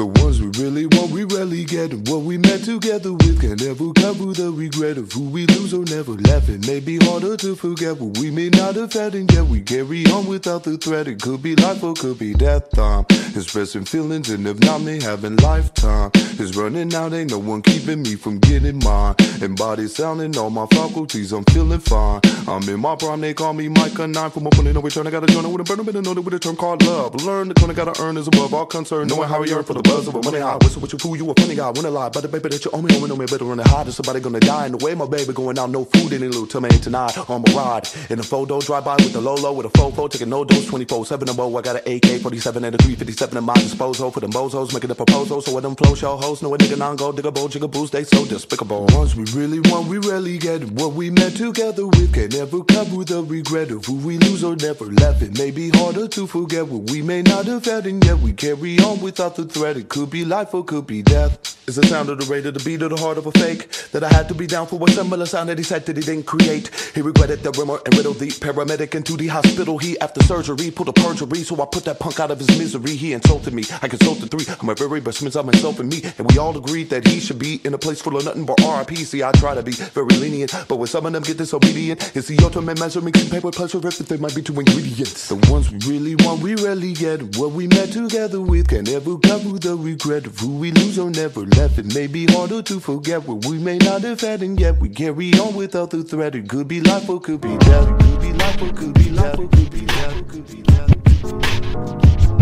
The ones we really want, we rarely get. And what we met together with can never cover the regret of who we lose or never left. It may be harder to forget what we may not have had, and yet we carry on without the threat. It could be life or could be death time. Expressing feelings, and if not me, having lifetime. Is running out, ain't no one keeping me from getting mine. And body sounding all my faculties, I'm feeling fine. I'm in my prime, they call me Myka 9 from opening no return. I gotta join it with a burner, better know with a term called love. Learn the tone I gotta earn is above all concern. Knowing how we earn for the buzz of a money high. Whistle with your fool, you a funny guy. Wanna lie, but the baby that you owe me, owe me, know me better run it high. There's somebody gonna die in the way, my baby going out, no food in the little tell me tonight. On my ride in the photo, drive by with the low low, with a fofo, taking no dose 24 7 and oh, I got an AK 47 and a 357 in my disposal for them bozos, making a proposal. So when them flow show hoes know a nigga non go, dig a bowl, jigga boost, they so despicable. Once we really want, we rarely get. What we met together with can never cover the regret of who we lose or never left. It may be harder to forget what we may not have had, and yet we carry on without the threat. It could be life or could be death. It's the sound of the rate of the beat of the heart of a fake that I had to be down for a similar sound that he said that he didn't create. He regretted the rumor and riddled the paramedic into the hospital. He after surgery pulled a perjury, so I put that punk out of his misery. He insulted me. I consulted three. I'm a very best friends of myself and me, and we all agreed that he should be in a place full of nothing but RIP. See, I try to be very lenient, but when some of them get disobedient, it's the ultimate measure mixing paper pleasure if there might be two ingredients. The ones we really want, we rarely get. What we met together with can never cover the regret of who we lose or never left. It may be harder to forget what we may not have had, and yet we carry on without the threat. It could be life or could be death. It could be life or could be life or could be death. It could be death.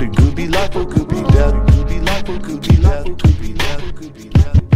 It could be life or could be death. It could be life or could be life or could be death. It could be death.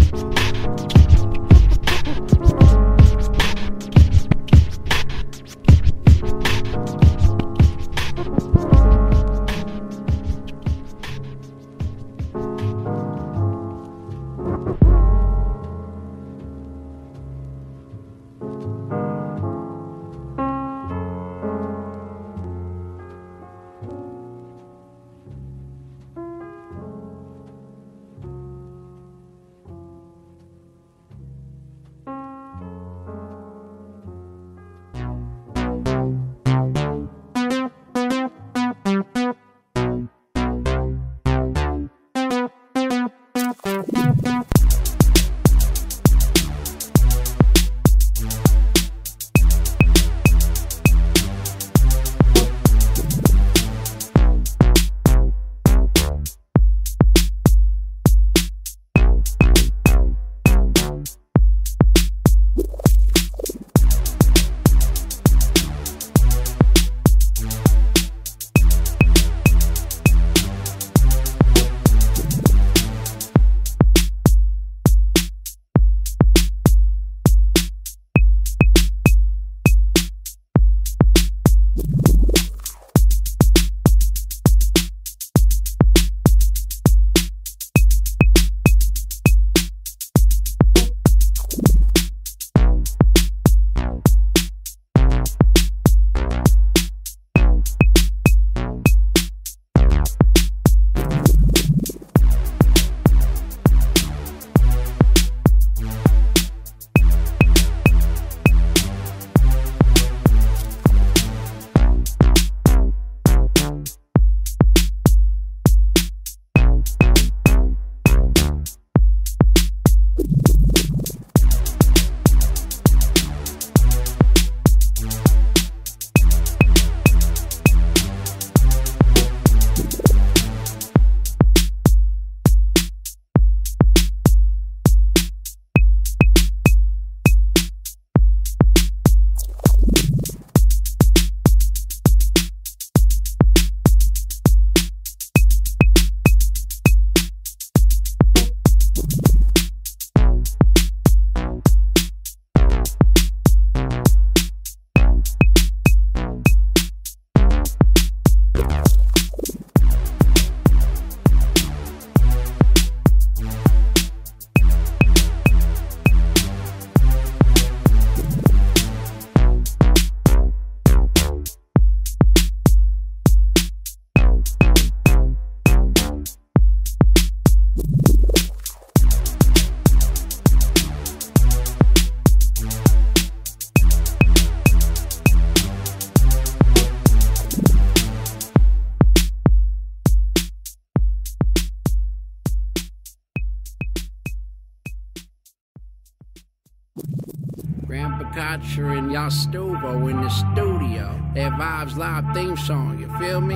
And Yastuvo in the studio. That Vibes Live theme song, you feel me?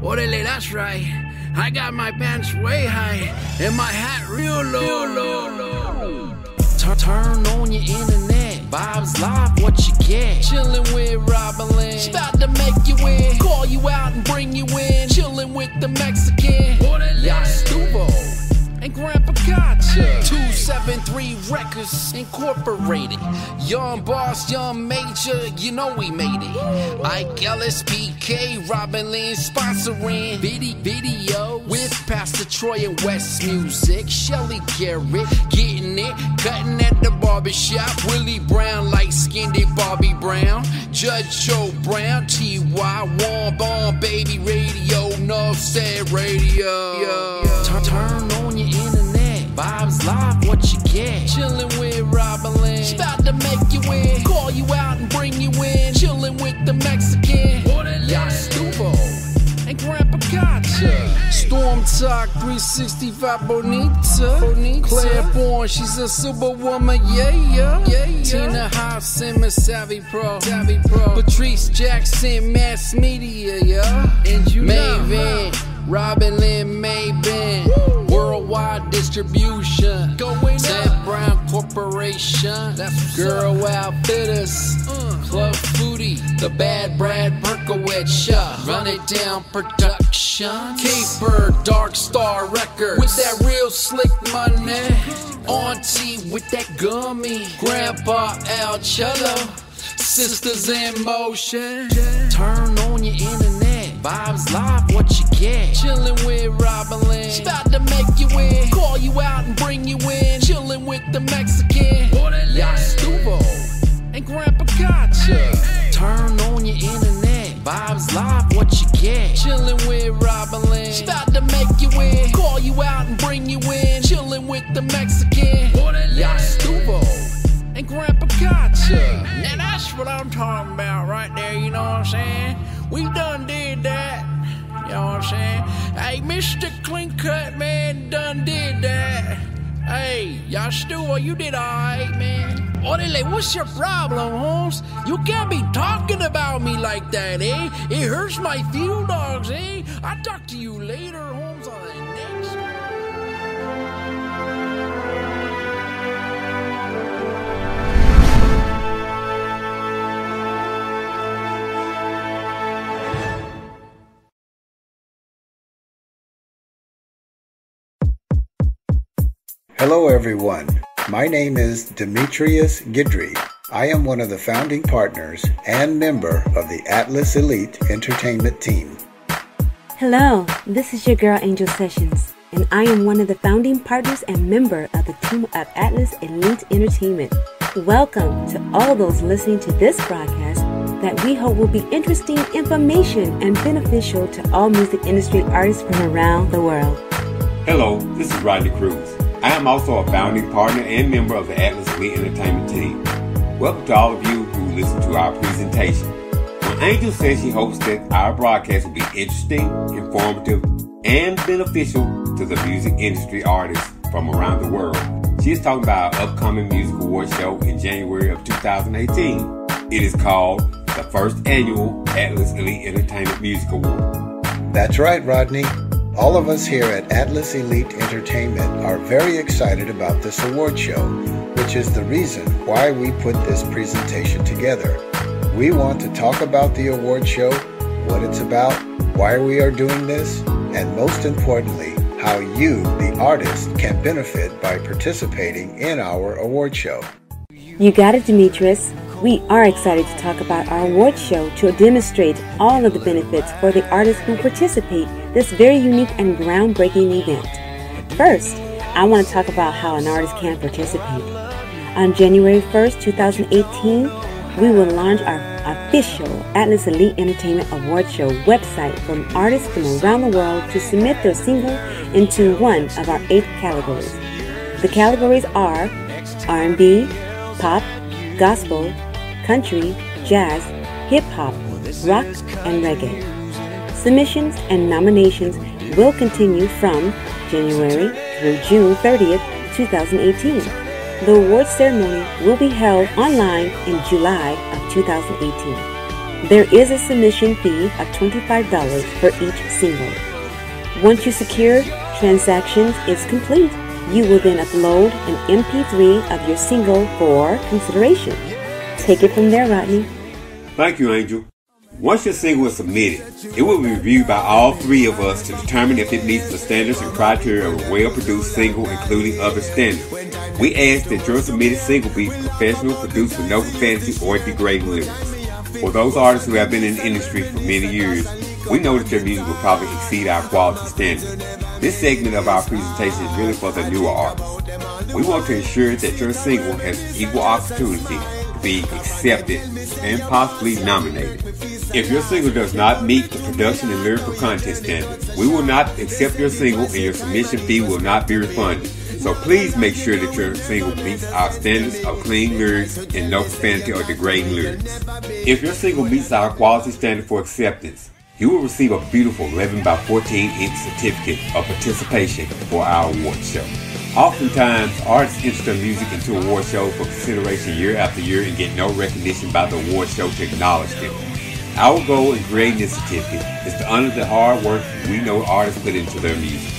Orale, that's right. I got my pants way high and my hat real low. low, low. Turn, turn on your internet. Vibes Live, what you get? Chillin' with Robin Lynne. She about to make you in. Call you out and bring you in. Chillin' with the Mexican. And Grandpa Gotcha. 273 Records Incorporated. Young boss, young major, you know we made it. Ike Ellis, PK, Robin Lynne sponsoring video, video with Pastor Troy and West Music. Shelly Garrett getting it, cutting at the barbershop. Willie Brown, light skinned Bobby Brown. Judge Joe Brown, T.Y. Warm Bomb, Baby Radio, no said radio. Turn, turn on your internet. Vibes live, what you get? Chillin' with Robin Lynne. She about to make you in. Call you out and bring you in. Chillin' with the Mexican. Yastuvo and Grandpa Gotcha. Storm Talk 365 Bonita. Bonita. Claire Bourne, she's a superwoman, yeah, yeah. yeah, yeah. Tina Hobbs, Simmons, Savvy Pro. Savvy Pro. Patrice Jackson, Mass Media, yeah. And you Maven, Robin Lynne Maben. Worldwide distribution. Going Ted Brown Corporation. That's Girl Outfitters. Uh. Club Foodie. The Bad Brad Berkowitz. Run it down production. Caper Dark Star Records. With that real slick money. Auntie with that gummy. Grandpa Al Cello. Sisters in motion. Turn on your internet. Vibes live, what you get? Chillin' with Robin Lynne. She about to make you in. Call you out and bring you in. Chillin' with the Mexican. Yastuvo and Grandpa Gotcha. Turn on your internet. Vibes live, what you get? Chillin' with Robin Lynne. She about to make you in. Call you out and bring you in. Chillin' with the Mexican. Yastuvo and Grandpa Gotcha. Now that's what I'm talking about right there, you know what I'm saying? We done did that. You know what I'm saying? Hey, Mr. Clean Cut, man, done did that. Hey, y'all still, you did alright, man. Orale, what's your problem, Holmes? You can't be talking about me like that, eh? It hurts my field dogs, eh? I'll talk to you later, Holmes, on the next Hello, everyone. My name is Demetrius Gidry. I am one of the founding partners and member of the Atlas Elite Entertainment team. Hello, this is your girl Angel Sessions, and I am one of the founding partners and member of the team of Atlas Elite Entertainment. Welcome to all those listening to this broadcast that we hope will be interesting information and beneficial to all music industry artists from around the world. Hello, this is Rodney Cruz. I am also a founding partner and member of the Atlas Elite Entertainment team. Welcome to all of you who listen to our presentation. When Angel says she hopes that our broadcast will be interesting, informative, and beneficial to the music industry artists from around the world, she is talking about our upcoming music award show in January of 2018. It is called the first annual Atlas Elite Entertainment Music Award. That's right, Rodney. All of us here at Atlas Elite Entertainment are very excited about this award show, which is the reason why we put this presentation together. We want to talk about the award show, what it's about, why we are doing this, and most importantly, how you, the artist, can benefit by participating in our award show. You got it, Demetrius. We are excited to talk about our award show to demonstrate all of the benefits for the artists who participate this very unique and groundbreaking event. First, I want to talk about how an artist can participate. On January 1st, 2018, we will launch our official Atlas Elite Entertainment Award Show website for artists from around the world to submit their single into one of our eight categories. The categories are R&B, pop, gospel, country, jazz, hip hop, rock, and reggae. Submissions and nominations will continue from January through June 30th, 2018. The awards ceremony will be held online in July of 2018. There is a submission fee of $25 for each single. Once you secure transactions is complete, you will then upload an MP3 of your single for consideration. Take it from there, Rodney. Thank you, Angel. Once your single is submitted, it will be reviewed by all three of us to determine if it meets the standards and criteria of a well-produced single, including other standards. We ask that your submitted single be professional, produced with no profanity or degrading lyrics. For those artists who have been in the industry for many years, we know that their music will probably exceed our quality standards. This segment of our presentation is really for the newer artists. We want to ensure that your single has equal opportunity to be accepted and possibly nominated. If your single does not meet the production and lyrical content standards, we will not accept your single and your submission fee will not be refunded. So please make sure that your single meets our standards of clean lyrics and no profanity or degrading lyrics. If your single meets our quality standard for acceptance, you will receive a beautiful 11 by 14 inch certificate of participation for our award show. Oftentimes, artists enter music into award shows for consideration year after year and get no recognition by the award show to acknowledge them. Our goal in creating this certificate is to honor the hard work we know artists put into their music.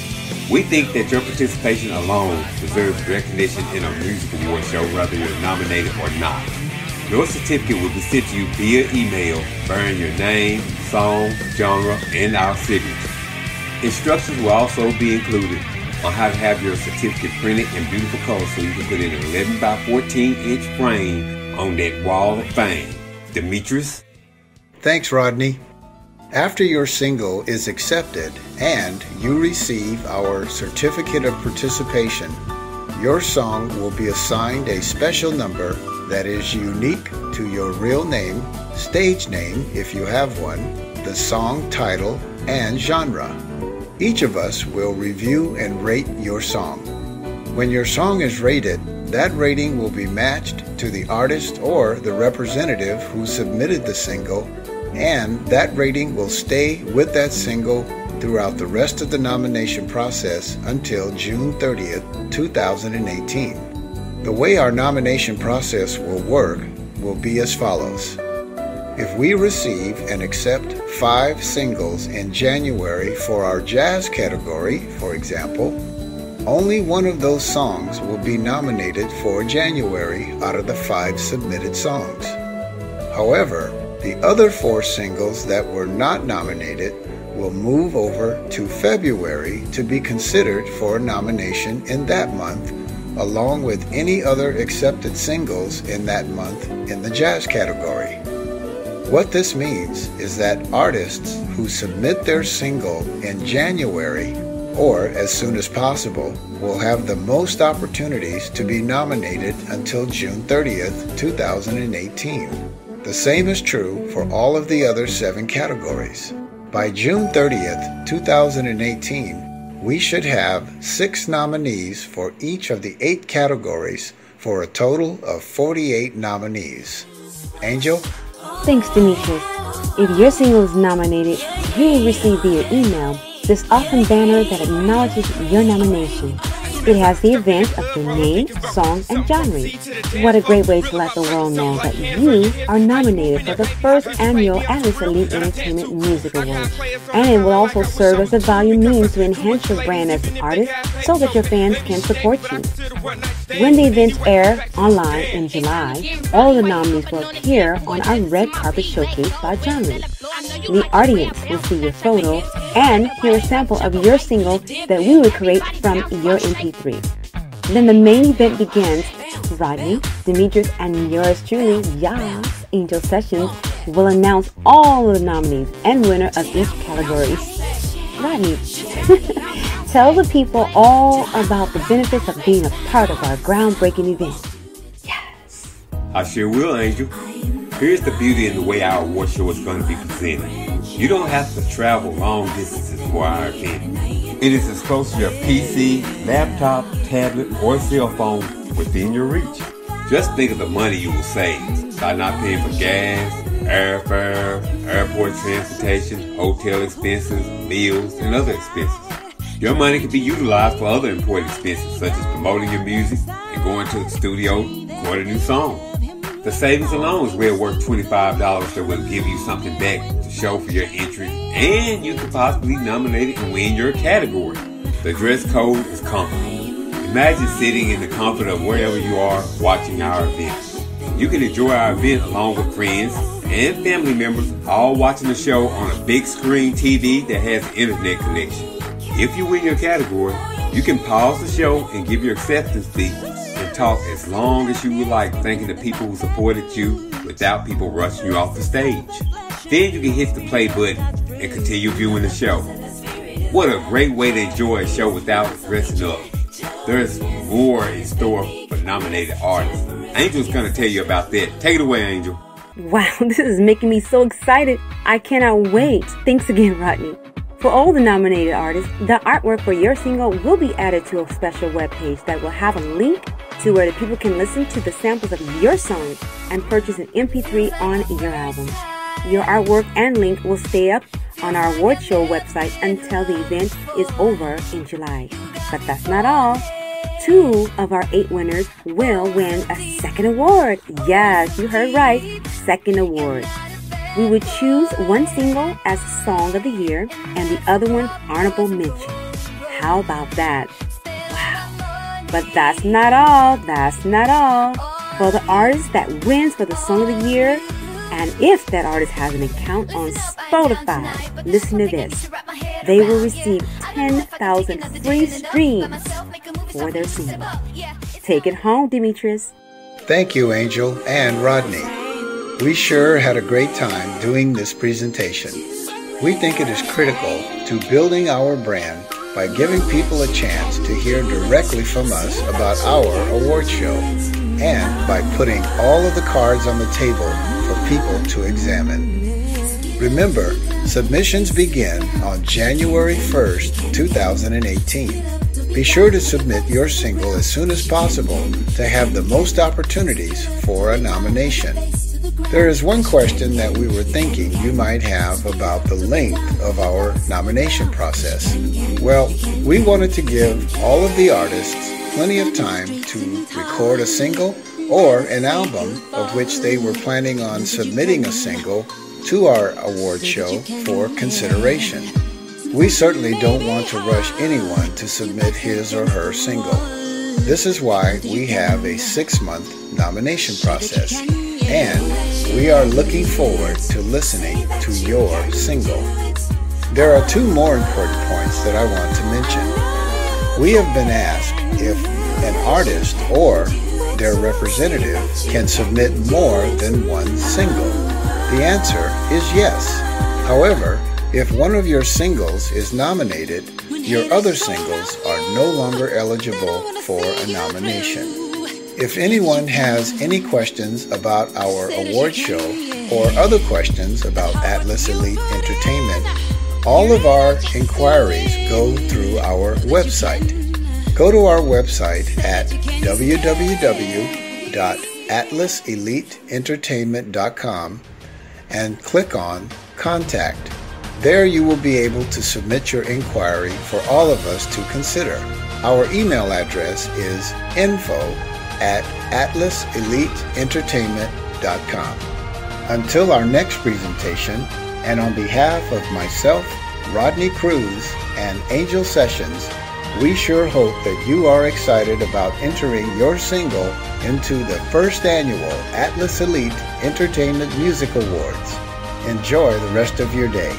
We think that your participation alone deserves recognition in a music award show whether you're nominated or not. Your certificate will be sent to you via email bearing your name, song, genre, and our city. Instructions will also be included on how to have your certificate printed in beautiful color so you can put in an 11 by 14 inch frame on that wall of fame. Demetrius? Thanks, Rodney. After your single is accepted and you receive our certificate of participation, your song will be assigned a special number that is unique to your real name, stage name if you have one, the song title, and genre. Each of us will review and rate your song. When your song is rated, that rating will be matched to the artist or the representative who submitted the single, and that rating will stay with that single throughout the rest of the nomination process until June 30th, 2018. The way our nomination process will work will be as follows. If we receive and accept five singles in January for our jazz category, for example, only one of those songs will be nominated for January out of the five submitted songs. However, the other four singles that were not nominated will move over to February to be considered for a nomination in that month, along with any other accepted singles in that month in the jazz category. What this means is that artists who submit their single in January or as soon as possible will have the most opportunities to be nominated until June 30th, 2018. The same is true for all of the other seven categories. By June 30th, 2018, we should have six nominees for each of the eight categories for a total of 48 nominees. Angel? Thanks, Demetrius. If your single is nominated, you will receive via email this awesome banner that acknowledges your nomination. It has the event of your name, song, and genre. What a great way to let the world know that you are nominated for the first annual Atlas Elite Entertainment Music Awards. And it will also serve as a value means to enhance your brand as an artist so that your fans can support you. When the events air online in July, all the nominees will appear on our red carpet showcase by genre. The audience will see your photo and hear a sample of your single that we will create from your MP3. Then the main event begins. Rodney, Demetrius, and yours truly, Yas, Angel Sessions, will announce all the nominees and winner of each category. Rodney, tell the people all about the benefits of being a part of our groundbreaking event. Yes. I sure will, Angel. Here's the beauty in the way our award show is going to be presented. You don't have to travel long distances for our event. It is as close to your PC, laptop, tablet, or cell phone within your reach. Just think of the money you will save by not paying for gas, airfare, airport transportation, hotel expenses, meals, and other expenses. Your money can be utilized for other important expenses such as promoting your music, and going to the studio, record a new song. The savings alone is well worth $25 that will give you something back to show for your entry, and you could possibly nominate it and win your category. The dress code is comfortable. Imagine sitting in the comfort of wherever you are watching our event. You can enjoy our event along with friends and family members, all watching the show on a big screen TV that has internet connection. If you win your category, you can pause the show and give your acceptance and talk as long as you would like, thanking the people who supported you without people rushing you off the stage. Then you can hit the play button and continue viewing the show. What a great way to enjoy a show without dressing up. There's more in store for nominated artists. Angel's gonna tell you about that. Take it away, Angel. Wow, this is making me so excited. I cannot wait. Thanks again, Rodney. For all the nominated artists, the artwork for your single will be added to a special webpage that will have a link to where the people can listen to the samples of your song and purchase an MP3 on your album. Your artwork and link will stay up on our award show website until the event is over in July. But that's not all. Two of our eight winners will win a second award. Yes, you heard right. Second award. We would choose one single as Song of the Year and the other one honorable mention. How about that? Wow. But that's not all. That's not all. For the artist that wins for the Song of the Year, and if that artist has an account on Spotify, listen to this. They will receive 10,000 free streams for their single. Take it home, Demetrius. Thank you, Angel and Rodney. We sure had a great time doing this presentation. We think it is critical to building our brand by giving people a chance to hear directly from us about our award show and by putting all of the cards on the table for people to examine. Remember, submissions begin on January 1st, 2018. Be sure to submit your single as soon as possible to have the most opportunities for a nomination. There is one question that we were thinking you might have about the length of our nomination process. Well, we wanted to give all of the artists plenty of time to record a single or an album of which they were planning on submitting a single to our award show for consideration. We certainly don't want to rush anyone to submit his or her single. This is why we have a six month nomination process and we are looking forward to listening to your single. There are two more important points that I want to mention. We have been asked if an artist or their representative can submit more than one single. The answer is yes. However, if one of your singles is nominated, your other singles are no longer eligible for a nomination. If anyone has any questions about our award show or other questions about Atlas Elite Entertainment, all of our inquiries go through our website. Go to our website at www.atlaseliteentertainment.com and click on Contact. There you will be able to submit your inquiry for all of us to consider. Our email address is info at atlaseliteentertainment.com. Until our next presentation, and on behalf of myself, Rodney Cruz, and Angel Sessions, we sure hope that you are excited about entering your single into the first annual Atlas Elite Entertainment Music Awards. Enjoy the rest of your day.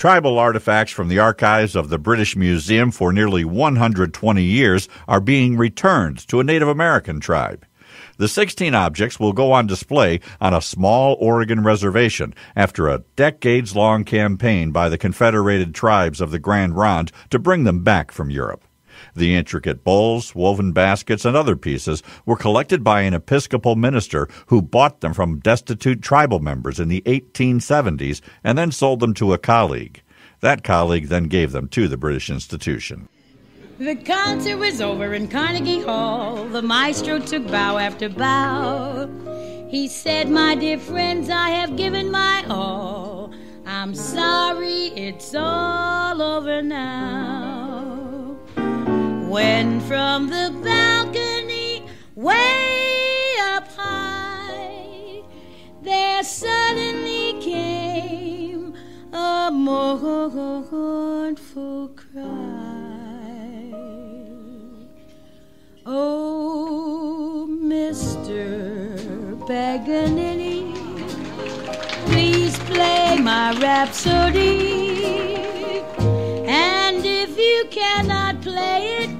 Tribal artifacts from the archives of the British Museum for nearly 120 years are being returned to a Native American tribe. The 16 objects will go on display on a small Oregon reservation after a decades long campaign by the Confederated tribes of the Grand Ronde to bring them back from Europe. The intricate bowls, woven baskets, and other pieces were collected by an Episcopal minister who bought them from destitute tribal members in the 1870s and then sold them to a colleague. That colleague then gave them to the British institution. The concert was over in Carnegie Hall. The maestro took bow after bow. He said, My dear friends, I have given my all. I'm sorry it's all over now. When from the balcony way up high, there suddenly came a mournful cry. Oh, Mr. Paganini, please play my rhapsody. And if you cannot play it,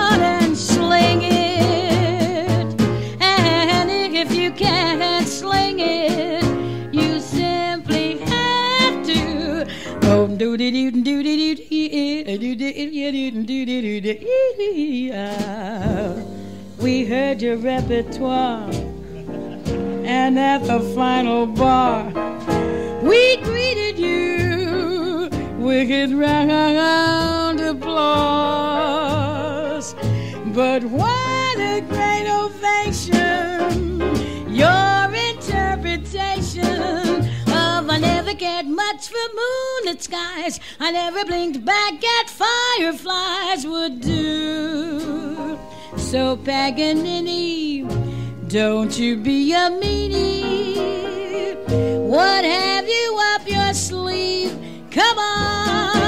We heard your repertoire, and at the final bar, we greeted you with round applause. But what a great ovation! Your interpretation never cared much for moonlit skies. I never blinked back at fireflies would do. So Paganini, don't you be a meanie. What have you up your sleeve? Come on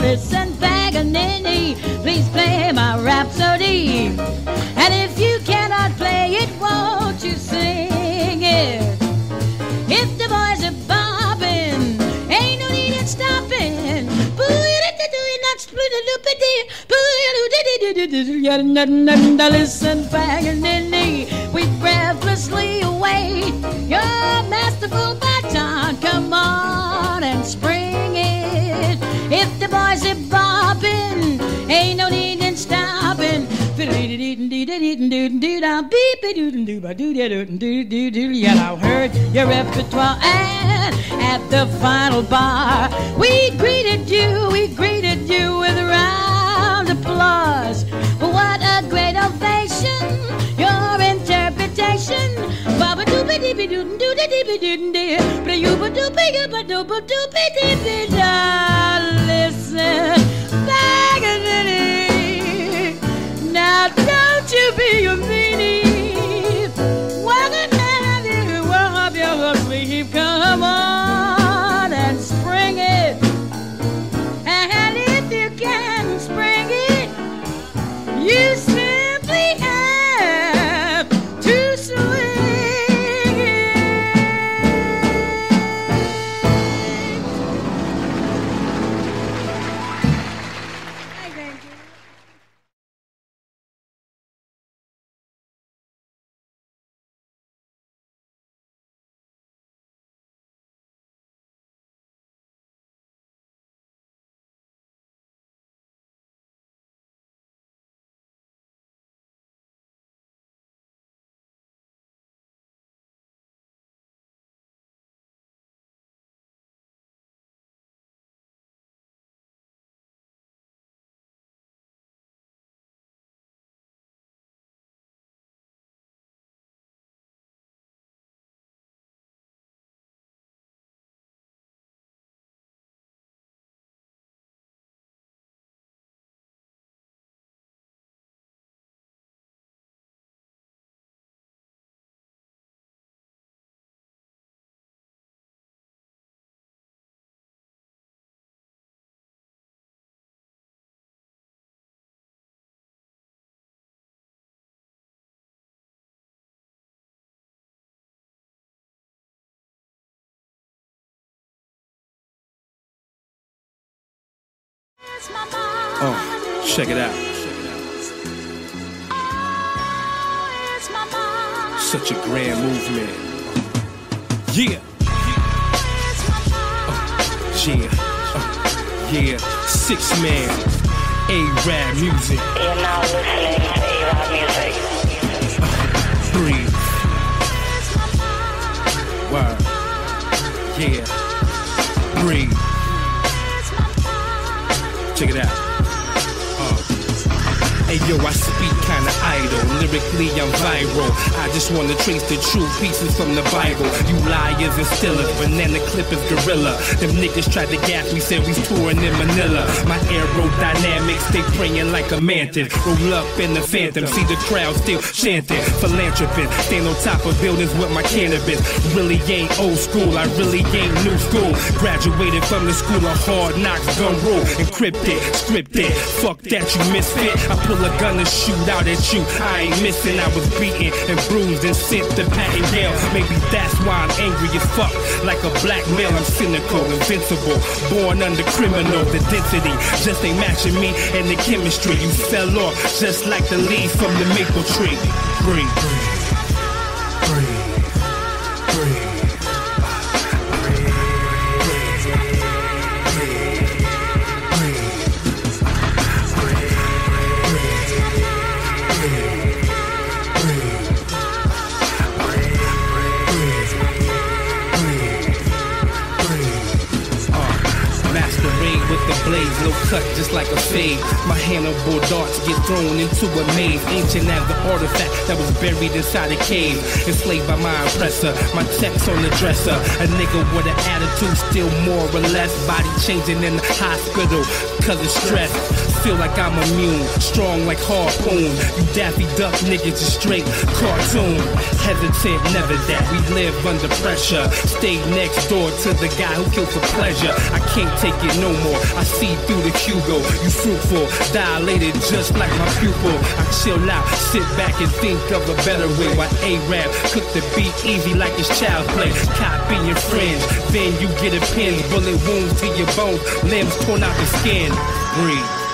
Listen, Paganini, please play my rhapsody. And if you cannot play it, won't you sing it? If the boys are bobbing, ain't no need in stopping. Listen, Paganini, we breathlessly await your masterful baton. Come on spring it. If the boys are bobbing, ain't no need in stopping. I heard your repertoire and at the final bar, we greeted you, we greeted you with round applause. What a great ovation, interpretation. Baba doopy doopy doo doo doo doo doo doo But you ba doopy you ba doopy doopy doopy da Listen, Paganini. Now don't you be a meanie. Oh, check it out. Such a grand movement. Yeah. Uh, yeah. Uh, yeah. Six man. A-Rap music. You're now listening to A-Rap music. Breathe. Word. Yeah. Breathe. Check it out. Uh. Hey yo, I speak kinda idle. Lyrically, I'm viral. I just wanna trace the true pieces from the Bible. You liars and stillers, banana clippers, gorilla. Them niggas tried to gas me, said we touring in Manila. My aerodynamics, they praying like a mantis. Roll up in the phantom, see the crowd still chanting. Philanthropist, stand on top of buildings with my cannabis. Really ain't old school, I really ain't new school. Graduated from the school of hard knocks, gun rule, encrypted, scripted. Fuck that, you misfit. I pull a gun and shoot out out at you. I ain't missing, I was beaten and bruised and sent to Patton Jail. Maybe that's why I'm angry as fuck. Like a black male, I'm cynical, invincible. Born under criminal, the density just ain't matching me and the chemistry. You fell off just like the leaves from the maple tree. Breathe. Breathe. Masquerade blades, no cut, just like a fade. My Hannibal darts get thrown into a maze, ancient as the artifact that was buried inside a cave. Enslaved by my oppressor, my text on the dresser. A nigga with an attitude, still more or less. Body changing in the hospital, cause of stress. Feel like I'm immune, strong like harpoon. You daffy duck niggas is straight cartoon. Hesitant, never that. We live under pressure. Stay next door to the guy who killed for pleasure. I can't take it no more. I see through the Hugo. You fruitful, dilated just like my pupil. I chill out, sit back and think of a better way. While A-Rap cook the beat easy like it's child play. Copy your friends, then you get a pin. Bullet wounds to your bones, limbs torn out the skin. Breathe.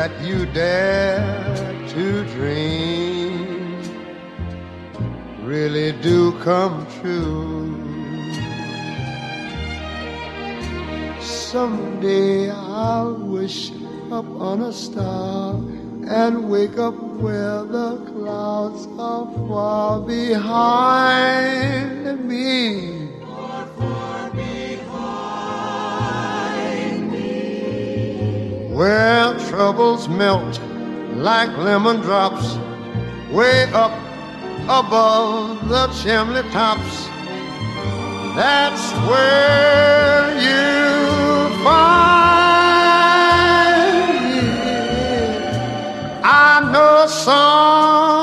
that you dare to dream really do come true. Someday I'll wish upon a star and wake up where the clouds are far behind me. where troubles melt like lemon drops, way up above the chimney tops. That's where you find. It. I know some.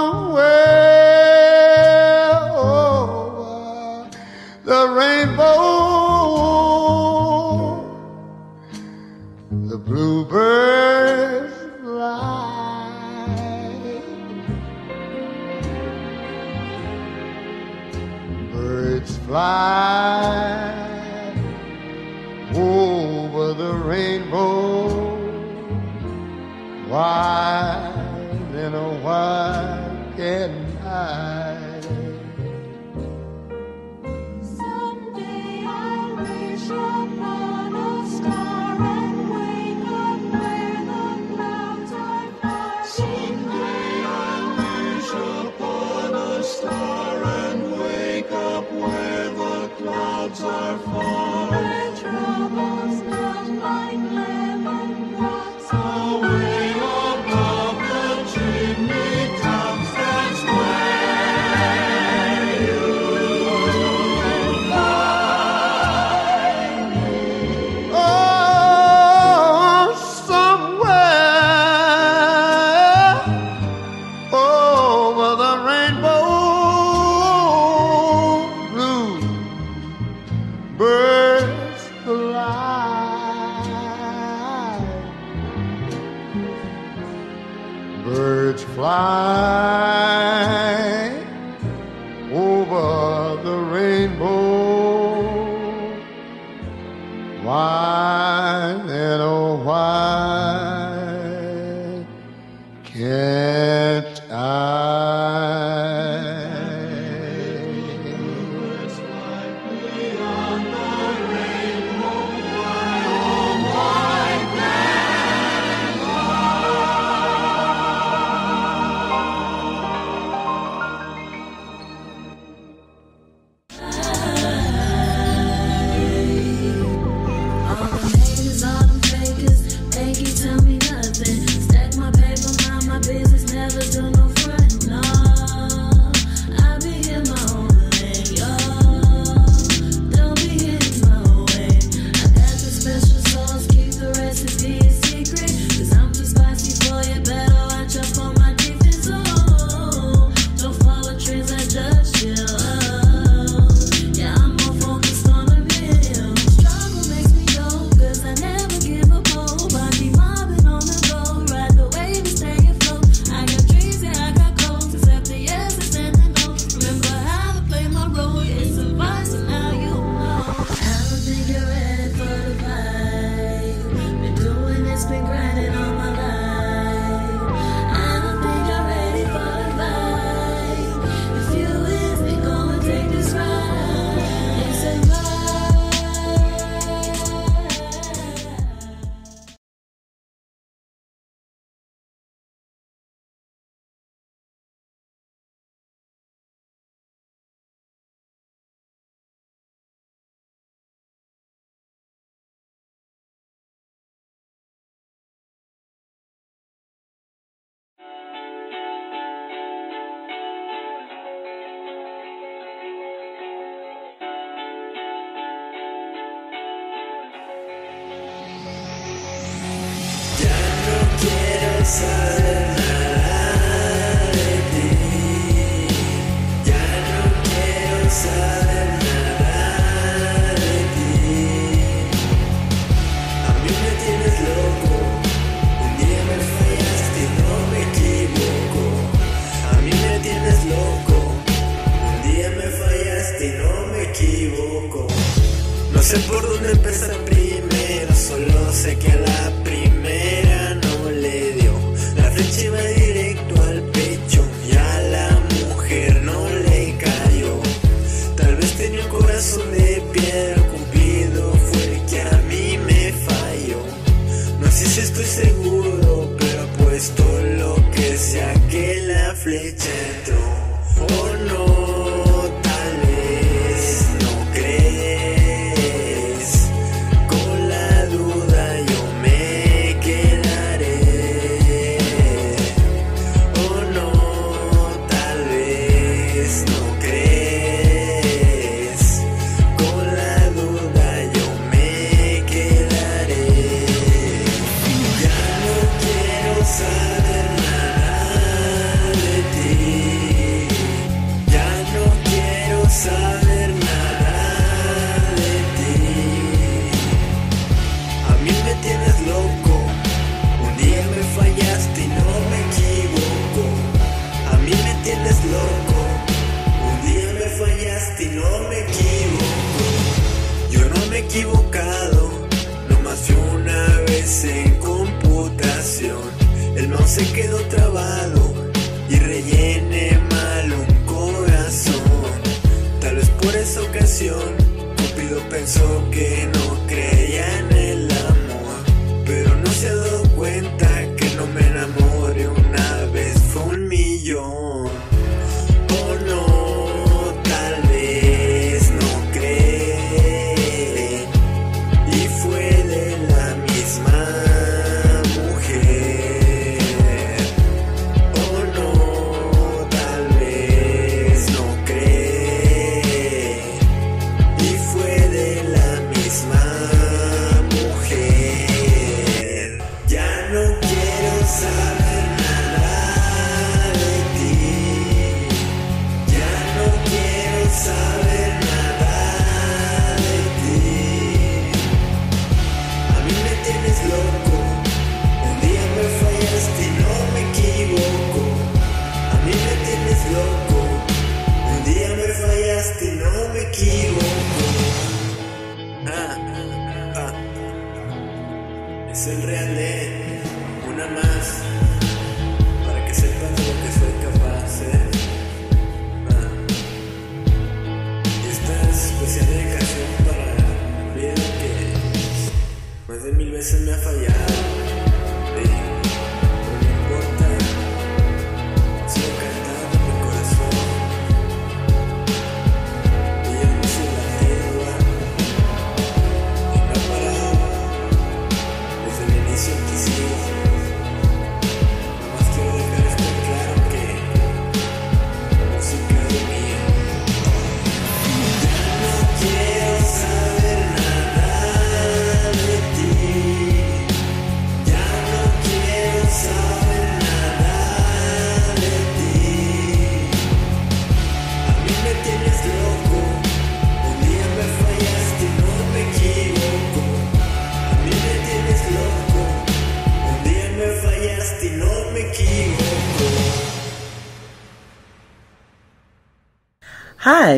fly over the rainbow, wide and a wide can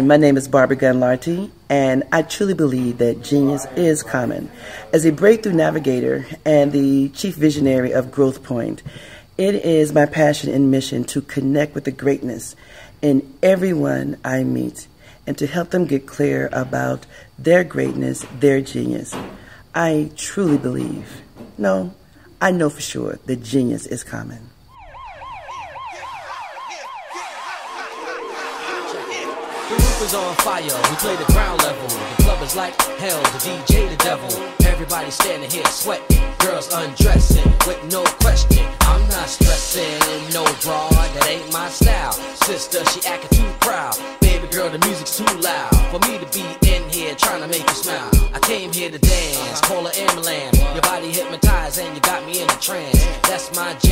My name is Barbara Gunlarty, and I truly believe that genius is common. As a breakthrough navigator and the chief visionary of Growth Point, it is my passion and mission to connect with the greatness in everyone I meet and to help them get clear about their greatness, their genius. I truly believe, no, I know for sure that genius is common. is on fire, we play the ground level. The club is like hell, the DJ the devil. Everybody standing here sweating, girls undressing with no question. I'm not stressing, no broad, that ain't my style. Sister, she acting too proud. Baby girl, the music's too loud for me to be in here trying to make you smile. I came here to dance, call an ambulance. Your body hypnotized and you got me in a trance. That's my job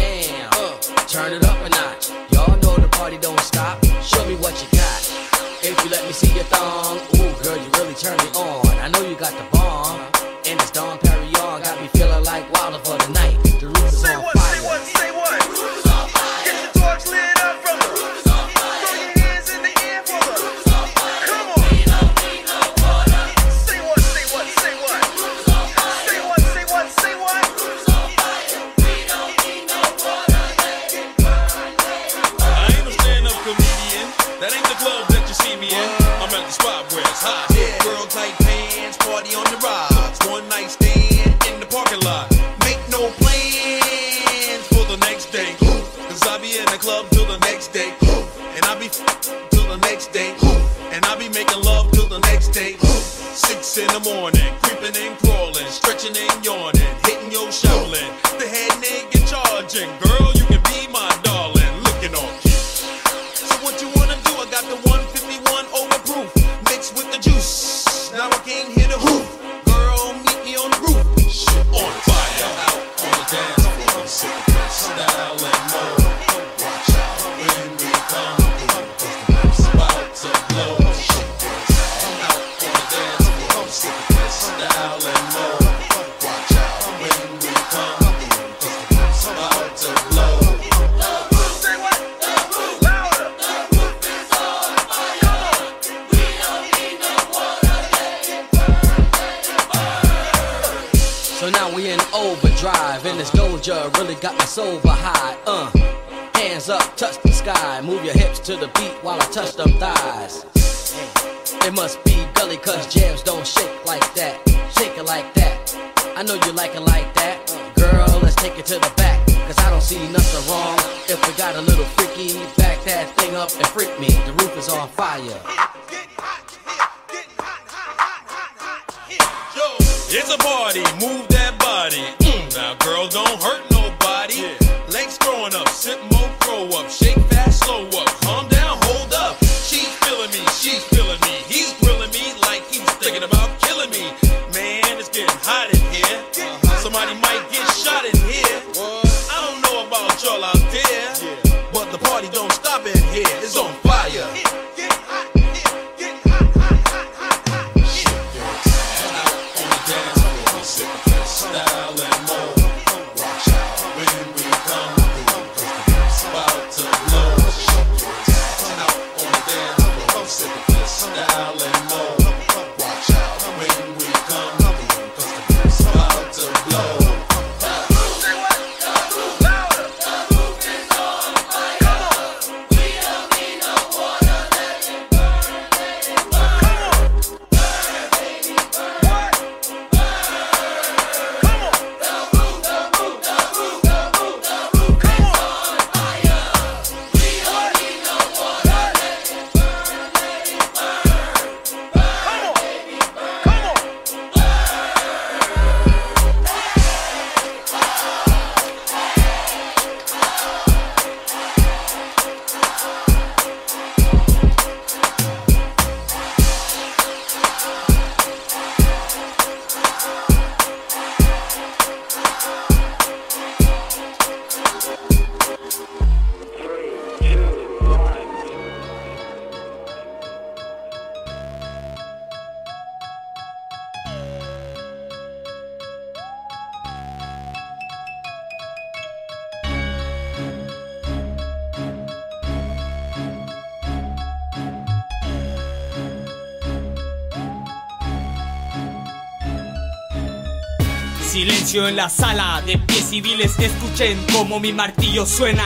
civiles que escuchen como mi martillo suena.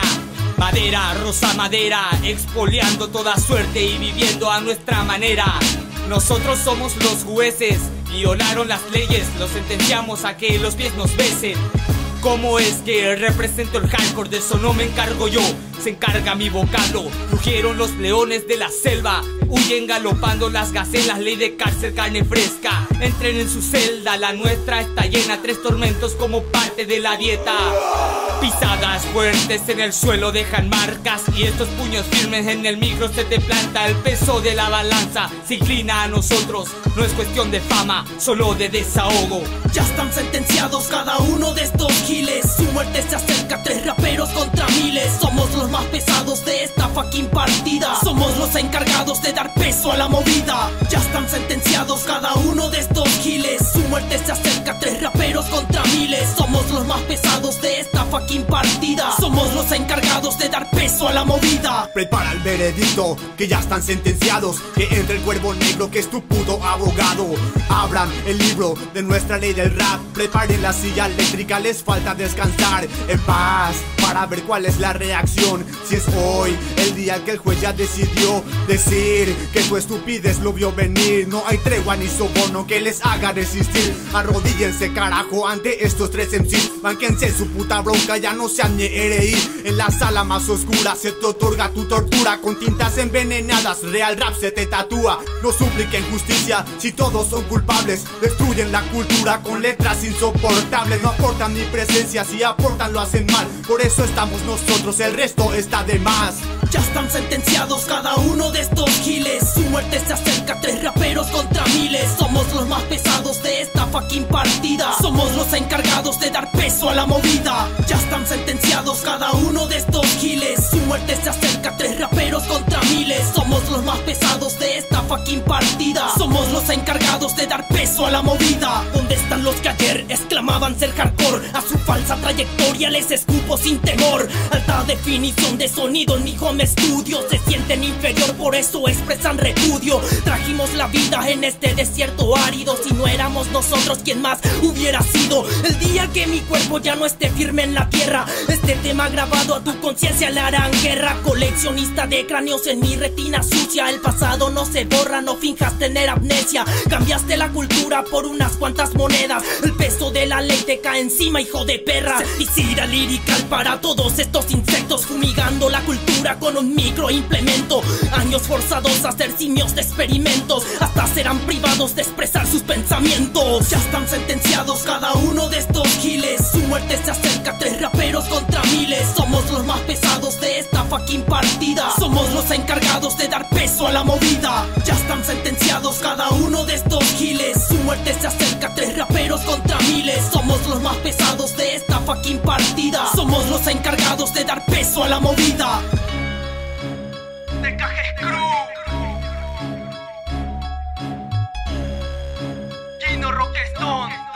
Madera, rosa madera, expoliando toda suerte y viviendo a nuestra manera. Nosotros somos los jueces, violaron las leyes, los sentenciamos a que los pies nos besen. ¿Cómo es que represento el hardcore? De eso no me encargo yo, se encarga mi vocablo. Rugieron los leones de la selva, Huyen galopando las gacelas, ley de cárcel, carne fresca. Entren en su celda, la nuestra está llena, tres tormentos como parte de la dieta. Pisadas fuertes en el suelo dejan marcas y estos puños firmes en el micro se te planta el peso de la balanza, se inclina a nosotros, no es cuestión de fama, solo de desahogo. Ya están sentenciados cada uno de estos giles, su muerte se acerca, tres raperos contra miles, somos los más pesados de este fucking partida. Somos los encargados de dar peso a la movida. Ya están sentenciados cada uno de estos giles. Su muerte se acerca, tres raperos contra miles. Somos los más pesados de esta fucking partida. Somos los encargados de dar peso a la movida. Prepara el veredicto, que ya están sentenciados. Que entre el cuervo negro, que es tu puto abogado. Abran el libro de nuestra ley del rap. Preparen la silla eléctrica, les falta descansar en paz. Para ver cuál es la reacción. Si es hoy el día que el juez ya decidió decir que tu estupidez lo vio venir. No hay tregua ni soborno que les haga resistir. Arrodíllense, carajo, ante estos tres MCs. Banquense su puta bronca, ya no sean ni RI. En la sala más oscura se te otorga tu tortura con tintas envenenadas. Real rap se te tatúa. No supliquen justicia si todos son culpables. Destruyen la cultura con letras insoportables. No aportan ni presencia, si aportan lo hacen mal. Por eso estamos nosotros, el resto está de más. Ya están sentenciados cada uno de estos giles. Su muerte se acerca, tres raperos contra miles. Somos los más pesados de esta fucking partida. Somos los encargados de dar peso a la movida. Ya están sentenciados cada uno de estos giles. Su muerte se acerca, tres raperos contra miles. Somos los más pesados de esta fucking partida. Somos los encargados de dar peso a la movida. ¿Dónde están los que ayer exclamaban ser hardcore? A su falsa trayectoria les escupo sin temor. Alta definición de sonido mi home studio. Se sienten inferior, por eso expresan repudio. Trajimos la vida en este desierto árido. Si no éramos nosotros, ¿quién más hubiera sido? El día que mi cuerpo ya no esté firme en la tierra. Este tema grabado a tu conciencia le harán guerra. Coleccionista de cráneos en mi retina sucia. El pasado no se borra, no finjas tener amnesia. Cambiaste la cultura por unas cuantas monedas. El peso de la ley te cae encima, hijo de perra. Visira lirical para todos estos insectos. Fumigando la cultura con un micro implemento. Años forzados a ser simios de experimentos. Hasta serán privados de expresar sus pensamientos. Ya están sentenciados cada uno de estos giles. Su muerte se acerca, tres raperos contra miles. Somos los más pesados de esta fucking partida. Somos los encargados de dar peso a la movida. Ya están sentenciados cada uno de estos giles. Su muerte se acerca, tres raperos contra miles. Somos los más pesados de esta fucking partida. Somos los encargados de dar peso a la movida. De Cajes Cruz. Gino Rockestone.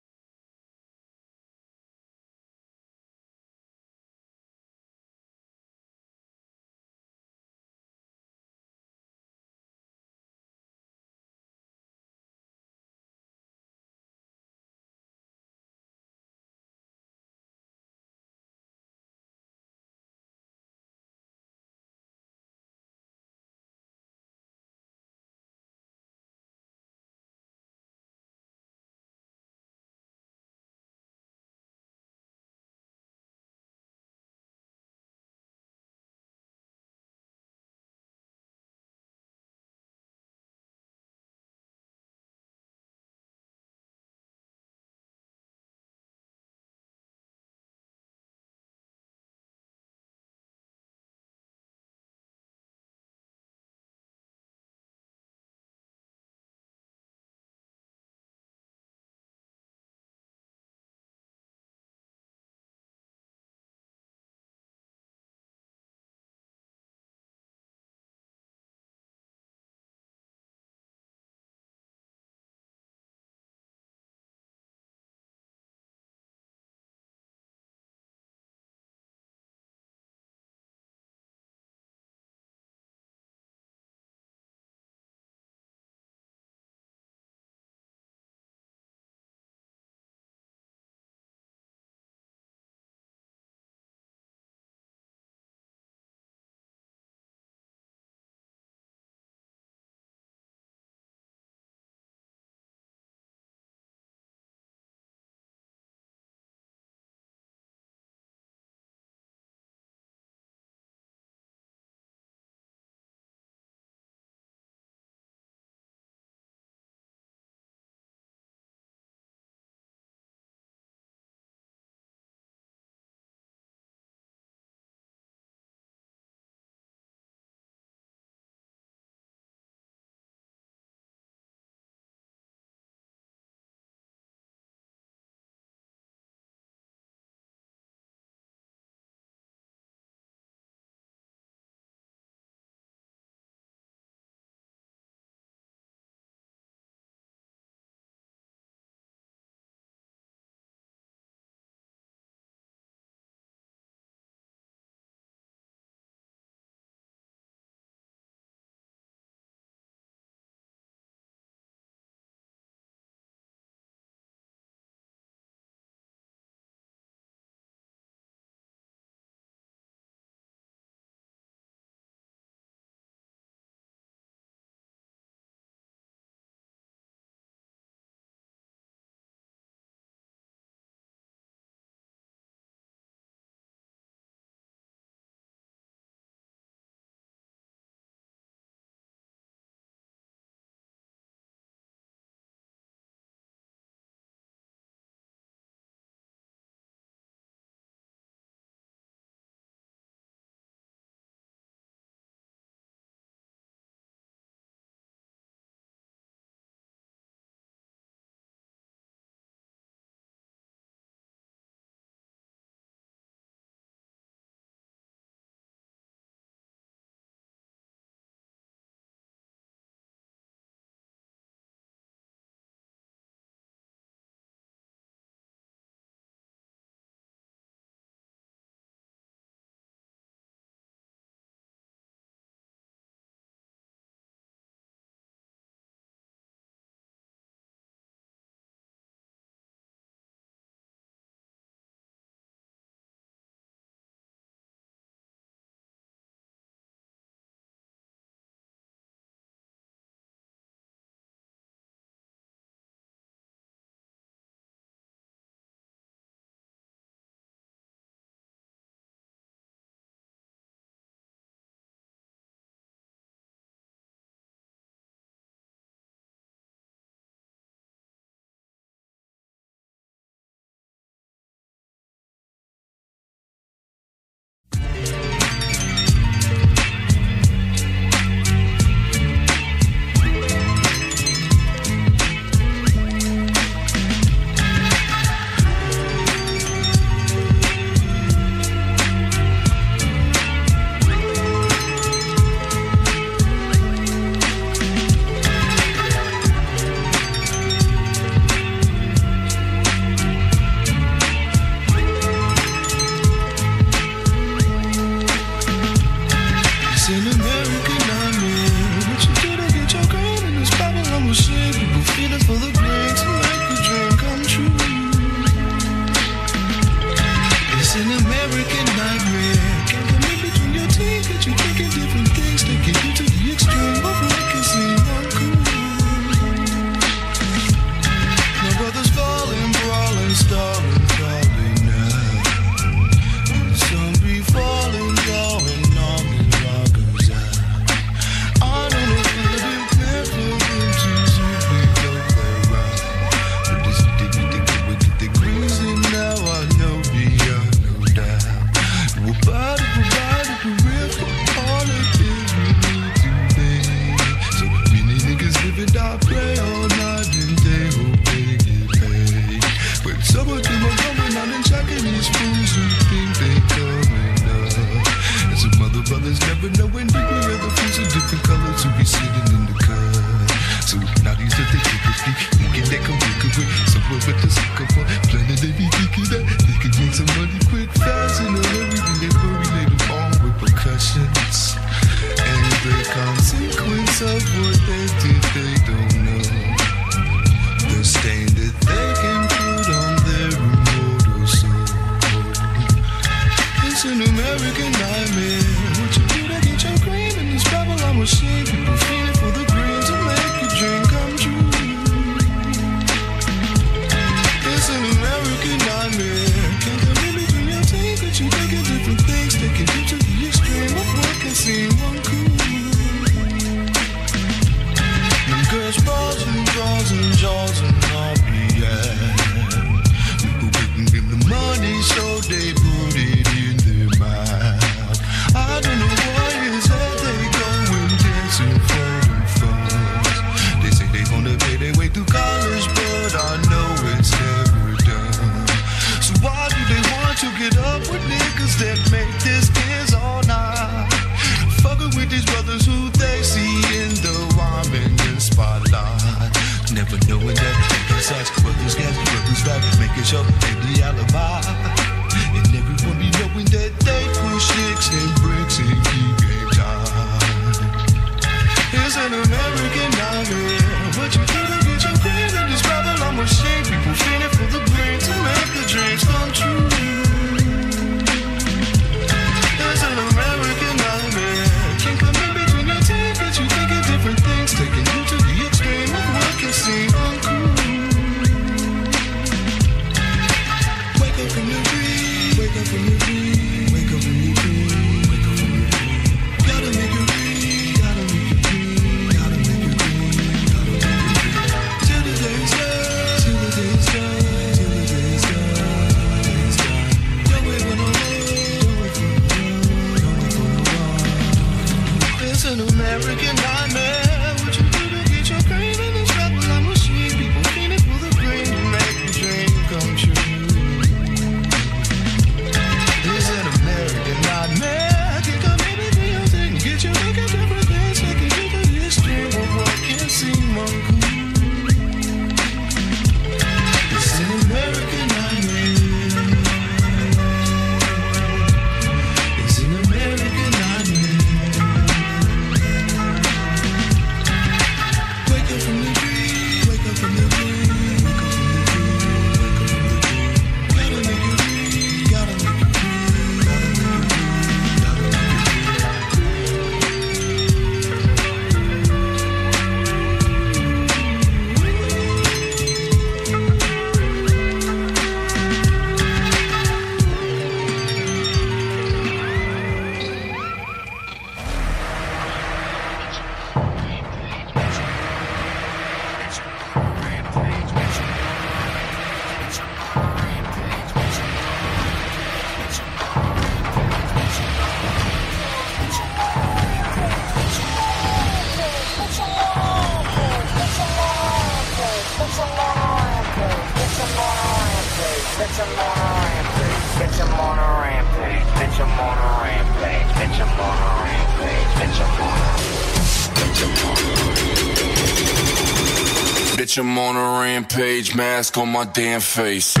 page, mask on my damn face.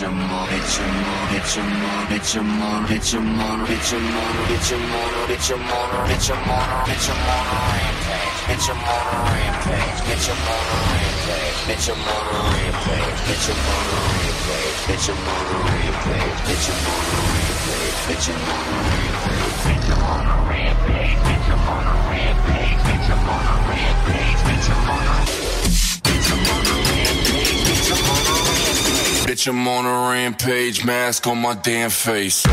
bitch em on, bitch em on, bitch em on, bitch em on, bitch em on, bitch em on, bitch em on, bitch em on, bitch em on, bitch em on a rampage, bitch em on a rampage, bitch em on a rampage, bitch em on a rampage, bitch em on a rampage, bitch em on a rampage, bitch em on a rampage, bitch em on a rampage, bitch em on a rampage, bitch em on a rampage, bitch em on a rampage, bitch em on a rampage, bitch em on a rampage, bitch em on a rampage. Bitch, I'm on a rampage, mask on my damn face.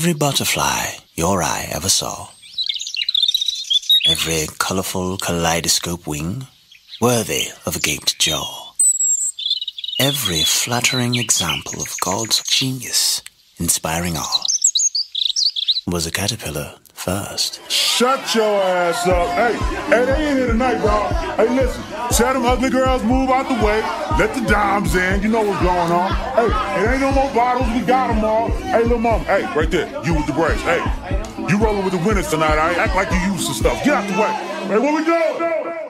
Every butterfly your eye ever saw, every colorful kaleidoscope wing worthy of a gaped jaw, every flattering example of God's genius inspiring awe was a caterpillar first. Shut your ass up. Hey, hey, they ain't here tonight, dog. Hey, listen. Tell them ugly girls move out the way. Let the dimes in. You know what's going on. Hey, it ain't no more bottles. We got them all. Hey, little mama. Hey, right there. You with the brace. Hey, you rolling with the winners tonight. I act like you used to stuff. Get out the way. Hey, what we doing?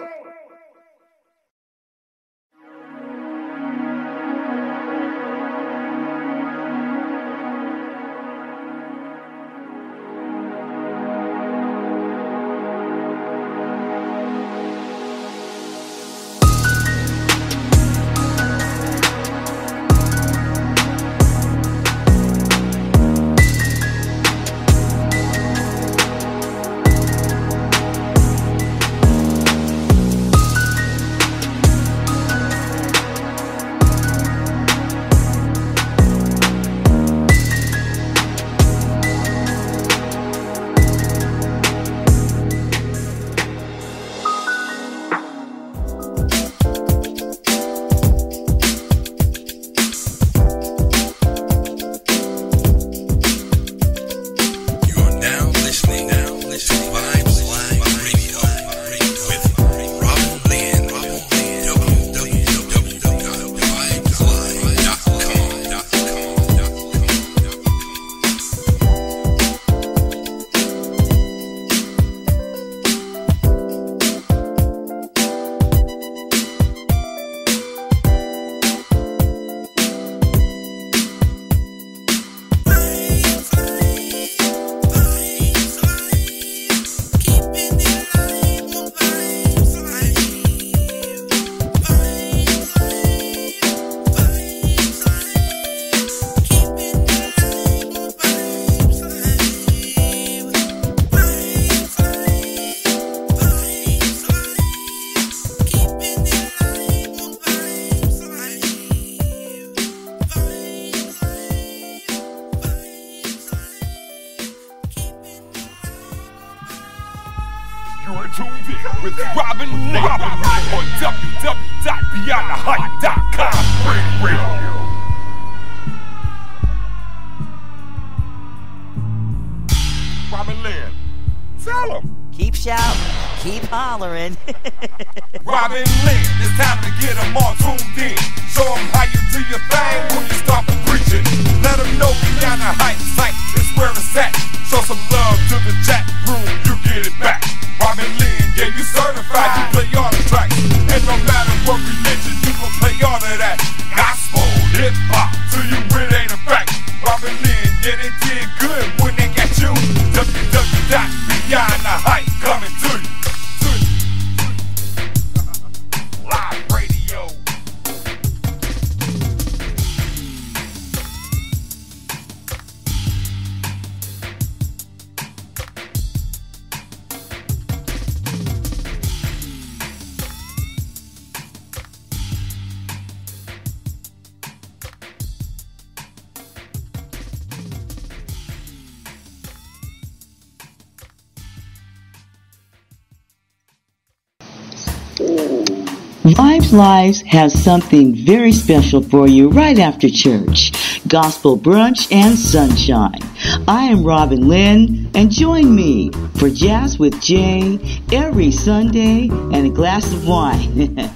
Has something very special for you right after church. Gospel brunch and sunshine. I am Robin Lynne and join me for Jazz with Jay every Sunday and a glass of wine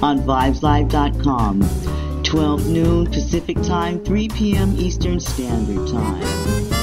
on vibeslive.com. 12 noon Pacific Time, 3 p.m. Eastern Standard Time.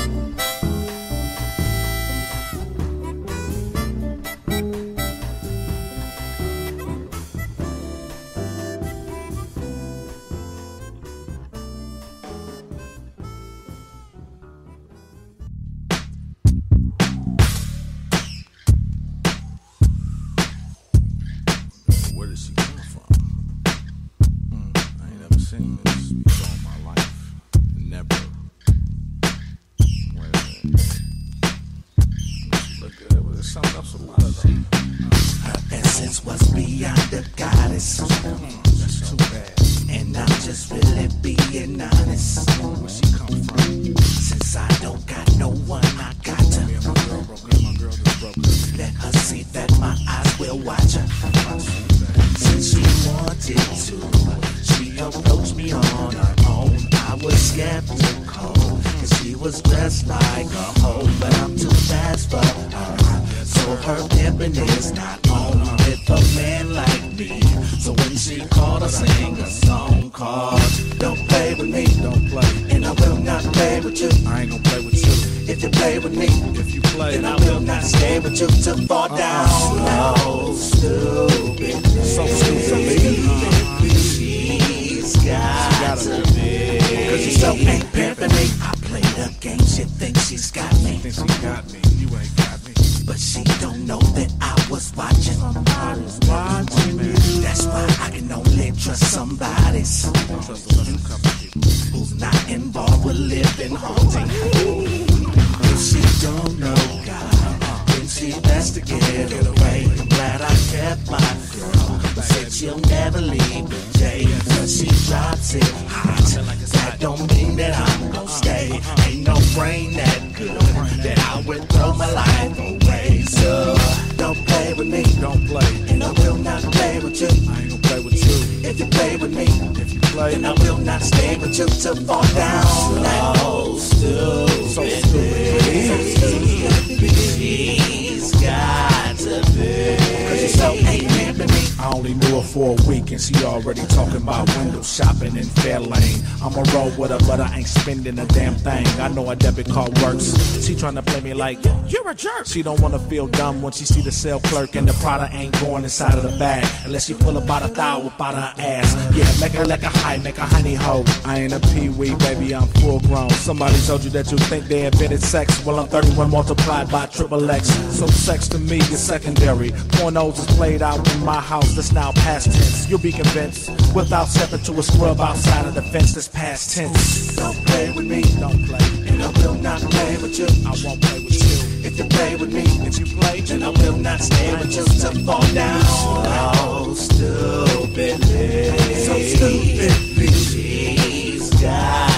Like you're a jerk. She don't wanna feel dumb when she see the sale clerk and the product ain't going inside of the bag unless she pull about a thigh about her ass. Yeah, make her like a high, make a honey hoe. I ain't a pee-wee, baby, I'm full grown. Somebody told you that you think they invented sex. Well, I'm 31 multiplied by triple X. So sex to me is secondary. Pornos is played out in my house that's now past tense. You'll be convinced without stepping to a scrub outside of the fence that's past tense. Don't play with me. Don't play. And I will not play with you. I won't play with you. You play with me, if you play, then I will not stay with you to fall down. So stupidly. So stupidly. She's got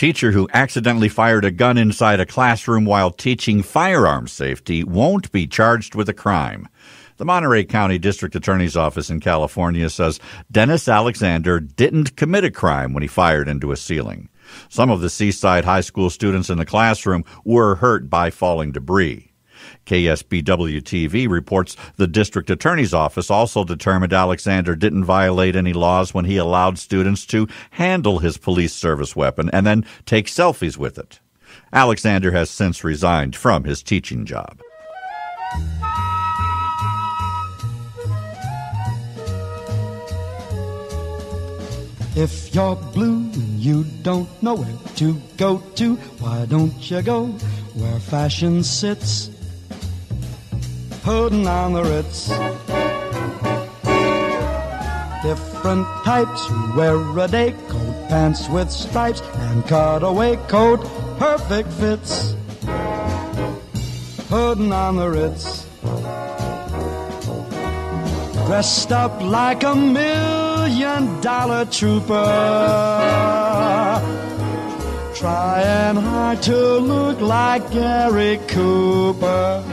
teacher who accidentally fired a gun inside a classroom while teaching firearm safety won't be charged with a crime. The Monterey County District Attorney's Office in California says Dennis Alexander didn't commit a crime when he fired into a ceiling. Some of the Seaside High School students in the classroom were hurt by falling debris. KSBW TV reports the district attorney's office also determined Alexander didn't violate any laws when he allowed students to handle his police service weapon and then take selfies with it. Alexander has since resigned from his teaching job. If you're blue and you don't know where to go to, why don't you go where fashion sits? Putting on the Ritz. Different types who wear a day coat, pants with stripes, and cutaway coat, perfect fits. Putting on the Ritz. Dressed up like a million dollar trooper. Trying hard to look like Gary Cooper.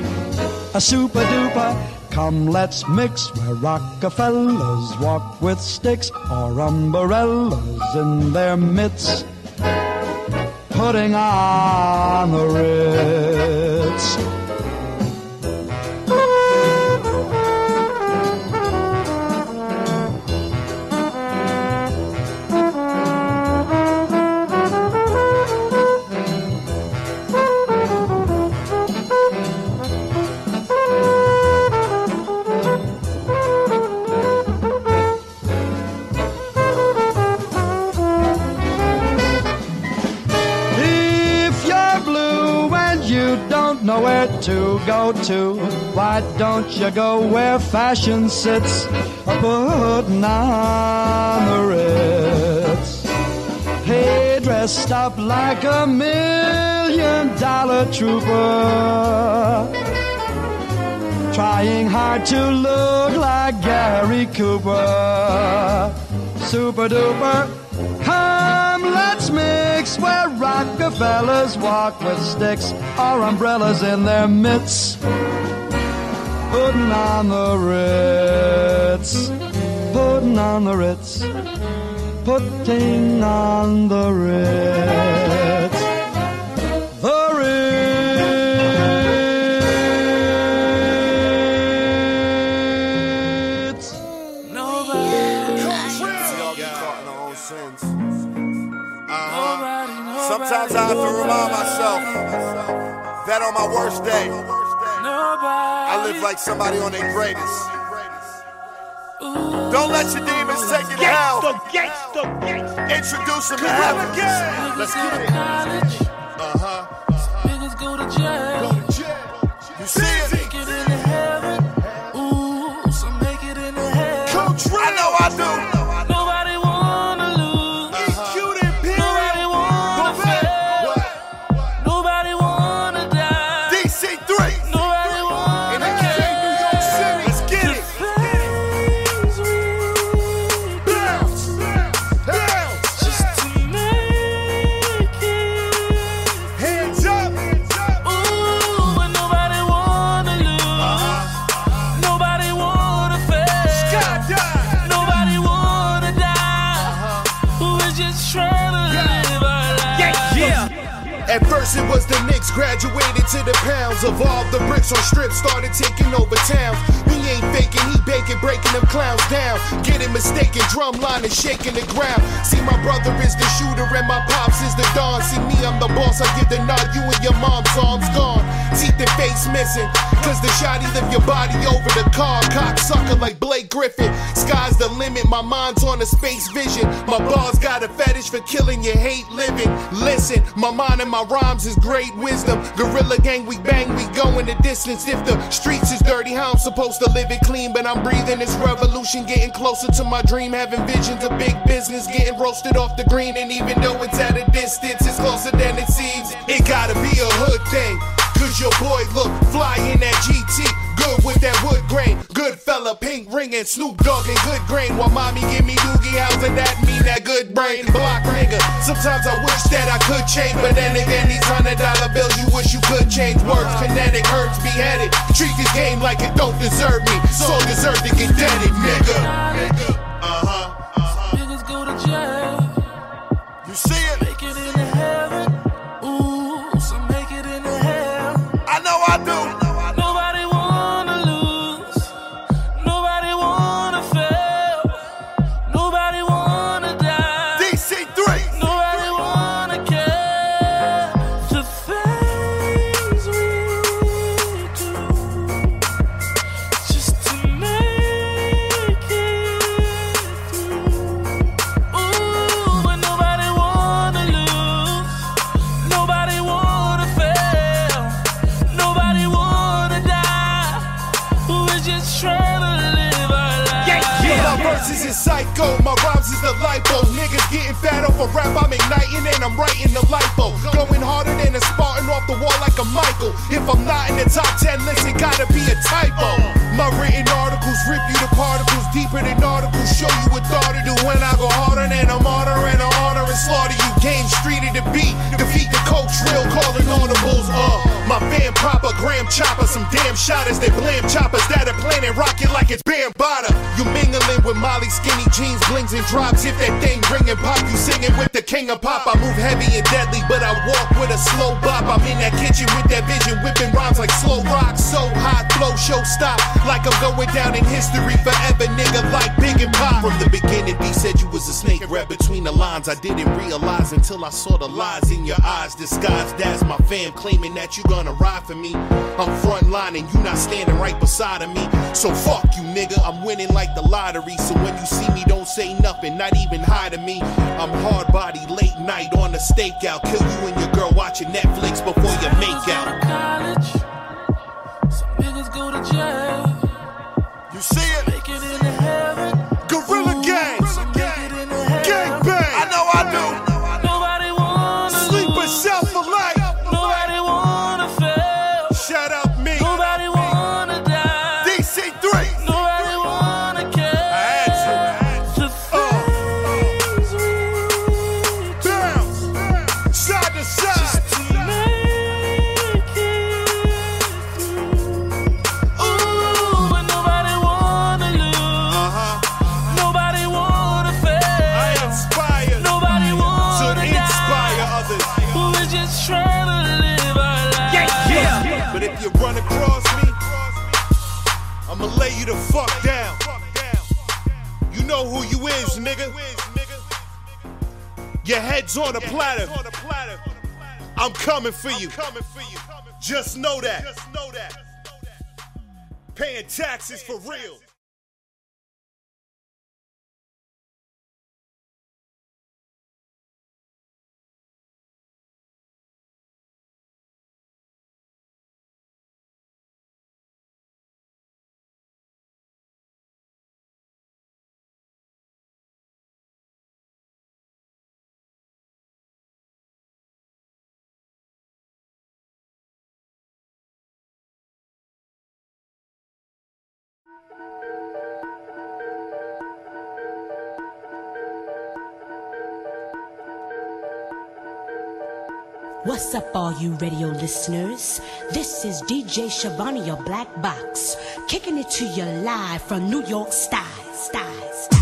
A super duper. Come, let's mix where Rockefellers walk with sticks or umbrellas in their mitts. Putting on the Ritz. Don't where to go to, why don't you go where fashion sits, putting on the Ritz? Hey, dressed up like a million dollar trooper, trying hard to look like Gary Cooper. Super duper. Come, let's where Rockefellers walk with sticks or umbrellas in their mitts. Putting on the Ritz, putting on the Ritz, putting on the Ritz. Have myself that on my worst day, I live like somebody on their greatest. Don't let your demons take you to hell. Introduce them to heaven. Let's get it. Uh huh. The Knicks, graduated to the pounds of all the bricks on strips, started taking over towns. We ain't faking, he baking, breaking them clowns down. Getting mistaken, drum line and shaking the ground. See, my brother is the shooter and my pops is the dawn. See me, I'm the boss, I give the nod, you and your mom's arms gone. Teeth and face missing, cause the shotty lift your body over the car. Cocksucker like Blake Griffin. Sky's the limit, my mind's on a space vision. My bars got a fetish for killing you, hate living. Listen, my mind and my rhymes is great wisdom. Gorilla gang, we bang, we go in the distance. If the streets is dirty, how I'm supposed to live it clean? But I'm breathing this revolution, getting closer to my dream. Having visions of big business, getting roasted off the green. And even though it's at a distance, it's closer than it seems. It gotta be a hood thing. Cause your boy look fly in that GT. Good with that wood grain. Good fella, pink ring and Snoop Dogg and good grain. While mommy give me doogie, how's that mean that good brain? Block nigga. Sometimes I wish that I could change, but then again, these hundred dollar bills you wish you could change. Words kinetic, hurts beheaded. Treat this game like it don't deserve me. So deserve to get deaded, nigga. Uh off a rap I'm igniting and I'm writing the lipo. Going harder than a Spartan off the wall like a Michael. If I'm not in the top 10 list, it gotta be a typo. My written articles rip you to particles deeper than articles. Show you what thought to do when I go harder than I'm harder and I honor and slaughter you. Game street to beat. Defeat the coach real calling audibles. Uh it chopper, some damn shotters that blam choppers that are planning rocket like it's Bambada. You mingling with Molly, skinny jeans, blings and drops. If that thing ringing pop, you singing with the king of pop. I move heavy and deadly, but I walk with a slow bop. I'm in that kitchen with that vision, whipping rhymes like slow rock. So hot, flow, show stop. Like I'm going down in history forever, nigga, like Big and Pop. From the beginning, D said you was a snake, read between the lines. I didn't realize until I saw the lies in your eyes, disguised as my fam, claiming that you gonna ride for me. I'm front line and you not standing right beside of me. So fuck you, nigga. I'm winning like the lottery. So when you see me, don't say nothing, not even hi to me. I'm hard body, late night on a stakeout. Kill you and your girl watching Netflix before you make out. Niggas go to jail. You see Your head's on a platter. I'm coming for you. Just know that. Paying taxes for real. What's up, all you radio listeners? This is DJ Shavani, your black box, kicking it to you live from New York style, style, style.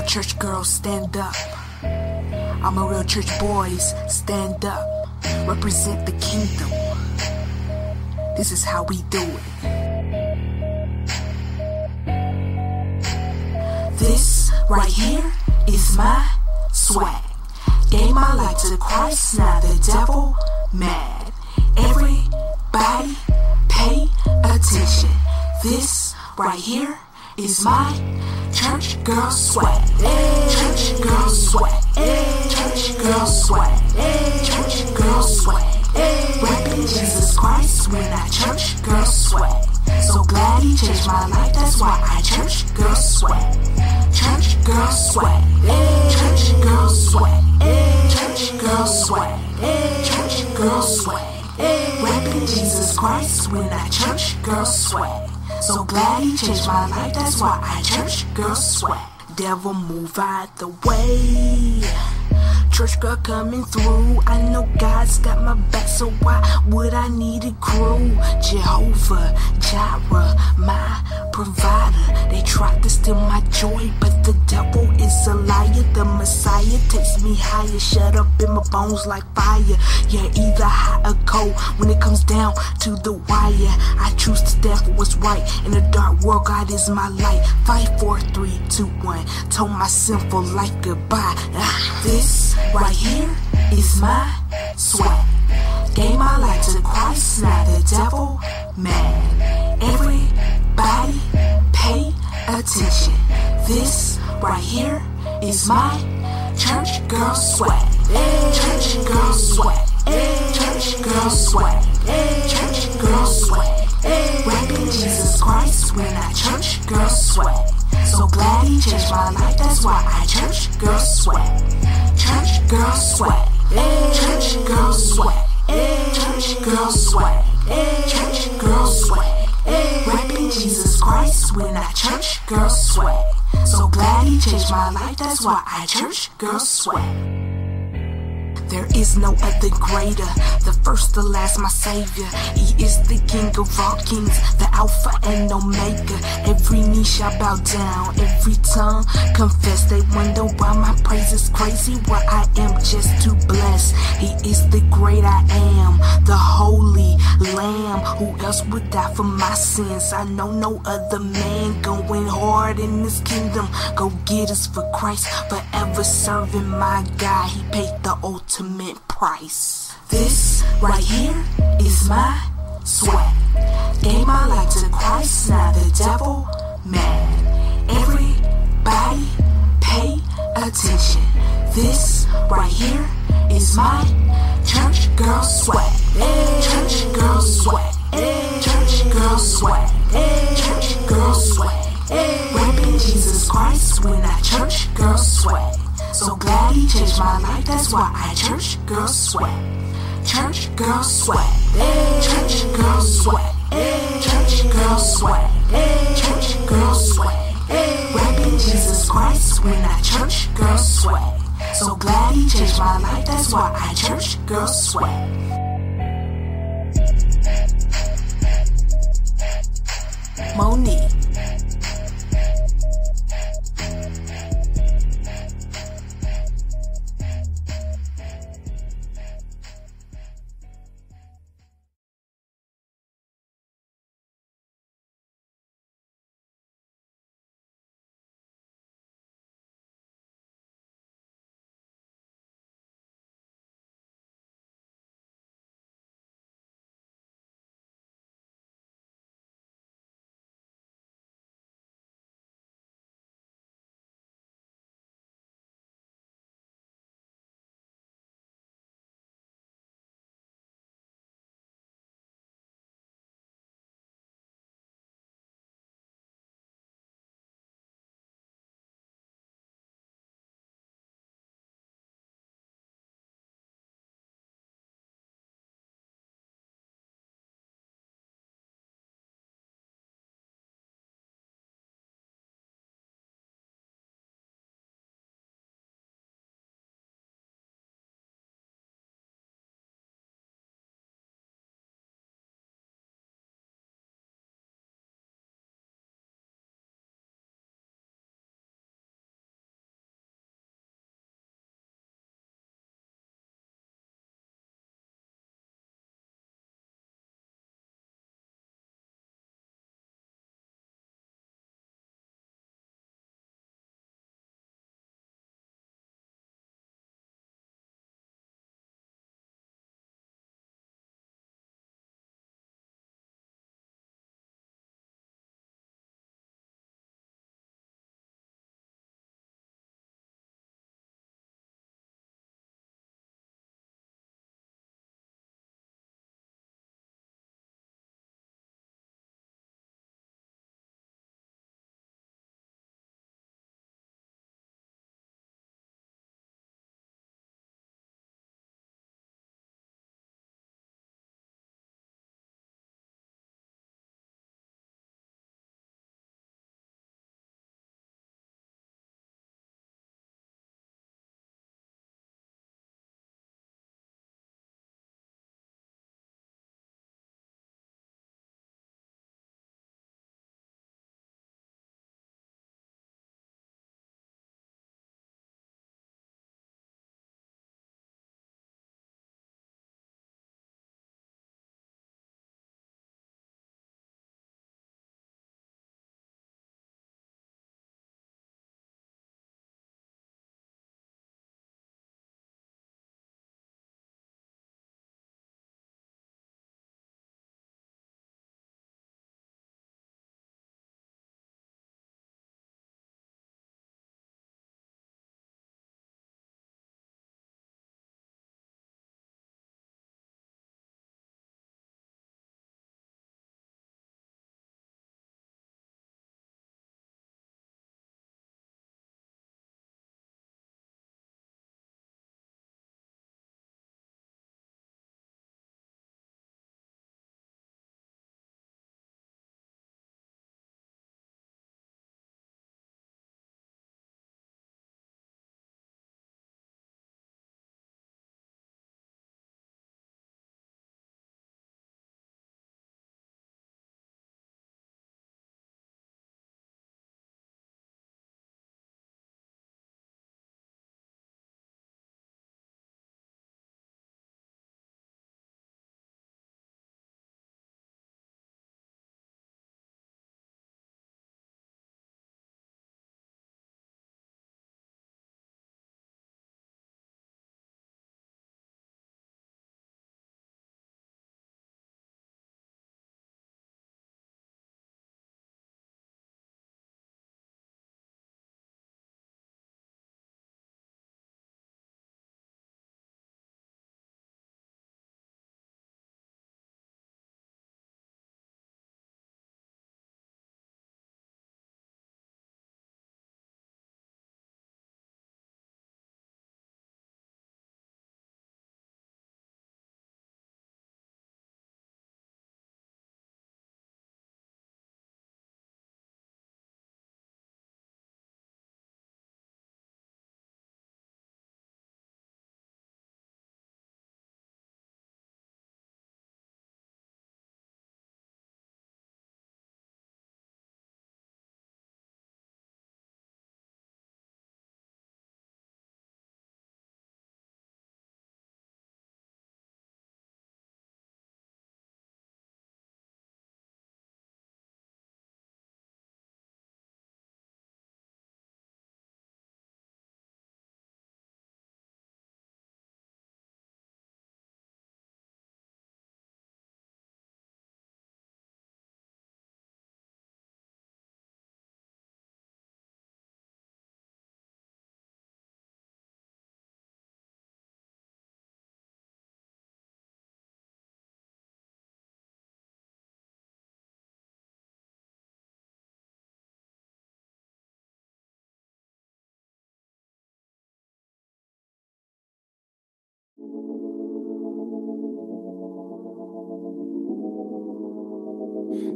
Real church girls, stand up. I'm a real church boys, stand up. Represent the kingdom. This is how we do it. This right here is my swag. Gave my life to Christ, now the devil mad. Everybody pay attention. This right here is my church girl swag. Girl swag. Devil move out the way. Church girl coming through. I know God's got my back, so why would I need a crew? Jehovah, Jireh, my provider. They tried to steal my joy, but the devil is a liar. The Messiah me higher, shut up in my bones like fire. Yeah, either hot or cold when it comes down to the wire. I choose to stand for what's right in a dark world. God is my light. Five, four, three, two, one. Told my sinful life goodbye. Ah, this right here is my swag. Gave my life to Christ, now the devil man. Everybody pay attention. This right here is my church girl swag. Church girl swag. Church girl swag. Church girl swag. Rapping Jesus Christ when I church girl swag. So glad he changed my life, that's why I church girl swag. Church girl swag. My life, that's why I church girl swag. There is no other greater, the first, the last, my savior. He is the king of all kings, the alpha and omega. Every knee shall bow down, every tongue confess. They wonder why my praise is crazy, why I am just too blessed. He is the great I am, the holy lamb. Who else would die for my sins? I know no other man going hard in this kingdom. Go get us for Christ, forever serving my God. He paid the ultimate price. This right here is my swag. Gave my life to Christ, now the devil mad. Everybody pay attention. This right here is my church girl swag. Church girl swag. Church girl swag. Church girl swag. Rapping Jesus Christ when I church girl swag. So glad he changed my life, that's why I church girl swag. Church girl swag. Church girl swag. Church girl swag. Church girl swag. Rapping Jesus Christ when I church girl swag. So glad he changed my life, that's why I church girl swag. Monique.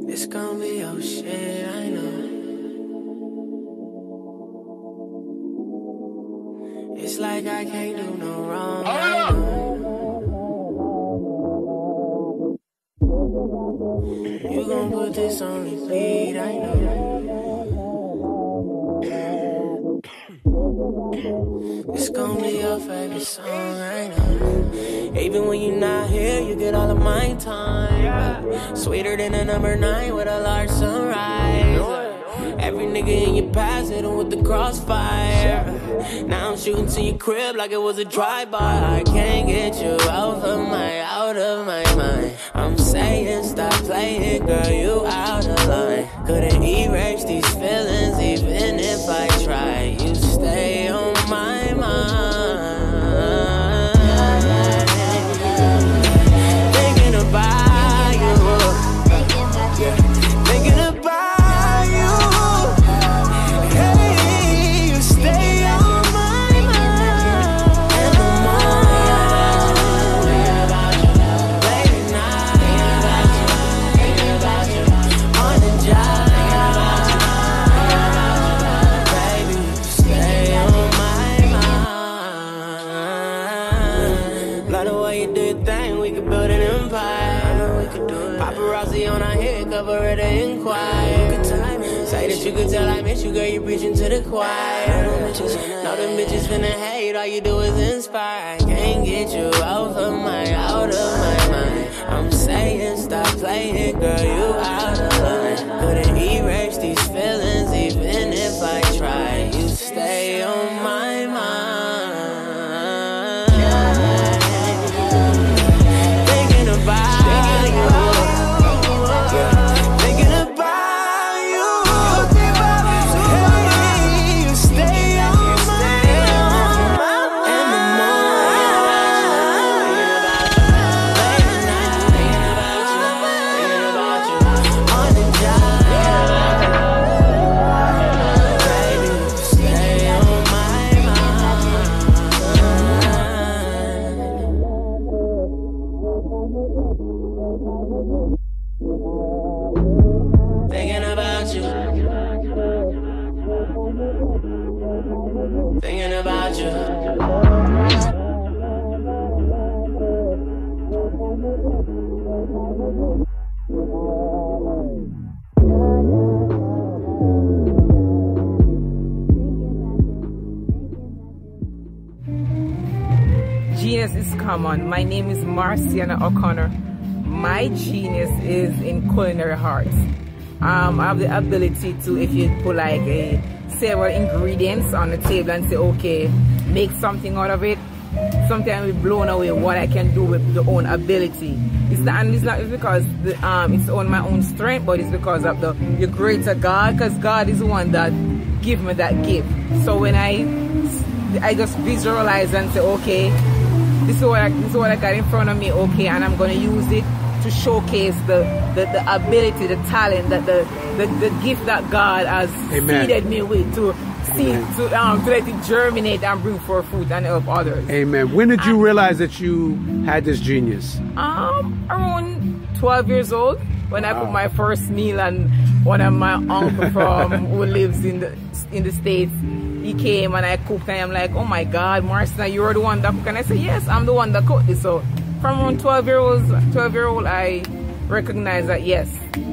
It's gonna be oh shit, I know. It's like I can't do no wrong. Know. You gon' put this on repeat, I know. It's gonna be your favorite song, I know. Even when you're not here, you get all of my time. Sweeter than a number nine with a large sunrise. Every nigga in your past hit 'em with the crossfire. Now I'm shooting to your crib like it was a drive-by. I can't get you out of my, out of my mind. I'm saying stop playing, girl, you out of line. Couldn't erase these feelings you could tell I miss you, girl, you preaching to the choir. Know them bitches finna hate, all you do is inspire. I can't get you out of my, out of my mind. I'm saying stop playing, girl, you out of line. Couldn't erase common. My name is Marciana O'Connor. My genius is in culinary arts. Um, I have the ability to, if you put like a several ingredients on the table and say, okay, make something out of it. Sometimes we're blown away what I can do with the own ability. It's not, and it's not because the, um, it's on my own strength, but it's because of the, the greater God, because God is the one that give me that gift. So when I I just visualize and say, okay, this is what I, this is what I got in front of me, okay, and I'm gonna use it to showcase the, the, the ability, the talent, that the, the the gift that God has Amen. seeded me with to see to um to let it germinate and bring forth fruit and help others. Amen. When did you realize that you had this genius? Um, around 12 years old when I put my first meal and one of my uncle from who lives in the in the states, he came and I cooked and I'm like, oh my God, Marcia, you're the one that cooked. And I said, yes, I'm the one that cooked this. So from around 12 year old, 12 year old, I recognize that yes,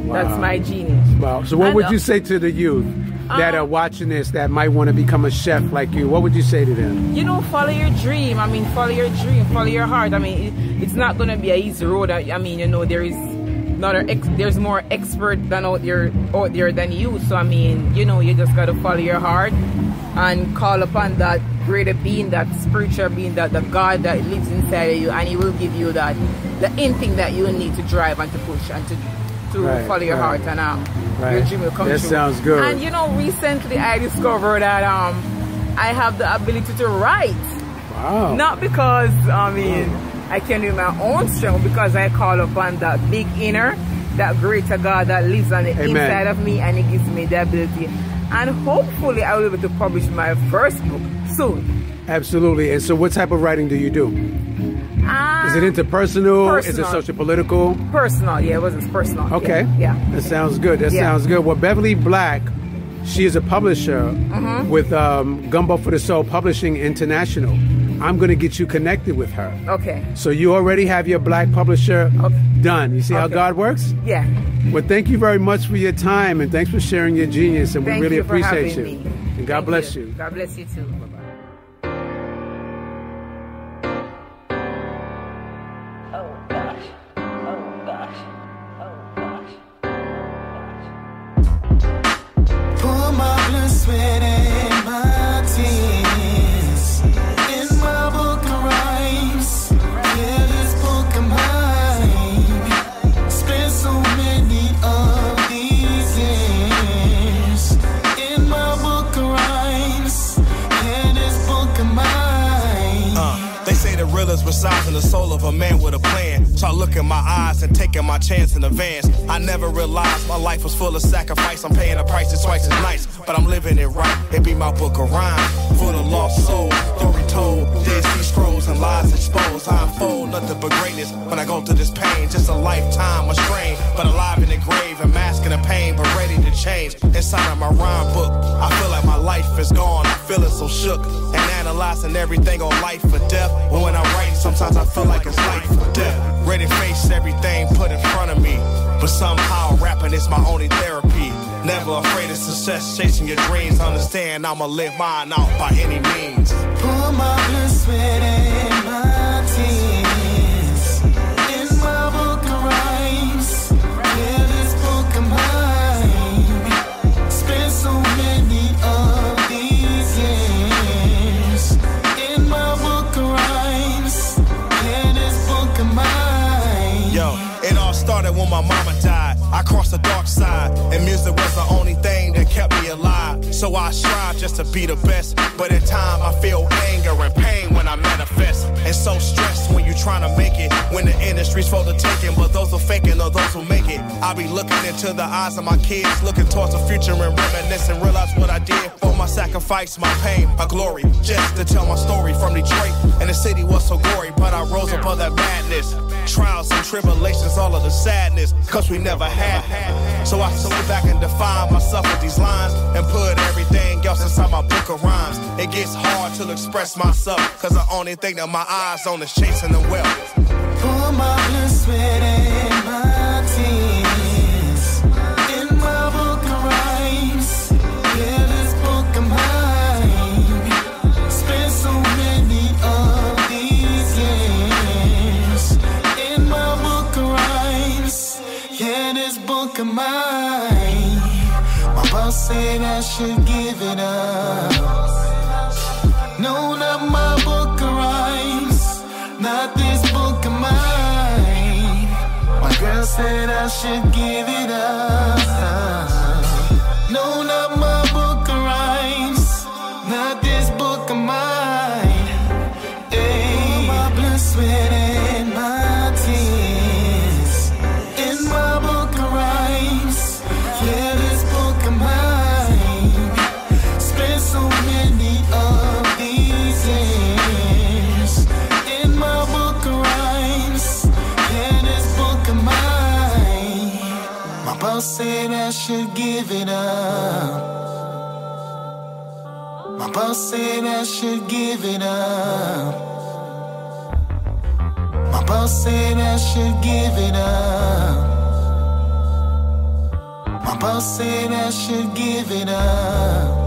that's my genius. Wow. So what And, would uh, you say to the youth that Um, are watching this that might want to become a chef like you? What would you say to them? you know, follow your dream. I mean, follow your dream, follow your heart. I mean, it, it's not gonna be an easy road. I, I mean, you know, there is not a ex, there's more expert than out there out there than you. So I mean, you know, you just gotta follow your heart and call upon that greater being, that spiritual being, that the God that lives inside of you, and He will give you that the instinct that you need to drive and to push and to to Right, follow your right. heart and um, your dream will come That true. sounds good. And you know, recently I discovered that um, I have the ability to write. Wow. Not because I mean I can do my own strength, because I call upon that big inner, that greater God that lives on the Amen. inside of me, and He gives me the ability. And hopefully, I will be able to publish my first book soon. Absolutely. And so, what type of writing do you do? Is it interpersonal? Is it social political? Personal, yeah, it was personal. Okay. Yeah. That sounds good. That Yeah. sounds good. Well, Beverly Black, she is a publisher Mhm. with um, Gumbo for the Soul Publishing International. I'm going to get you connected with her. Okay. So you already have your black publisher done. You see how God works? Yeah. Well, thank you very much for your time and thanks for sharing your genius. And Thank we really you appreciate you. me. And God Thank bless you. God bless you too. The the soul of a man with a plan. So I look in my eyes and taking my chance in advance. I never realized my life was full of sacrifice. I'm paying a price that's twice as nice, but I'm living it right. It be my book of rhyme for the lost soul. Story told, Dead Sea Scrolls and lies exposed. I unfold nothing but greatness when I go through this pain. Just a lifetime of strain, but alive in the grave and masking the pain, but ready to change. Inside of my rhyme book, I feel like my life is gone. I'm feeling so shook and analyzing everything on life or death. But when I write, sometimes I feel like it's life or death. Ready face everything put in front of me. But somehow rapping is my only therapy. Never afraid of success, chasing your dreams. Understand I'ma live mine out by any means. Pour my blood, sweat, and mama died. I crossed the dark side, and music was the only thing that kept me alive. So I strive just to be the best. But at time I feel anger and pain when I manifest. And so stressed when you trying to make it. When the industry's for the taking, but those who faking are those who make it. I be looking into the eyes of my kids, looking towards the future and reminiscing. Realize what I did for my sacrifice, my pain, my glory. Just to tell my story from Detroit. And the city was so gory, but I rose above that madness. Trials and tribulations, all of the sadness, cause we never had. So I sit back and define myself with these lines and put everything else inside my book of rhymes. It gets hard to express myself, cause the only thing that my eyes on is chasing the wealth. Pour my blood, sweat, mine. My boss said I should give it up. No, not my book of rhymes, not this book of mine. My girl said I should give it up. Should give it up. My boss said I should give it up. My boss said I should give it up. My boss said I should give it up.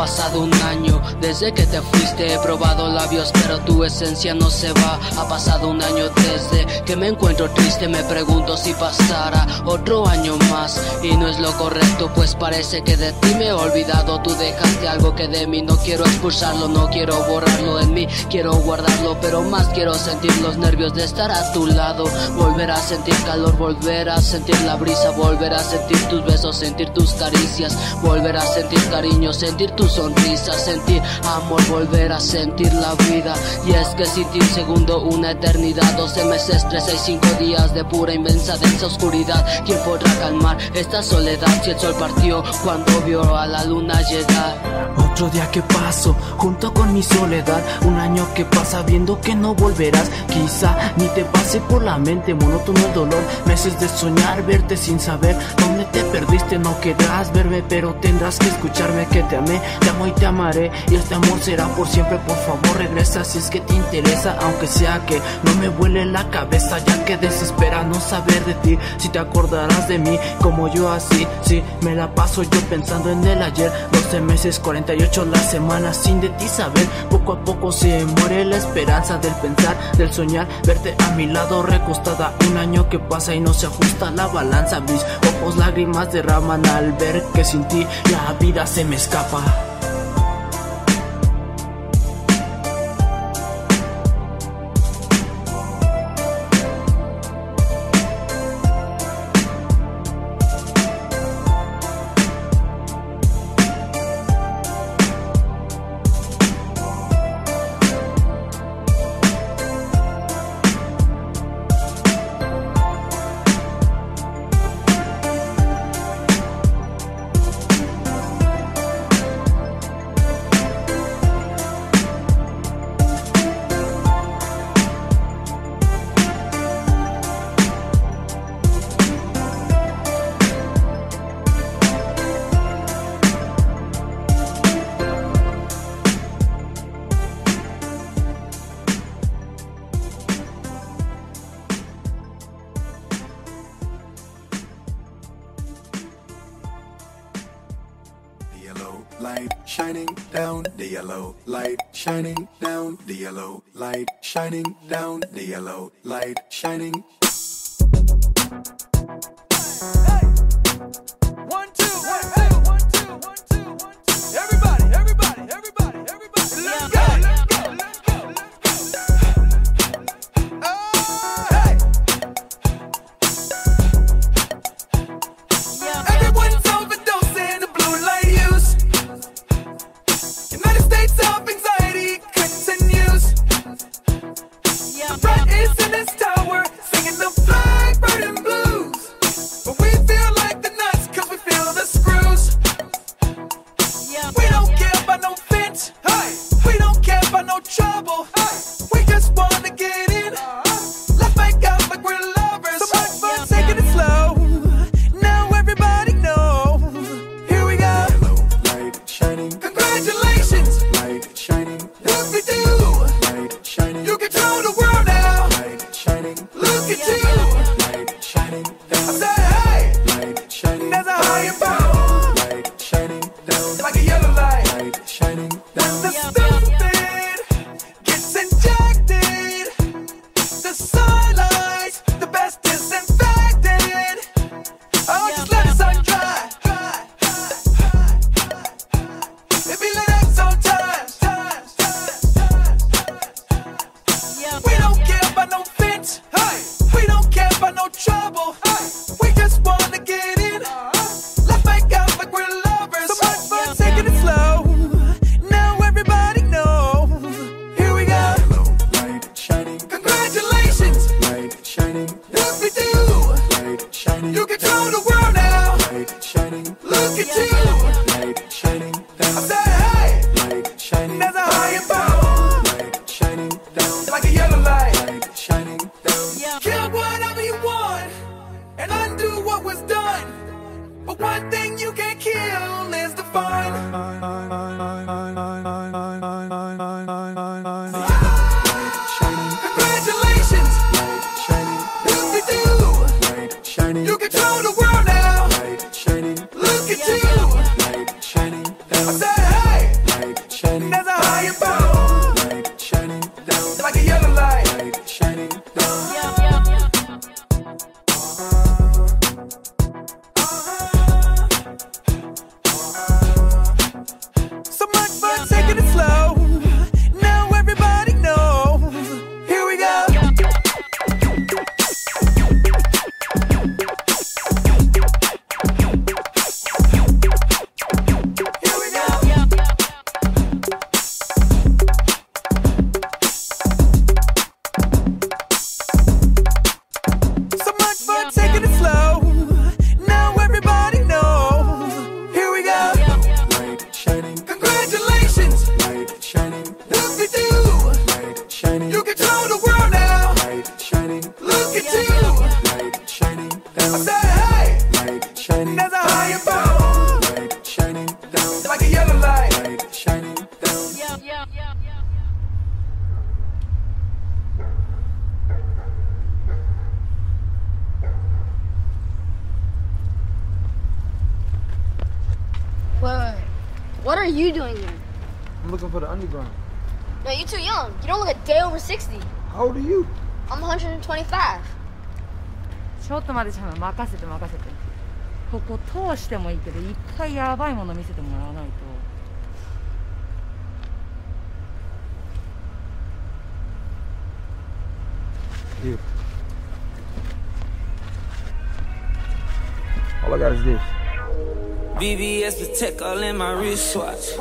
Pasado un año desde que te fuiste, he probado labios, pero tu esencia no se va. Ha pasado un año desde que me encuentro triste, me pregunto si pasará otro año más. Y no es lo correcto, pues parece que de ti me he olvidado. Tú dejaste algo que de mí no quiero expulsarlo, no quiero borrarlo en mí, quiero guardarlo, pero más quiero sentir los nervios de estar a tu lado. Volver a sentir calor, volver a sentir la brisa, volver a sentir tus besos, sentir tus caricias, volver a sentir cariño, sentir tus sonrisa, sentir amor, volver a sentir la vida. Y es que sin ti un segundo, una eternidad, 12 meses, 3, y 5 días de pura inmensa densa oscuridad. ¿Quién podrá calmar esta soledad si el sol partió cuando vio a la luna llegar? Otro día que paso junto con mi soledad, un año que pasa viendo que no volverás. Quizá ni te pase por la mente monótono el dolor, meses de soñar, verte sin saber dónde te perdiste. No querrás verme, pero tendrás que escucharme que te amé, te amo y te amaré. Y este amor será por siempre. Por favor, regresa si es que te interesa, aunque sea que no me vuele la cabeza, ya que desespera no saber de ti. Si te acordarás de mí como yo así, si me la paso yo pensando en el ayer, 12 meses, 48 las semanas sin de ti saber. Poco a poco se muere la esperanza del pensar, del soñar, verte a mi lado recostada. Un año que pasa y no se ajusta la balanza. Mis ojos lágrimas derraman al ver que sin ti la vida se me escapa. Shining down, the yellow light shining. One, 任せて任せてここ通してもいいけど一回やばいもの見せてもらわないと Here. All I got is this. BBS the tech all in my wristwatch.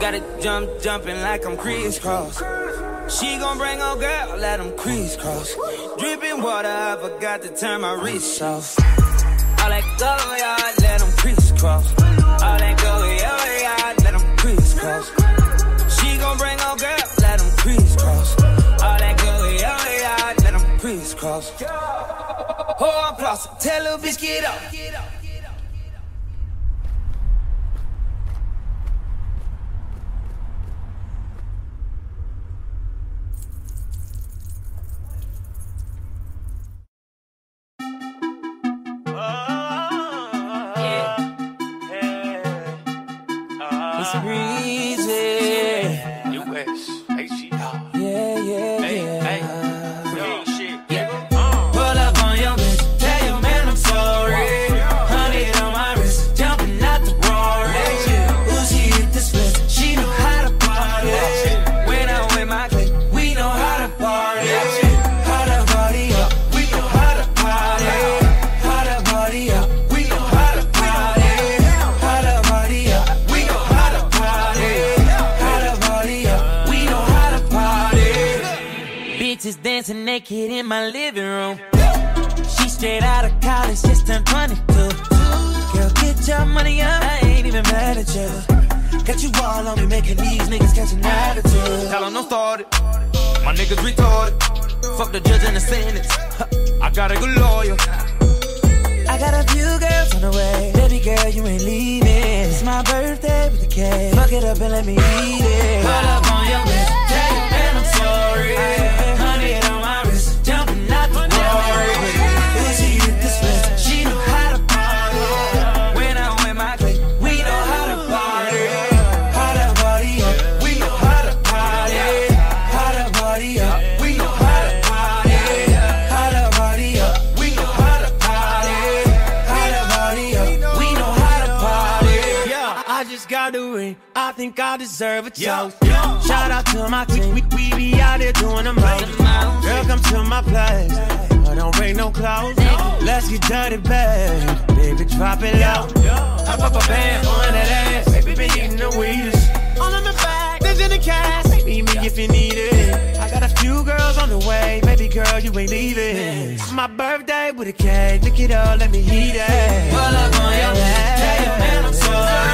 Got it jump, jumping like I'm crisscross. She gon' bring her girl, let them crisscross. Dripping water, I forgot to turn my wrist off. All that go yard, let them crisscross. All that go yard, let them crisscross. She gon' bring her girl, let them crisscross. All that go yard, let them crisscross. Oh, I'm flossing, tell her bitch get up. It's got a good lawyer. I got a few girls on the way. Baby girl, you ain't leaving. It's my birthday with the cake. Fuck it up and let me eat I deserve a toast. Shout out to my team. We, we be out there doing the most. Girl, come to my place. I don't bring no clothes. Let's get dirty, babe. Baby, drop it low. Hop up a band on that ass. Baby, been eating the weedest. All in the bag, there's in the cash. Meet me if you need it. I got a few girls on the way. Baby girl, you ain't leaving. My birthday with a cake. Look it up, let me eat it. Pull up on your. Tell your man I'm sorry.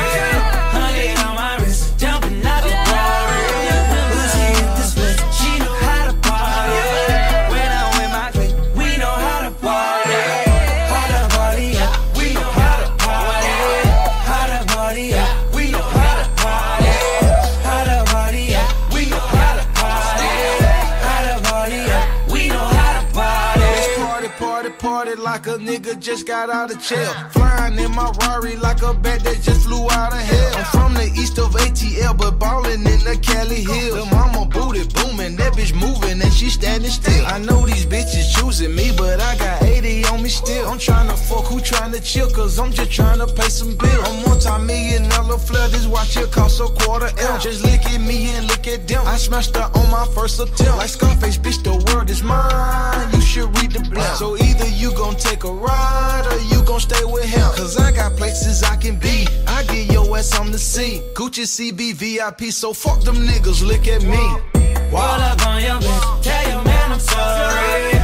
Nigga just got out of jail. Flying in my Rari like a bat that just flew out of hell. I'm from the east of ATL, but ballin' in the Cali Hills. The mama booty booming, that bitch moving and she standing still. I know these bitches choosing me, but I got 80 on me still. I'm tryna fuck, who tryna chill, cause I'm just tryna pay some bills. I'm multi-million dollar flood, this watch here cost a quarter M. Just look at me and look at them. I smashed her on my first attempt. Like Scarface, bitch, the world is mine. You should read the blunt. So either you gon' take a ride or you gon' stay with him. Cause I got places I can be. I get your ass on the scene. Gucci CB VIP, so fuck them niggas, look at me. Roll up on your bitch, tell your man I'm sorry.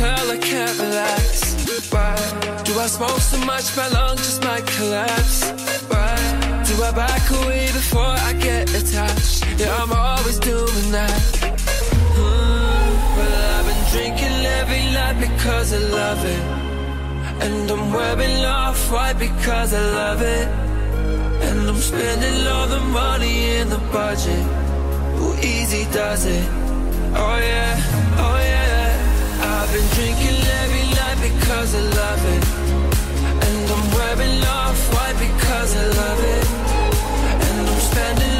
Until I can't relax? Why? Do I smoke so much my lungs just might collapse? Why? Do I back away before I get attached? Yeah, I'm always doing that. Hmm, well, I've been drinking every night because I love it. And I'm wearing off white because I love it. And I'm spending all the money in the budget. Who easy does it? Oh yeah. I've been drinking every night because I love it. And I'm wearing off white because I love it. And I'm spending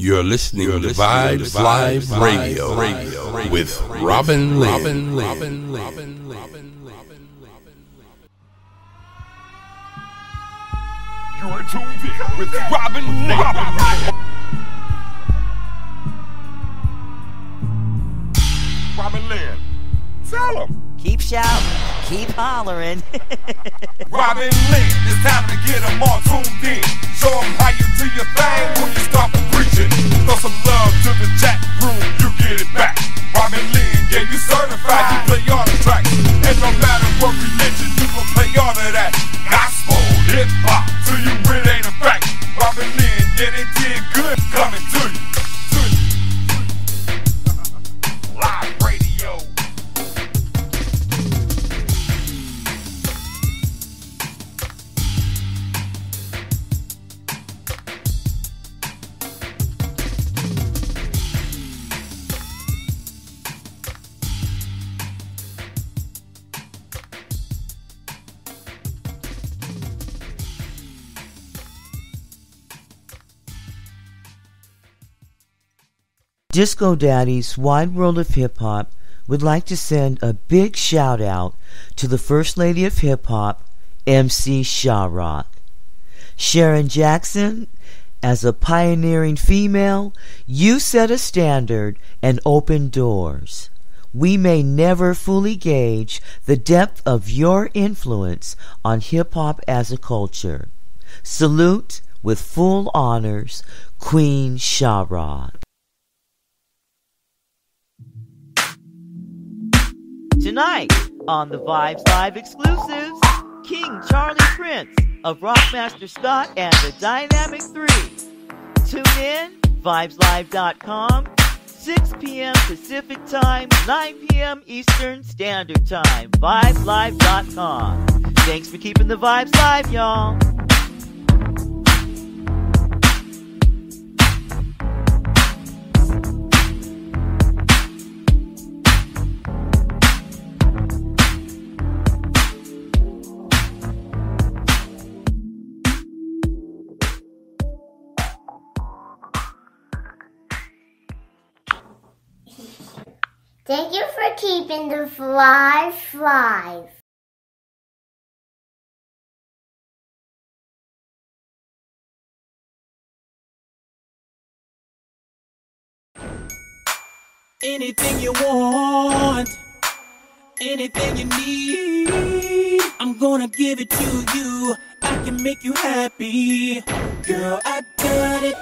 You're listening to Vibes Live Radio, with Robin Lynne. Robin Lynne. You're tuned in with Robin Lynne. Robin Lynne. Tell him. Keep shouting, keep hollering. Robin Lynne, it's time to get them all tuned in. Show them how you do your thing when you start preaching. Throw some love to the chat room, you get it back. Robin Lynne, yeah, you certified, you play all the tracks. And no matter what religion, you gon' play all of that. Gospel, hip hop, to you it ain't a fact. Robin Lynne, yeah, they did good coming. To you. Disco Daddy's Wide World of Hip Hop would like to send a big shout out to the First Lady of Hip Hop, MC Sha-Rock. Sharon Jackson, as a pioneering female, you set a standard and opened doors. We may never fully gauge the depth of your influence on hip hop as a culture. Salute with full honors, Queen Sha-Rock. Tonight on the Vibes Live exclusives, King Charlie Prince of Rockmaster Scott and the Dynamic 3. Tune in, vibeslive.com, 6 p.m. Pacific Time, 9 p.m. Eastern Standard Time, vibeslive.com. Thanks for keeping the vibes live, y'all. Thank you for keeping the fly flies. Anything you want, anything you need, I'm gonna give it to you. I can make you happy. Girl, I got it,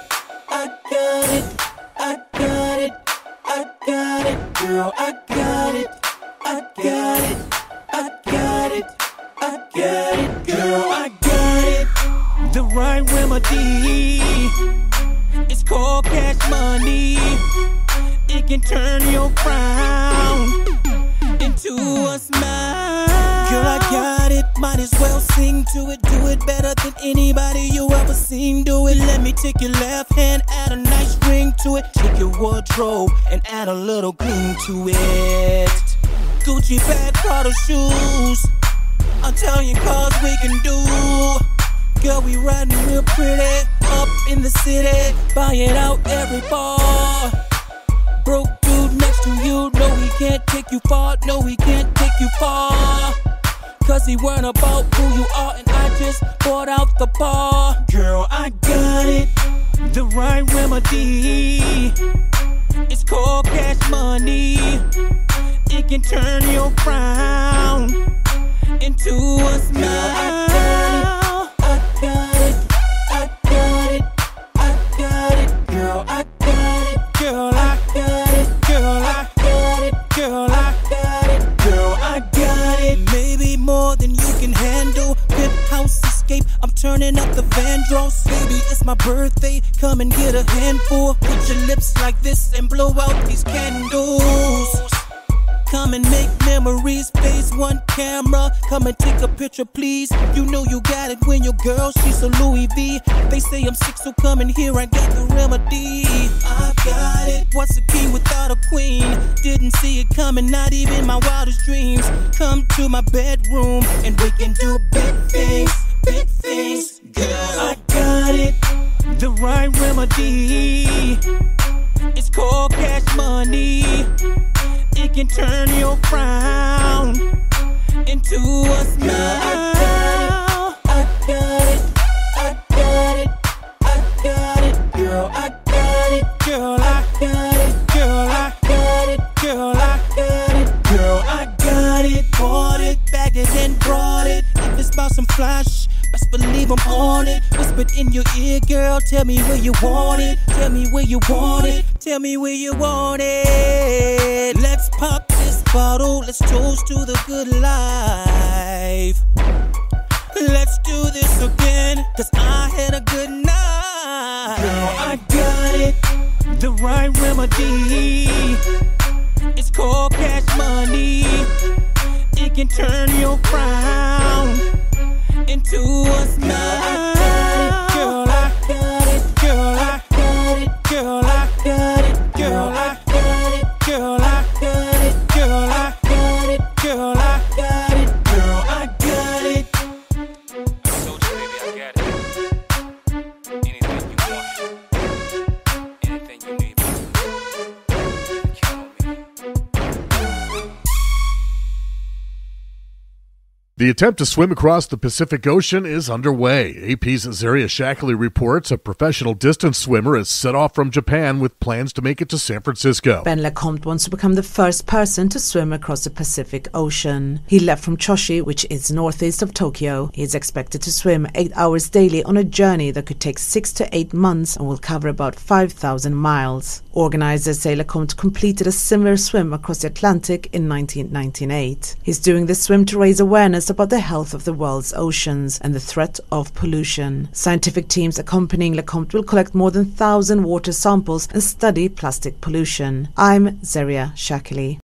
I Girl, I got it, I got it, I got it, I got it. Girl, I got it. The right remedy. It's called cash money. It can turn your frown into a smile. Girl, I got it. Might as well sing to it. Do it better than anybody you ever seen. Do it. Let me take your left hand, your and add a little gleam to it. Gucci bag, Prada shoes. Italian cars we can do. Girl, we riding real pretty up in the city, buying out every bar. Broke dude next to you, no, he can't take you far, no, he can't take you far. Cause he weren't about who you are, and I just bought out the bar. Girl, I got it, the right remedy. It's called cash money. It can turn your frown into a smile. I got it, I got it, I got it, girl, I got it, girl, I got it, girl, I got it, girl, I got it, girl, I got it. Maybe more than you can handle. Pimp house escape, I'm turning up the Vandross. Baby, it's my birthday, come and get a handful. Put your lips like this and blow out these candles. Come and make memories. Phase one camera. Come and take a picture, please. You know you got it when your girl, she's a Louis V. They say I'm sick, so come in here. I got the remedy. I've got it. What's a king without a queen? Didn't see it coming, not even my wildest dreams. Come to my bedroom and we can do big things. Big things, girl. I got it. The right remedy. It's called cash money. It can turn your frown into a smile. I got it, I got it, I got it, girl, I got it, girl, I got it, girl, I got it, girl, I got it, girl, I got it, bought it, bagged it and brought it. If it's about some flash, best believe I'm on it. Whispered in your ear, girl, tell me where you want it, tell me where you want it, tell me where you want it. Let's pop this bottle, let's toast to the good life. Let's do this again, cause I had a good night. Girl, I got it, the right remedy. It's called cash money. It can turn your frown into a smile. Girl, I got it, girl, I got it, girl, I got it, girl, I got it, The attempt to swim across the Pacific Ocean is underway. AP's Zaria Shackley reports a professional distance swimmer has set off from Japan with plans to make it to San Francisco. Ben Lecomte wants to become the first person to swim across the Pacific Ocean. He left from Choshi, which is northeast of Tokyo. He is expected to swim eight hours daily on a journey that could take six to eight months and will cover about 5,000 miles. Organizers say Lecomte completed a similar swim across the Atlantic in 1998. He's doing this swim to raise awareness about the health of the world's oceans and the threat of pollution. Scientific teams accompanying Lecomte will collect more than 1,000 water samples and study plastic pollution. I'm Zaria Shakili.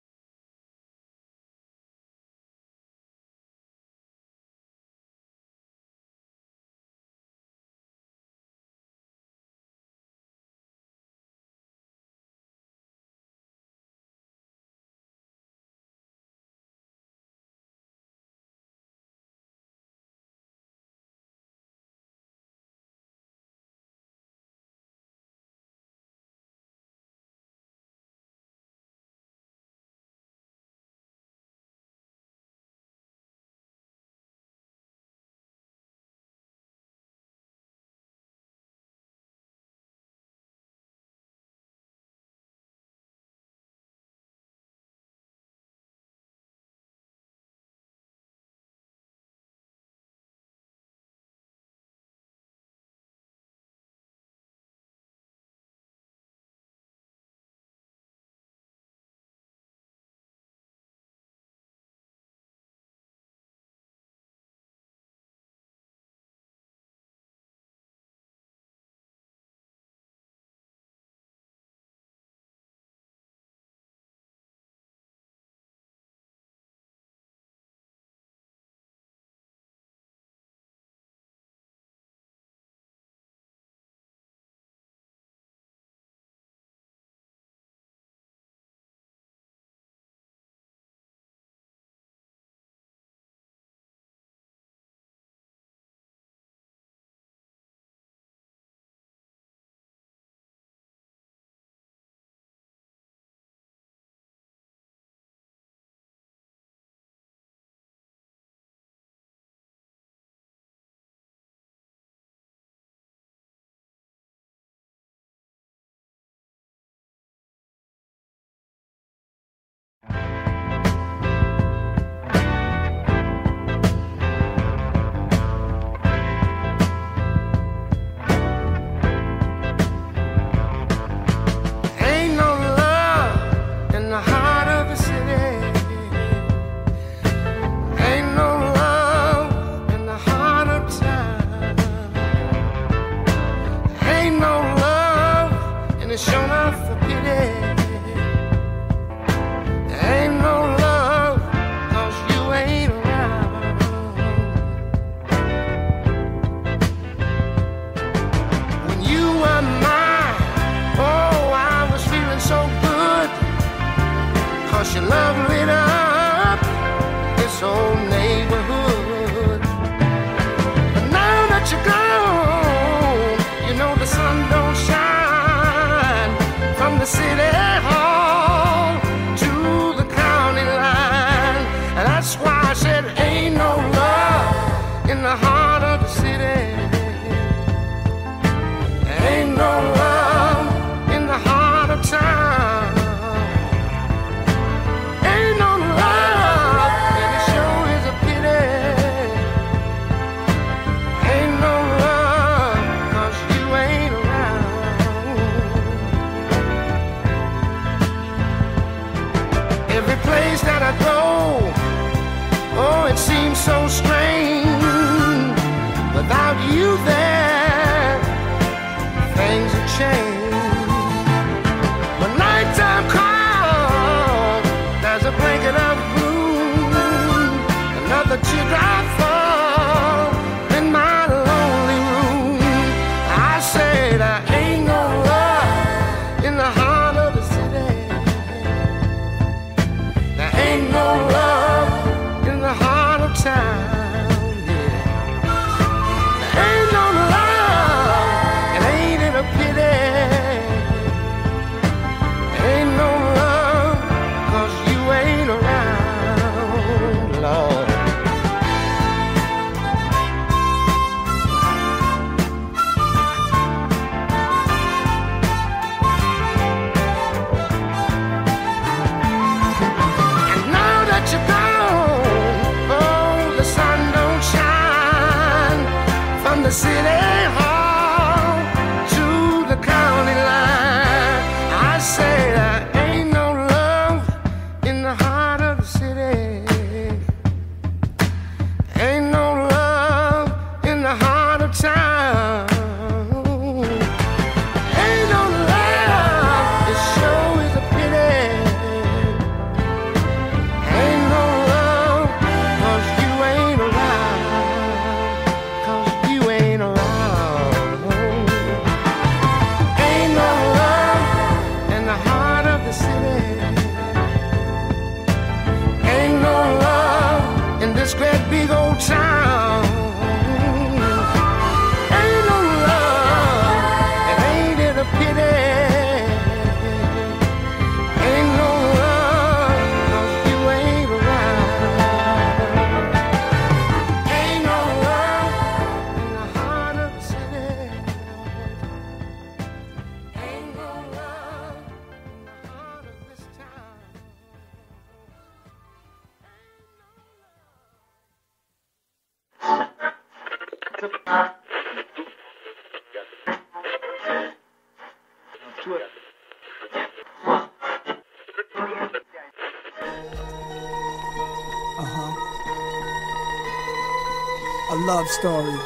Love story.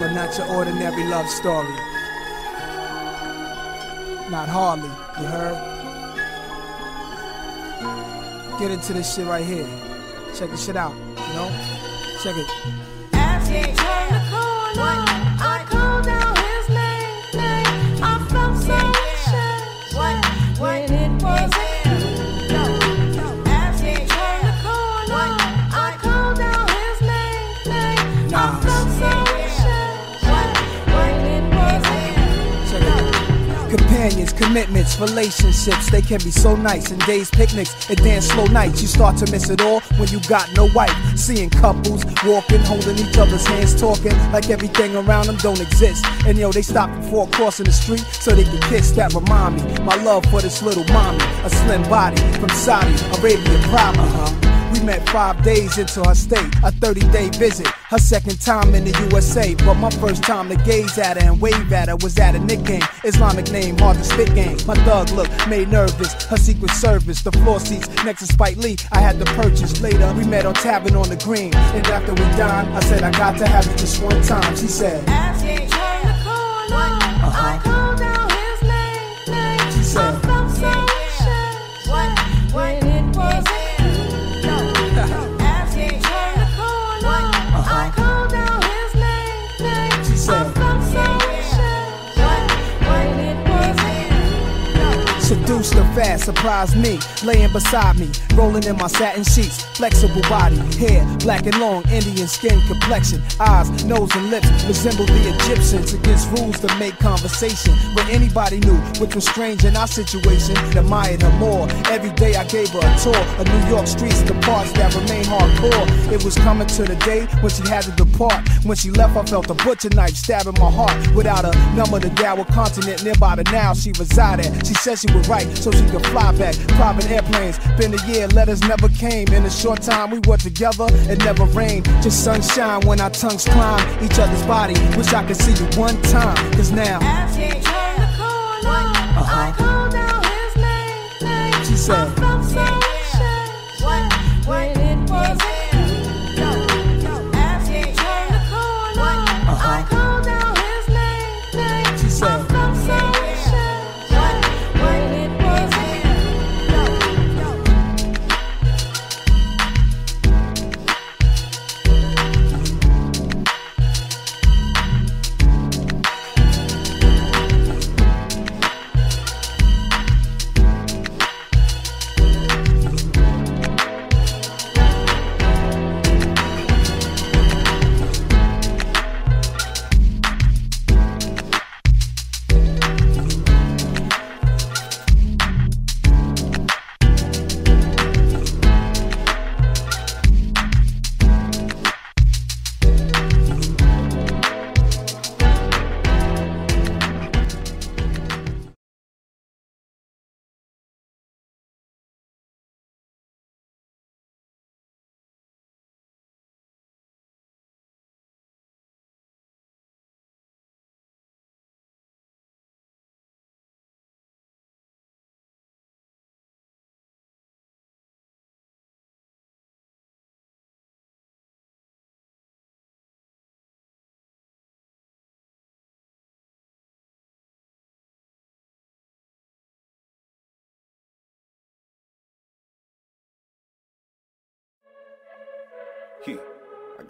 But not your ordinary love story. Not hardly, you heard? Get into this shit right here. Check this shit out, you know? Check it. Commitments, relationships, they can be so nice. And days, picnics, and dance slow nights. You start to miss it all when you got no wife. Seeing couples walking, holding each other's hands, talking like everything around them don't exist. And yo, they stop before crossing the street so they can kiss. That remind me, my love for this little mommy, a slim body from Saudi Arabia, probably. Uh-huh. Met five days into her stay, a 30 day visit. Her second time in the USA, but my first time to gaze at her and wave at her was at a Knick game. Islamic name, hard to spit game. My thug look made nervous. Her secret service, the floor seats next to Spike Lee, I had to purchase. Later, we met on Tavern on the Green. And after we dined, I said, I got to have you just one time. She said, As he turned the corner, uh-huh. I called out his name. name. She said, fast, surprised me, laying beside me, rolling in my satin sheets, flexible body, hair black and long, Indian skin complexion, eyes, nose, and lips resemble the Egyptians. Against rules to make conversation, but anybody knew, which was strange in our situation. Admired her more. Every day I gave her a tour of New York streets, the parts that remain hardcore. It was coming to the day when she had to depart. When she left, I felt a butcher knife stabbing my heart. Without a number dial a continent nearby the now she resided. She said she would write so she could fly back. Private airplanes, been a year, letters never came. In a short time, we were together, it never rained. Just sunshine when our tongues climb each other's body. Wish I could see you one time, cause now. As he turned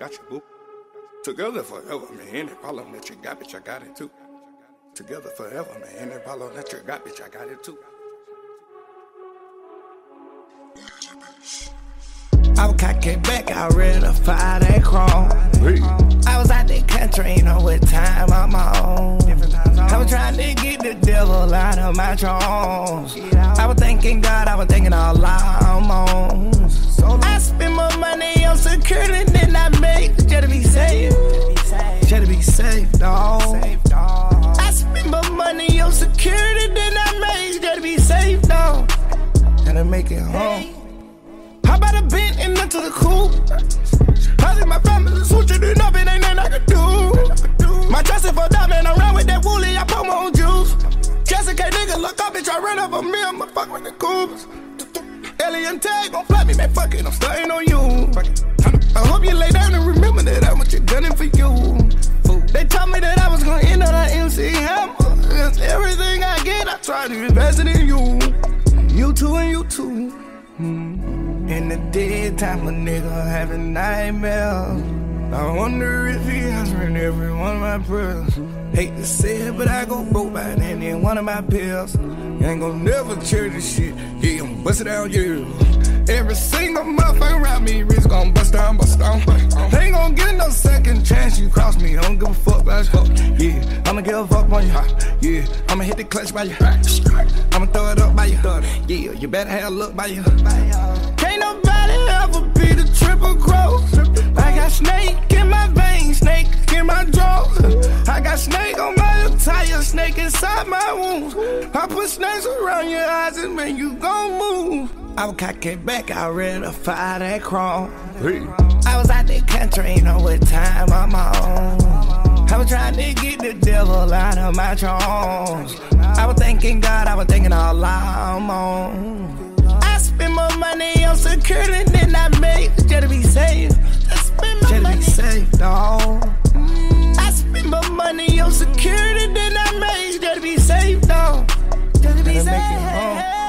got you, boo. Together forever, man. Any problem that you got, bitch, I got it too. Together forever, man. Any problem that you got, bitch, I got it too. I was cocked back, I read a fire that chrome. I was out the country, ain't know what time I'm on. I was trying to get the devil out of my drones. I was thanking God, I was thinking all I'm on. I spend more money on security than I make just to be safe. Just to be safe, dawg. I spend more money on security than I make just to be safe, dawg. Gotta make it home. How about a bent and into the coop? I think my family switching it up, it ain't nothing I can do. My dressing for diamond, around with that woolly, I put my own juice. Jessica nigga, look up, bitch, I run up a meal, I'ma fuck with the coopers. Alien tag gon' fly me, man, fuck it, I'm starting on you. I hope you lay down and remember that I'm what you're gunning for you. They told me that I was gonna end on an MC Hammer. Cause everything I get, I try to invest it in you. You too and you too. Mm. In the daytime, a nigga having nightmares. I wonder if he answering every one of my prayers. Hate to say it, but I go broke by any one of my pills. Ain't gon' never change this shit. Yeah, I'm bustin' down, yeah. Every single motherfucker around me, Rich gon' bust down, bust down. Ain't gon' get no second chance. You cross me, I don't give a fuck about you. Yeah, I'ma give a fuck on you. Yeah, I'ma hit the clutch by you. I'ma throw it up by you. Yeah, you better have a look by you. Can't nobody ever be the triple cross. I got snake in my veins, snake in my jaw. I got snake on my attire, snake inside my wounds. I put snakes around your eyes and make you gon' move. I was cocked back, I read a fire that crawl. I was out the country, ain't know what time I'm on. I was trying to get the devil out of my drones. I was thanking God, I was thinking all I'm on. I spend more money on security than I make just to be safe. Just to be safe, dawg. I spend more money on security than I make just to be safe, dawg. Just to be safe.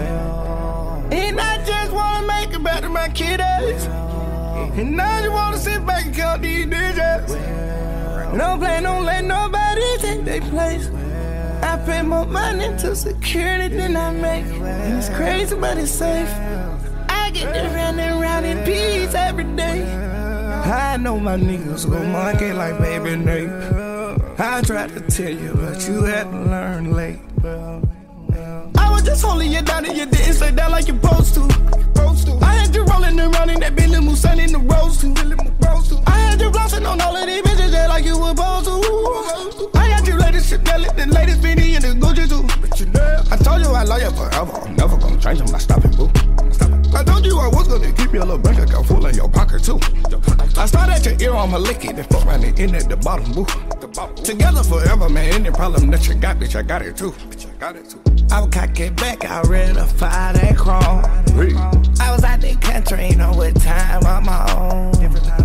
And I just wanna make it better, my kiddos. And I just wanna sit back and count these digits. No plan, don't let nobody take their place. I pay more money to security than I make. And it's crazy, but it's safe. I get to round and round in peace every day. I know my niggas go monkey like baby Nate. I tried to tell you, but you had to learn late. I was just holding you down and you didn't stay down like you're supposed to. I had you rolling around in that Billy Musan in the rose too. I had you flossing on all of these bitches just like you were supposed to. I had you latest Chanel, the latest Fendi and the Gucci too. I told you I love you forever. I'm never gonna change, I'm not stopping, boo. I told you I was gonna keep your little bank account full in your pocket too. I started at your ear, I'ma lick it and fuck around and end at the bottom, boo. Together forever, man. Any problem that you got, bitch, I got it too. Bitch, I got it too. I was cock it back, I ready to fire that chrome. I was out the country, ain't know what time on my own.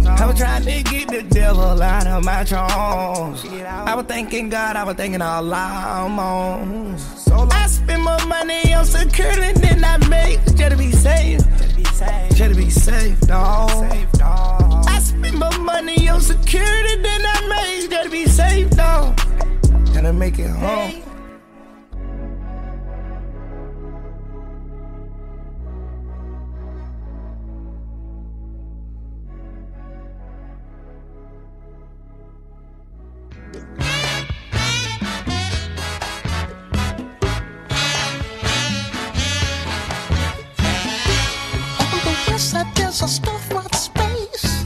I was trying to get the devil out of my chongs. I was thanking God, I was thinking all on. So I spend more money on security than I make just to be safe. Just to be safe, dawg. I spend more money on security than I make just to be safe, dawg. Gotta make it home. There's a storefront space.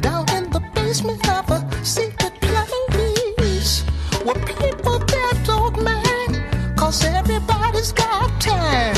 Down in the basement of a secret place. Where people there don't mind. Cause everybody's got time.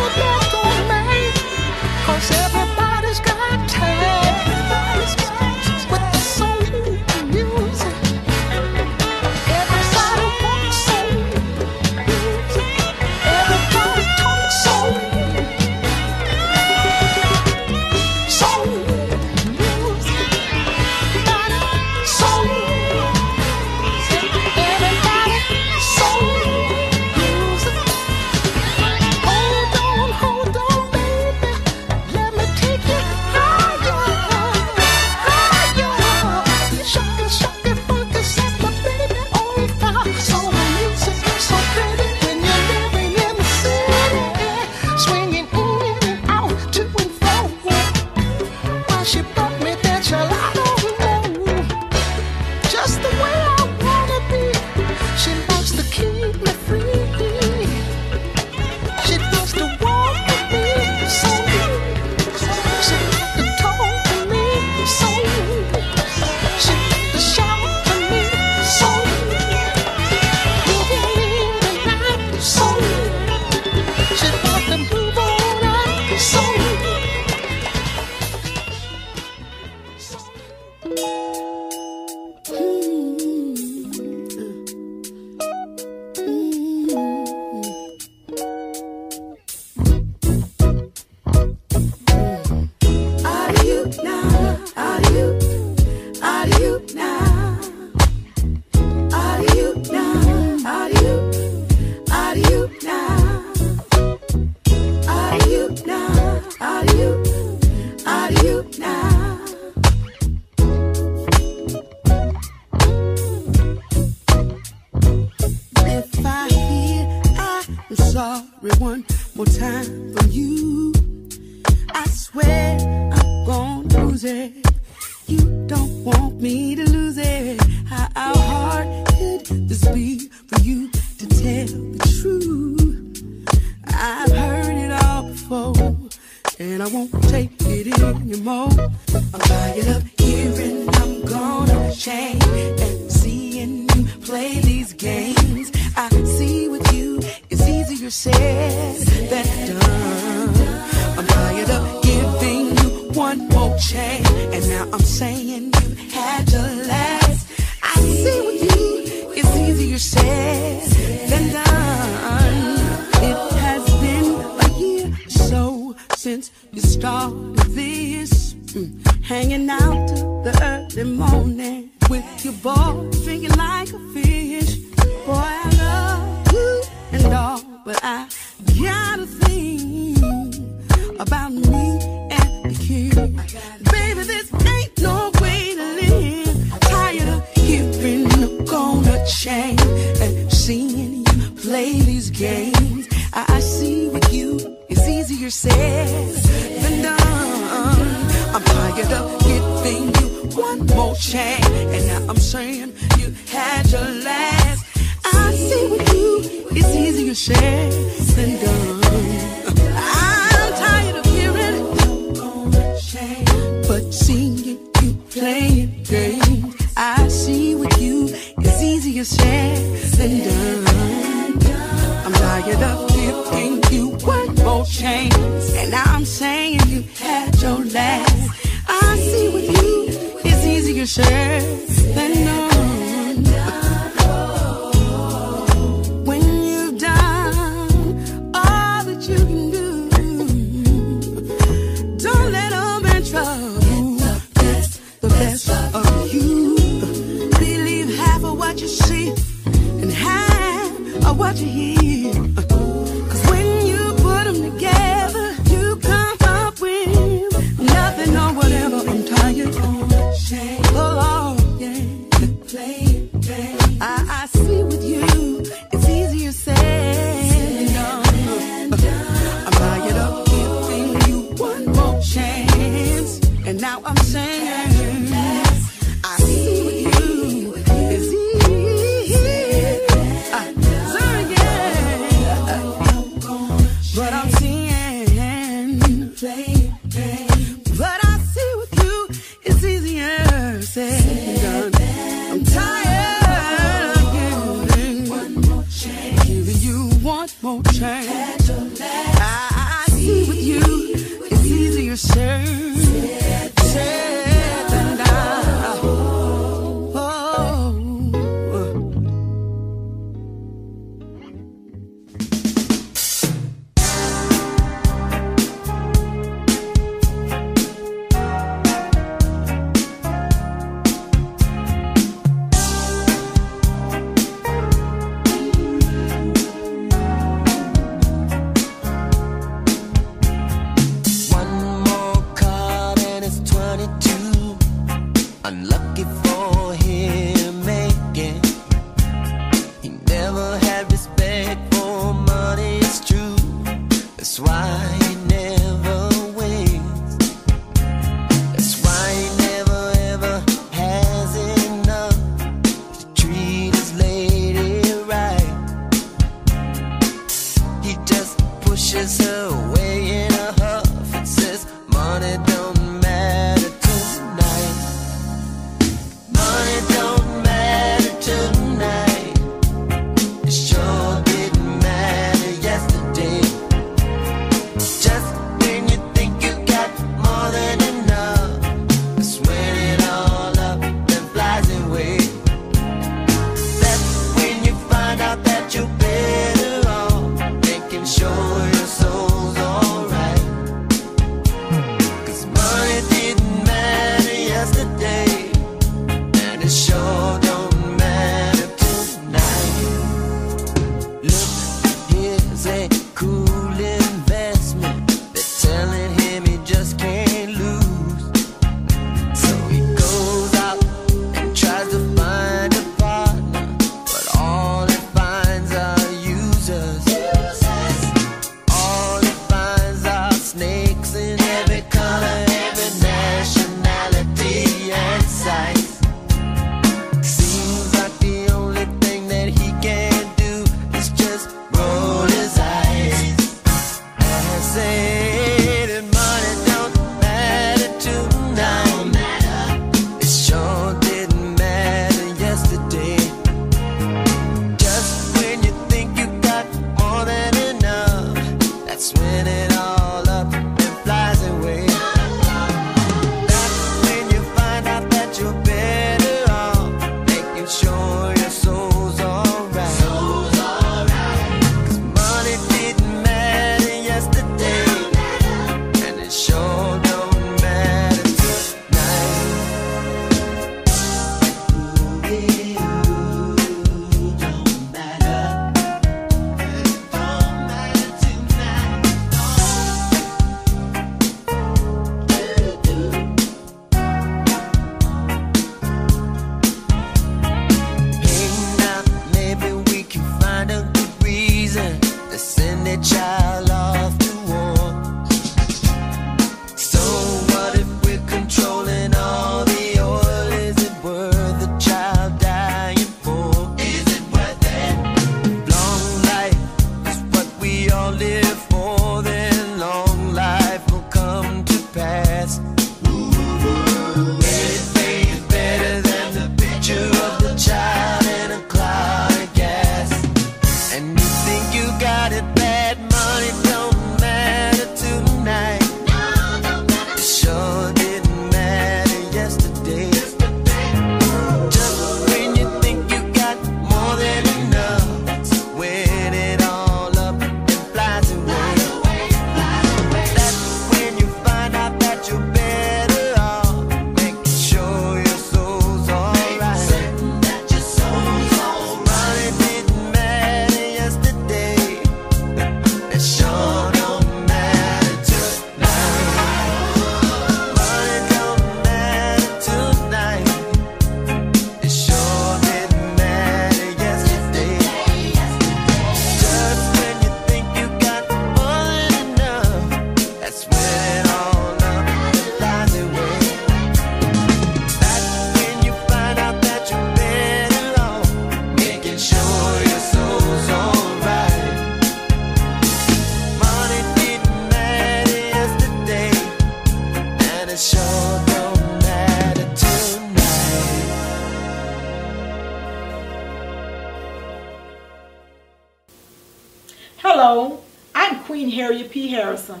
Harrison,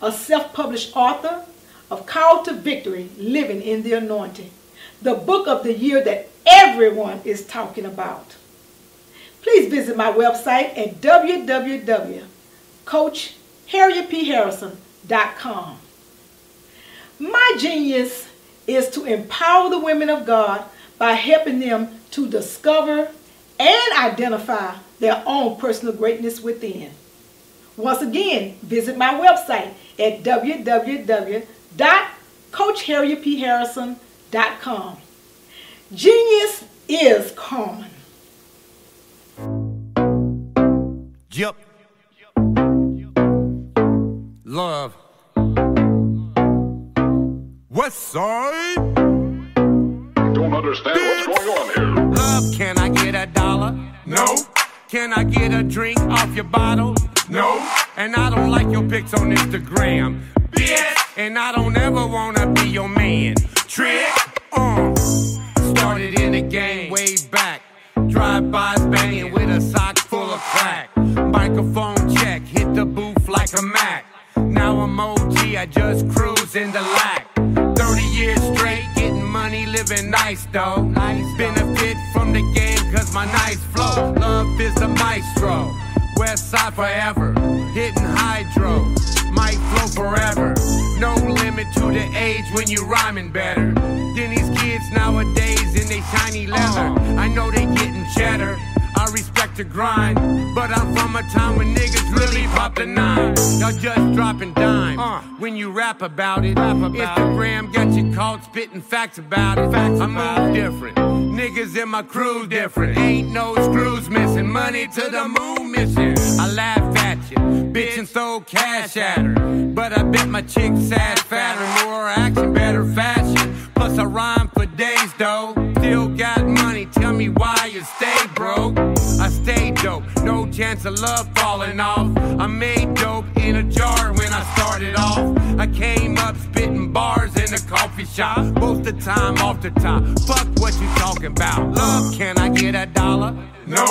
a self published author of Call to Victory Living in the Anointing, the book of the year that everyone is talking about. Please visit my website at www.coachharrietpharrison.com. My genius is to empower the women of God by helping them to discover and identify their own personal greatness within. Once again, visit my website at www.coachharrietpharrison.com. Genius is common. Yep. Love. West side. Don't understand what's going on here. Love, can I get a dollar? No. Can I get a drink off your bottle? No. And I don't like your pics on Instagram. Bitch. And I don't ever wanna be your man. Trick. Uh. Started in the game way back. Drive-bys banging with a sock full of crack. Microphone check, hit the booth like a Mac. Now I'm OG, I just cruise in the lack. 30 years straight, getting money, living nice though. Nice benefit from the game, cause my nice flow. Love is the maestro. West side forever, hitting hydro. Might flow forever. No limit to the age when you rhyming better. Than these kids nowadays in they shiny leather. Uh-huh. I know they getting cheddar. I respect the grind, but I'm from a time when niggas really pop the nine. Y'all just dropping dimes when you rap about it. Instagram got you caught spitting facts about it. I move different. Niggas in my crew different. Ain't no screws missing. Money to the moon mission. I laugh at you, bitch, and throw cash at her. But I bet my chick sad fatter, more action, better fashion. Plus I rhyme for days though. Still got money, tell me why you stay broke. I stay dope, no chance of love falling off. I made dope in a jar when I started off. I came up spitting bars in a coffee shop. Most the time off the top. Fuck what you talking about. Love, can I get a dollar? No.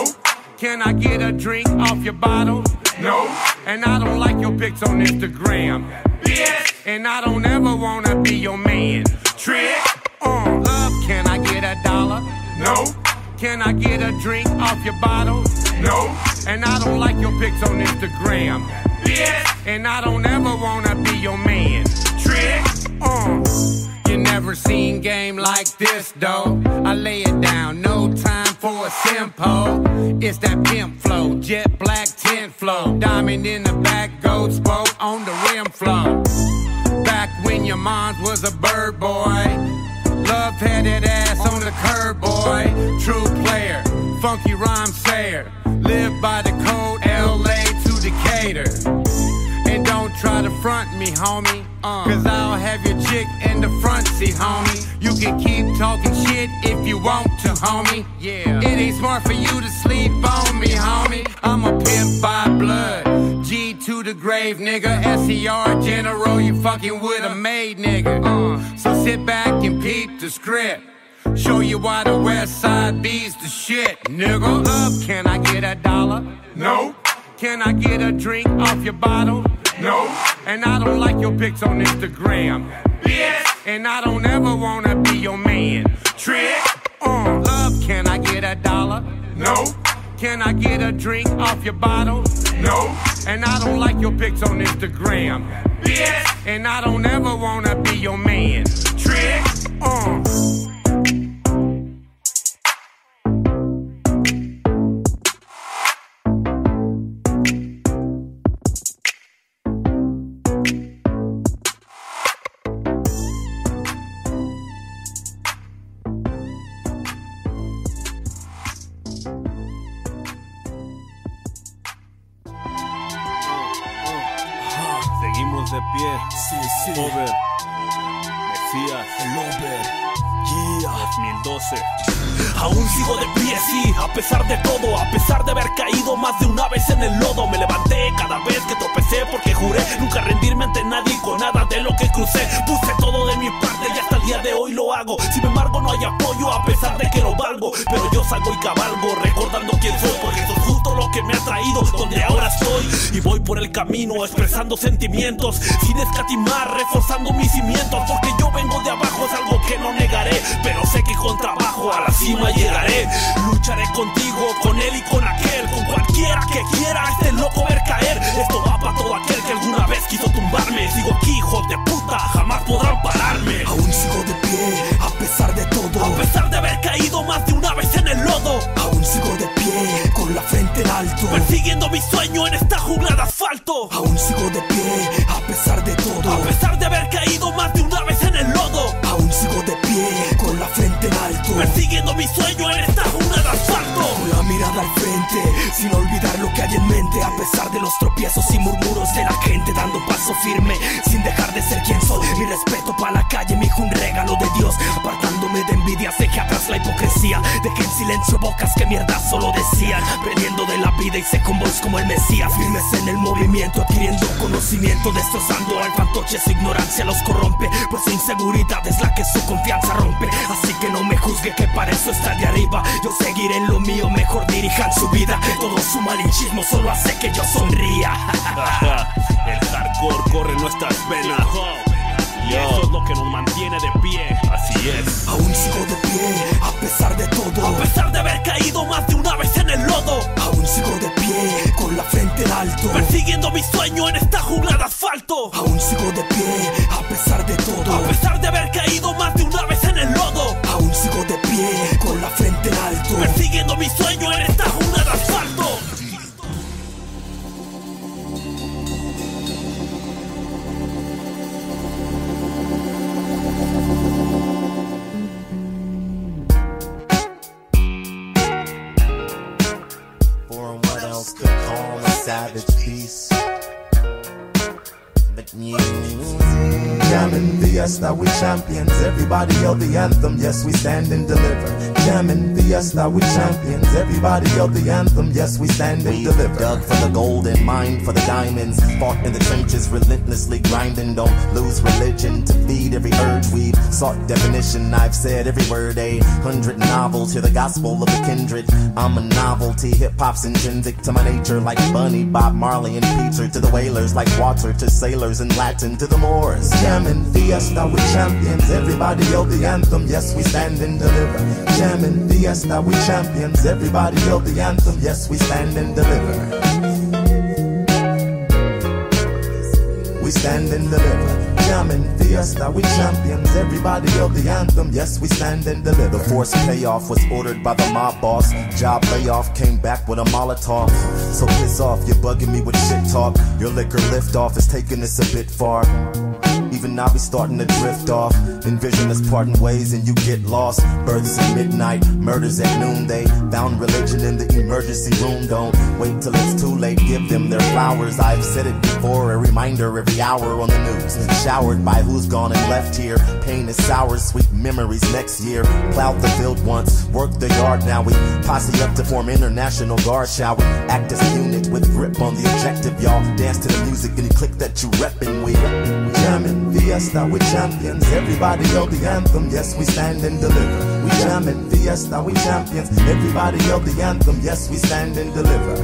Can I get a drink off your bottle? No. And I don't like your pics on Instagram. Bitch. And I don't ever wanna be your man. Trick. Uh, dollar? No. Can I get a drink off your bottle? No. And I don't like your pics on Instagram. Bitch. And I don't ever wanna be your man. Trick. Uh. You never seen game like this though. I lay it down, no time for a simpo. It's that pimp flow, jet black tint flow. Diamond in the back, gold spoke on the rim flow. Back when your mom was a bird boy. Love had that ass on the curb, boy. True player, funky rhyme sayer. Live by the code, LA to Decatur. And don't try to front me, homie. Uh. Cause I'll have your chick in the front seat, homie. You can keep talking shit if you want to, homie. Yeah. It ain't smart for you to sleep on me, homie. I'm a pimp by blood. G to the grave, nigga. SER general, you fucking with a maid, nigga. Uh, so sit back and peep the script. Show you why the West Side B's the shit, nigga. Love, can I get a dollar? No. Can I get a drink off your bottle? No. And I don't like your pics on Instagram. Bitch. And I don't ever wanna be your man. Trick. Uh, love, can I get a dollar? No. Can I get a drink off your bottle? No. And I don't like your pics on Instagram. Bitch. And I don't ever wanna be your man. Trick. Uh. A pesar de todo, a pesar de haber caído más de una vez en el lodo, me levanté cada vez que tropecé porque juré nunca rendirme ante nadie con nada de lo que crucé. Puse todo de mi parte de hoy lo hago. Sin embargo, no hay apoyo a pesar de que lo valgo, pero yo salgo y cabalgo recordando quién soy porque eso es justo lo que me ha traído donde ahora estoy. Y voy por el camino expresando sentimientos, sin escatimar, reforzando mis cimientos. Porque yo vengo de abajo, es algo que no negaré. Pero sé que con trabajo a la cima llegaré. Lucharé contigo, con él y con aquel, con cualquiera que quiera este loco ver caer. Esto va para todo aquel que alguna vez quiso tumbarme. Sigo aquí, hijos de puta, jamás podrán pararme. Aún sigo de pie, a pesar de todo. A pesar de haber caído más de una vez en el lodo. Aún sigo de pie, con la frente en alto. Persiguiendo mi sueño en esta jungla de asfalto. Aún sigo de pie, a pesar de todo. A pesar de haber caído más de una vez en el lodo. Aún sigo de pie, con la frente en alto. Persiguiendo mi sueño en sin olvidar lo que hay en mente. A pesar de los tropiezos y murmuros de la gente, dando paso firme, sin dejar de ser quien soy. Mi respeto para la la hipocresía. Dejé en silencio bocas que mierda solo decían. Aprendiendo de la vida y sé con voz como el Mesías. Firmes en el movimiento, adquiriendo conocimiento. Destrozando al fantoche, su ignorancia los corrompe. Pues su inseguridad es la que su confianza rompe. Así que no me juzgue que para eso está de arriba. Yo seguiré en lo mío, mejor dirijan su vida. Todo su malinchismo solo hace que yo sonría. el hardcore corre nuestras venas. Y eso es lo que nos mantiene de pie. Así es. Aún sigo de pie, a pesar de todo. A pesar de haber caído más de una vez en el lodo. Aún sigo de pie, con la frente en alto. Persiguiendo mi sueño en esta jungla de asfalto. Aún sigo de pie, a pesar de todo. A pesar de haber caído más de una vez en el lodo. Aún sigo de pie, con la frente en alto. Persiguiendo mi sueño en esta jungla savage Fiesta, we champions. Everybody yell the anthem. Yes, we stand and deliver. Jamming Fiesta, we champions. Everybody yell the anthem. Yes, we stand and We deliver. dug for the gold and mined for the diamonds. Fought in the trenches, relentlessly grinding. Don't lose religion to feed every urge. We've sought definition. I've said every word. A hundred novels. Hear the gospel of the kindred. I'm a novelty. Hip hop's intrinsic to my nature. Like Bunny, Bob Marley, and Peter. To the Wailers, like water to sailors and Latin to the Moors. Jamming Fiesta, we champions. Everybody yell the anthem. Yes, we stand and deliver. Jamming Fiesta, we champions. Everybody yell the anthem. Yes, we stand and deliver. We stand and deliver. Jamming Fiesta, we champions. Everybody yell the anthem. Yes, we stand and deliver. The forced payoff was ordered by the mob boss. Job layoff came back with a Molotov. So piss off, you're bugging me with shit talk. Your liquor lift off is taking us a bit far. Even now be starting to drift off. Envision us parting ways and you get lost. Births at midnight, murders at noonday. Found religion in the emergency room. Don't wait till it's too late. Give them their flowers. I've said it before. A reminder every hour on the news. Showered by who's gone and left here. Pain is sour, sweet memories next year. Plowed the field once, worked the yard. Now we posse up to form international guard. Shall we act as a unit with grip on the objective, y'all? Dance to the music and click that you reppin' with. Jamming Fiesta, we champions. Everybody yell the anthem. Yes, we stand and deliver. We jamming Fiesta, we champions. Everybody yell the anthem. Yes, we stand and deliver.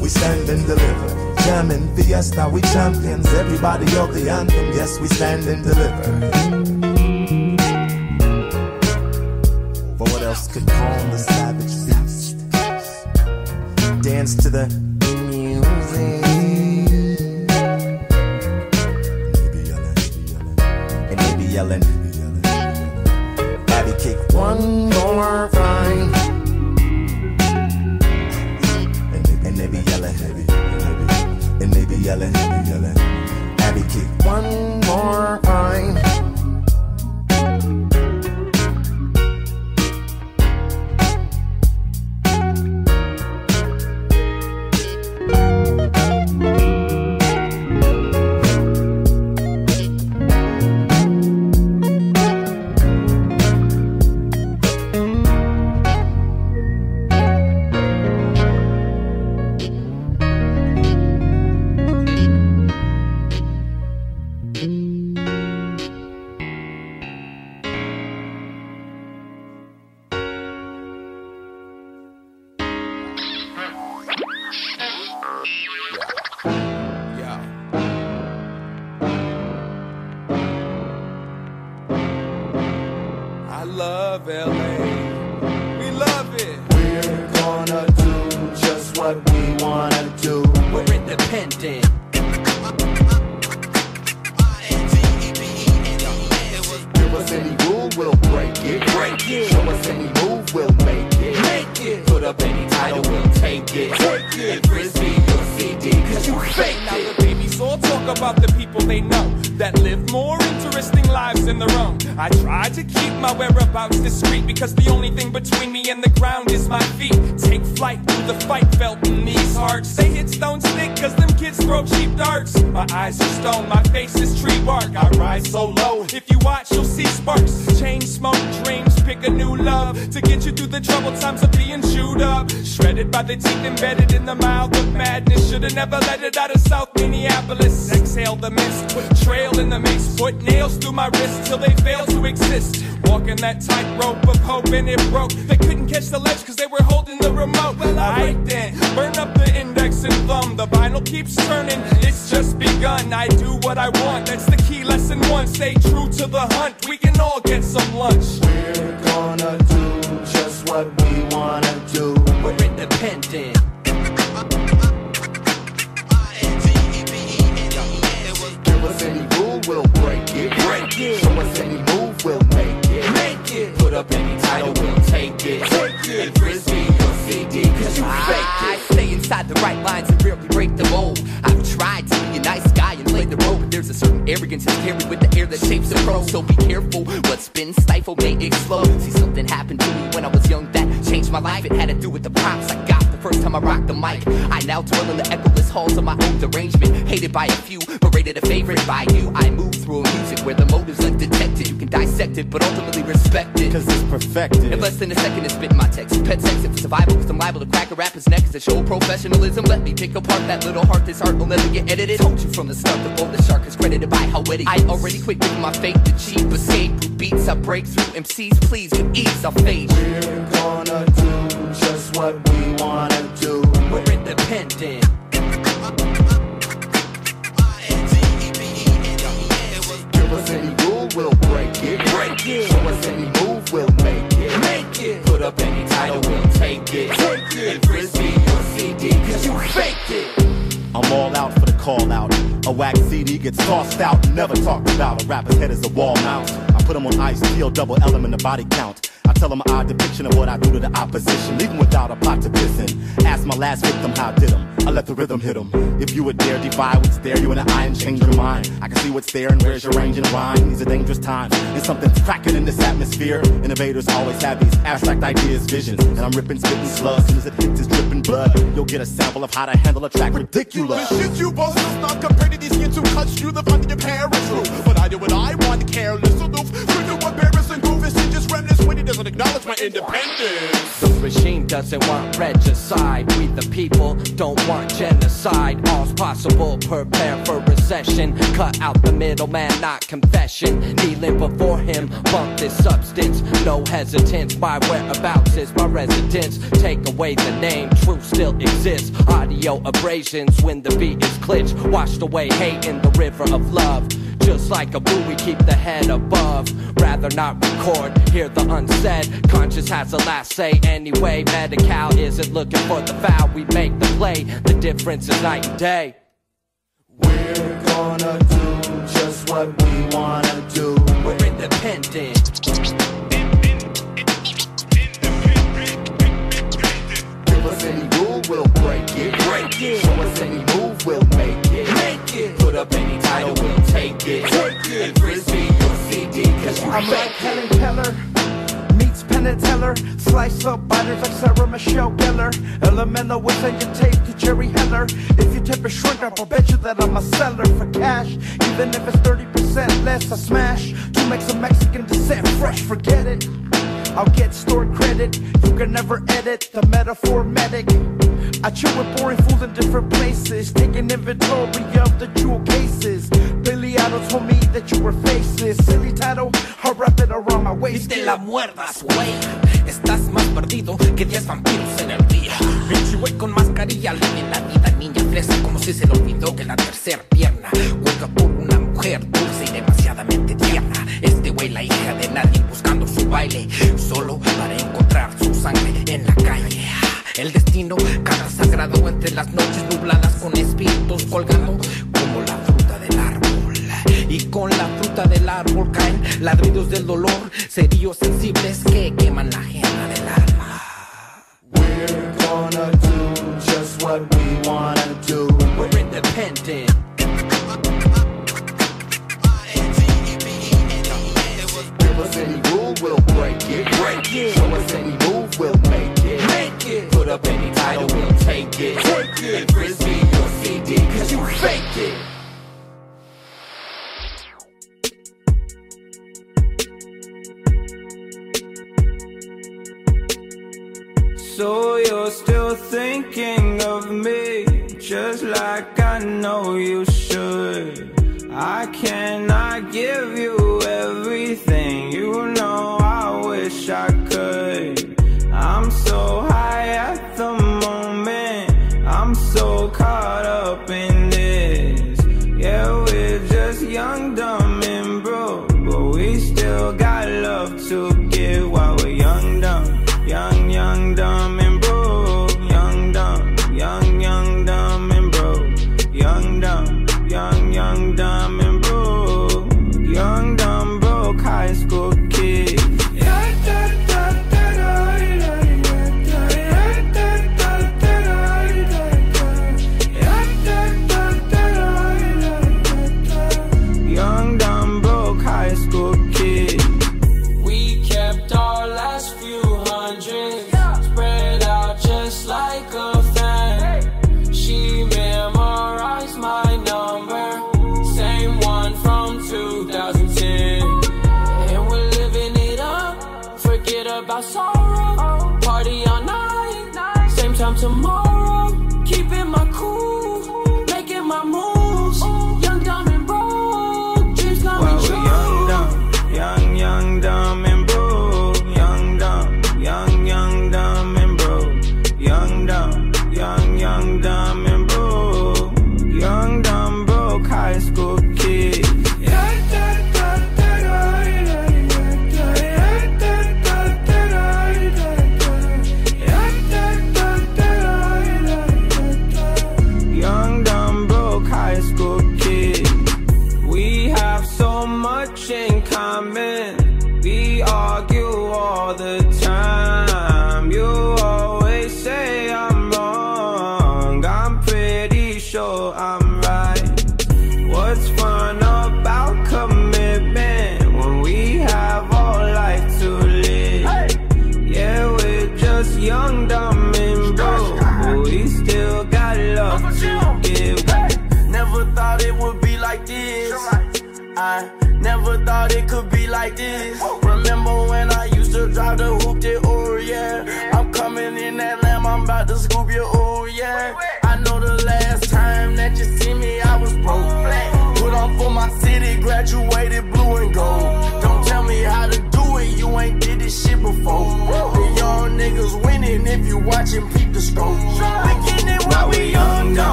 We stand and deliver. Jamming Fiesta, we champions. Everybody yell the anthem. Yes, we stand and deliver. For what else could calm the savage beast? Dance to the yelling. Abby kick one more fine. And they, and they be yelling. And they be yelling. Abby kick one more fine. there and where's your range and rhyme? These are dangerous times and something's cracking in this atmosphere. Innovators always have these abstract ideas, visions, and I'm ripping, spitting slugs. Soon as it hits, it's dripping blood. You'll get a sample of how to handle a track. Ridiculous. The shit you both not compared to these kids who cuts you the fuck in your parents' my independence. The regime doesn't want regicide. We the people don't want genocide. All's possible, prepare for recession. Cut out the middleman, not confession. Kneeling before him, bump this substance. No hesitance, my whereabouts is my residence. Take away the name, truth still exists. Audio abrasions when the beat is clinched. Washed away hate in the river of love. Just like a buoy, keep the head above rather not record. Hear the unsaid, conscience has the last say anyway. Medical isn't looking for the foul, we make the play. The difference is night and day.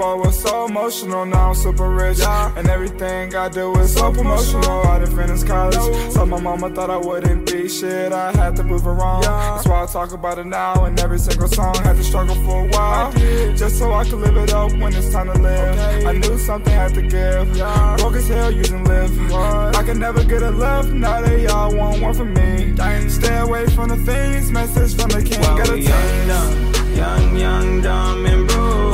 I was so emotional now. I'm super rich, yeah. and everything I do is so promotional. I didn't finish college, no. so my mama thought I wouldn't be shit. I had to move her wrong. Yeah. That's why I talk about it now And every single song. Had to struggle for a while, just so I could live it up when it's time to live. Okay. I knew something had to give. Yeah. Broke as hell using live. What? I could never get a left. Now that y'all want one from me. Dang. Stay away from the things. Message from the king. Well, Gotta young, dumb, young, young, dumb and broke.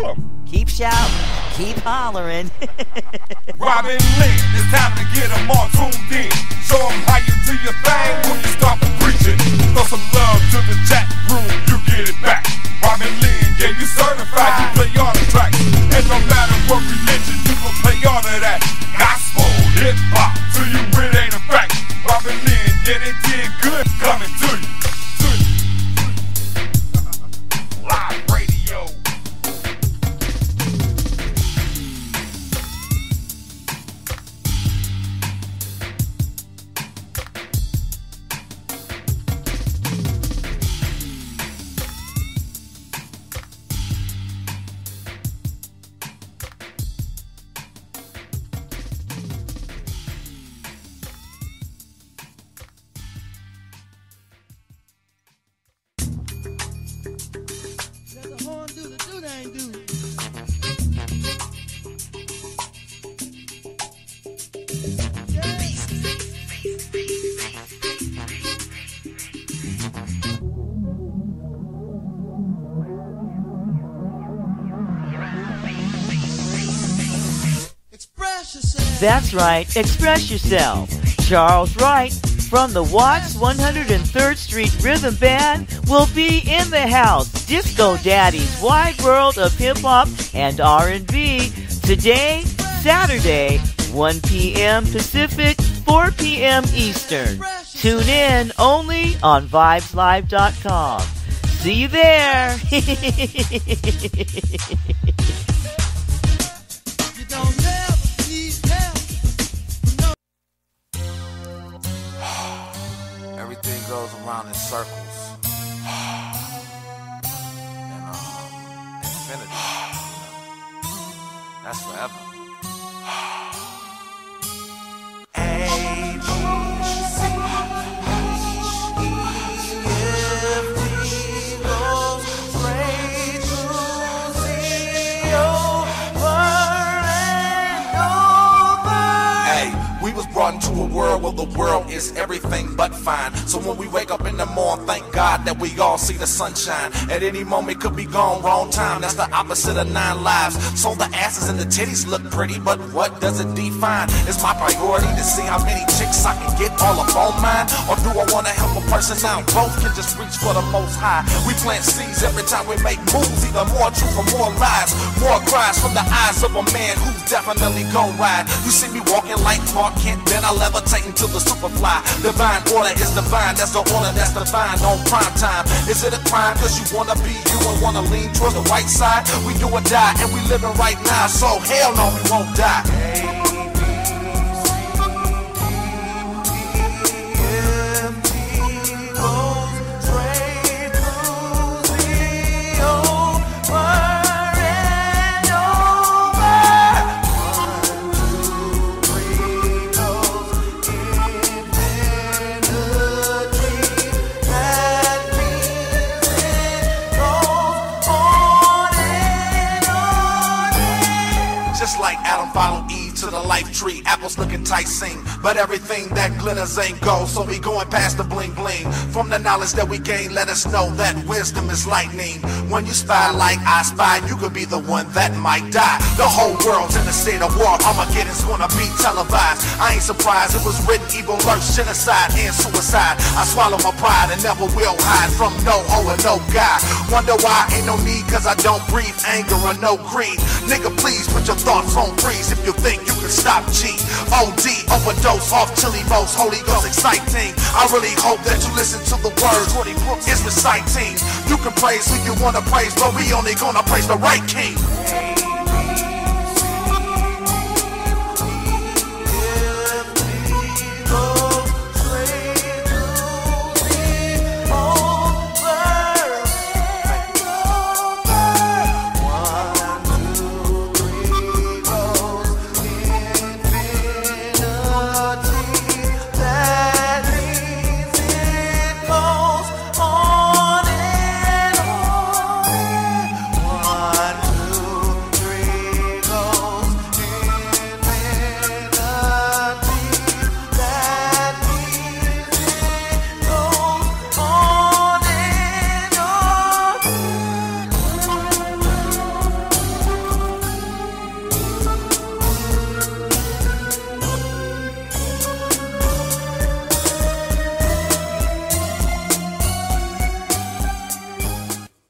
tell him. Keep shouting, keep hollering. Robin Lynne, it's time to get them all tuned in. Show them how you do your thing when you start preaching. Throw some love to the chat room, you get it back. Robin Lynne, yeah, you certified, you play all the tracks. And no matter what religion, you gon' play all of that. Gospel, hip hop, to you it ain't a fact. Robin Lynne, yeah, they did good coming to you. Express yourself. Charles Wright from the Watts 103rd Street Rhythm Band will be in the house. Disco Daddy's wide world of hip hop and R&B today, Saturday, 1 p.m. Pacific, 4 p.m. Eastern. Tune in only on vibeslive.com. See you there. around in circles. Brought into a world where the world is everything but fine. So when we wake up in the morning, thank God that we all see the sunshine. At any moment could be gone, wrong time. That's the opposite of nine lives. So the asses and the titties look pretty, but what does it define? It's my priority to see how many chicks I can get all up on mine, or do I want to help a person out? Both can just reach for the most high. We plant seeds every time we make moves, either more truth or more lies, more cries from the eyes of a man who's definitely gon' ride. You see me walking like Clark Kent, then I levitate into the superfly. Divine order is divine, that's the order that's divine on prime time. Is it a crime cause you wanna be you and wanna lean towards the right side? We do or die, and we living right now, so hell no, we won't die. Just tree, apples look enticing, but everything that glitters ain't gold, so we going past the bling bling. From the knowledge that we gain, let us know that wisdom is lightning. When you spy like I spy, you could be the one that might die. The whole world's in a state of war, Armageddon's gonna be televised. I ain't surprised, it was written evil lurks, genocide and suicide. I swallow my pride and never will hide from no hoe or no guy. Wonder why ain't no need, cause I don't breathe anger or no greed. Nigga, please put your thoughts on freeze if you think you can stop G. OD, overdose off chili most Holy Ghost exciting. I really hope that you listen to the words Woody Brooks is reciting. You can praise who you wanna praise, but we only gonna praise the right king.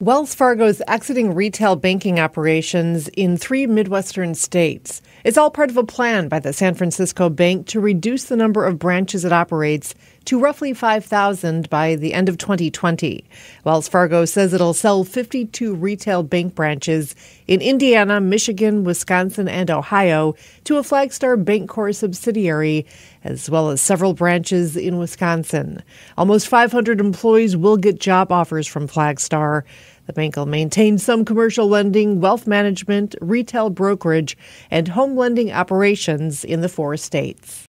Wells Fargo is exiting retail banking operations in three Midwestern states. It's all part of a plan by the San Francisco Bank to reduce the number of branches it operates to roughly 5,000 by the end of 2020. Wells Fargo says it'll sell 52 retail bank branches in Indiana, Michigan, Wisconsin, and Ohio to a Flagstar Bancorp subsidiary, as well as several branches in Wisconsin. Almost 500 employees will get job offers from Flagstar. The bank will maintain some commercial lending, wealth management, retail brokerage, and home lending operations in the four states.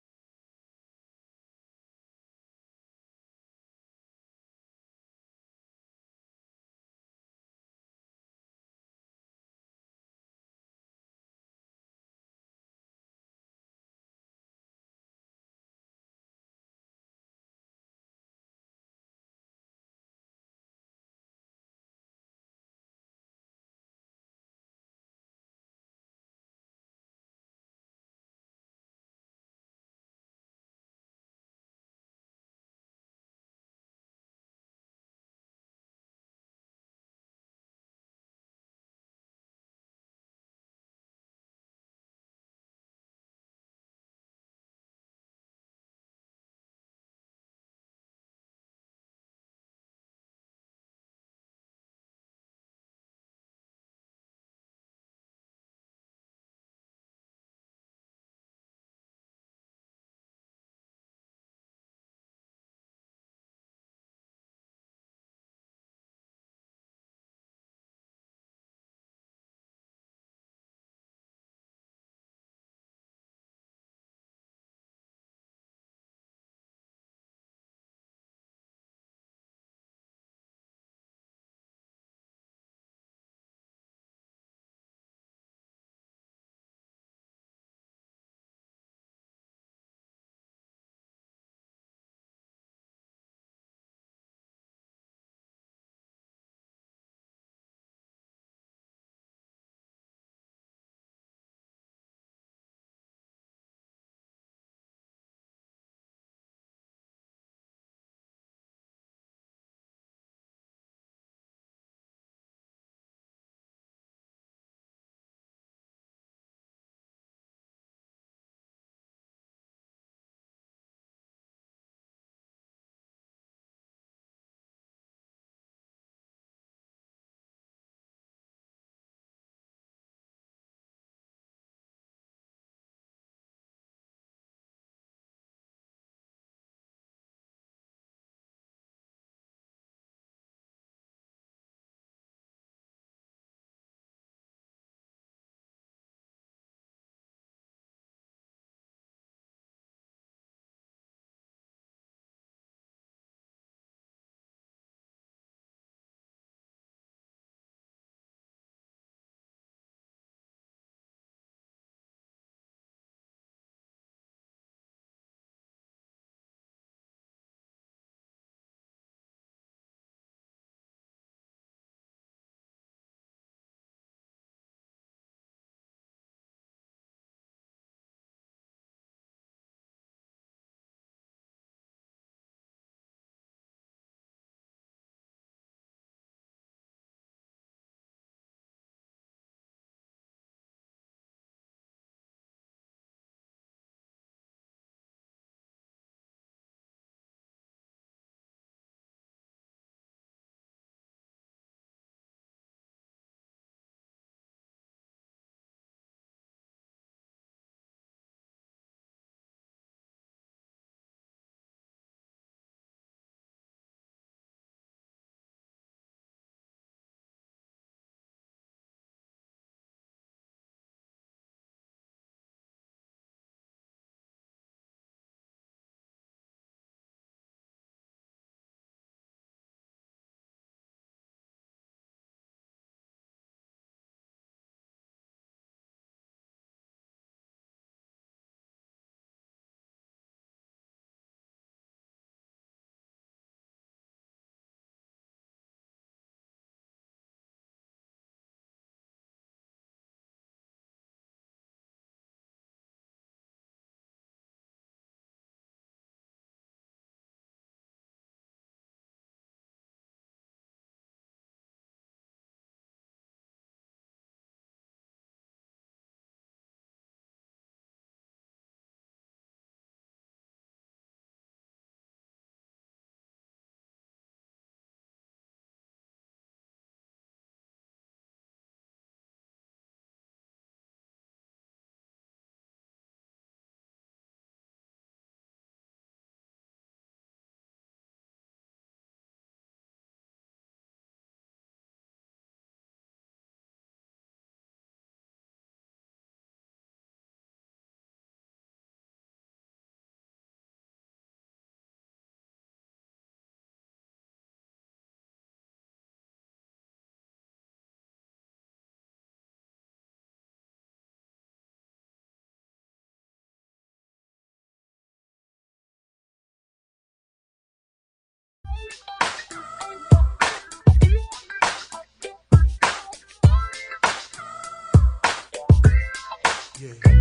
music.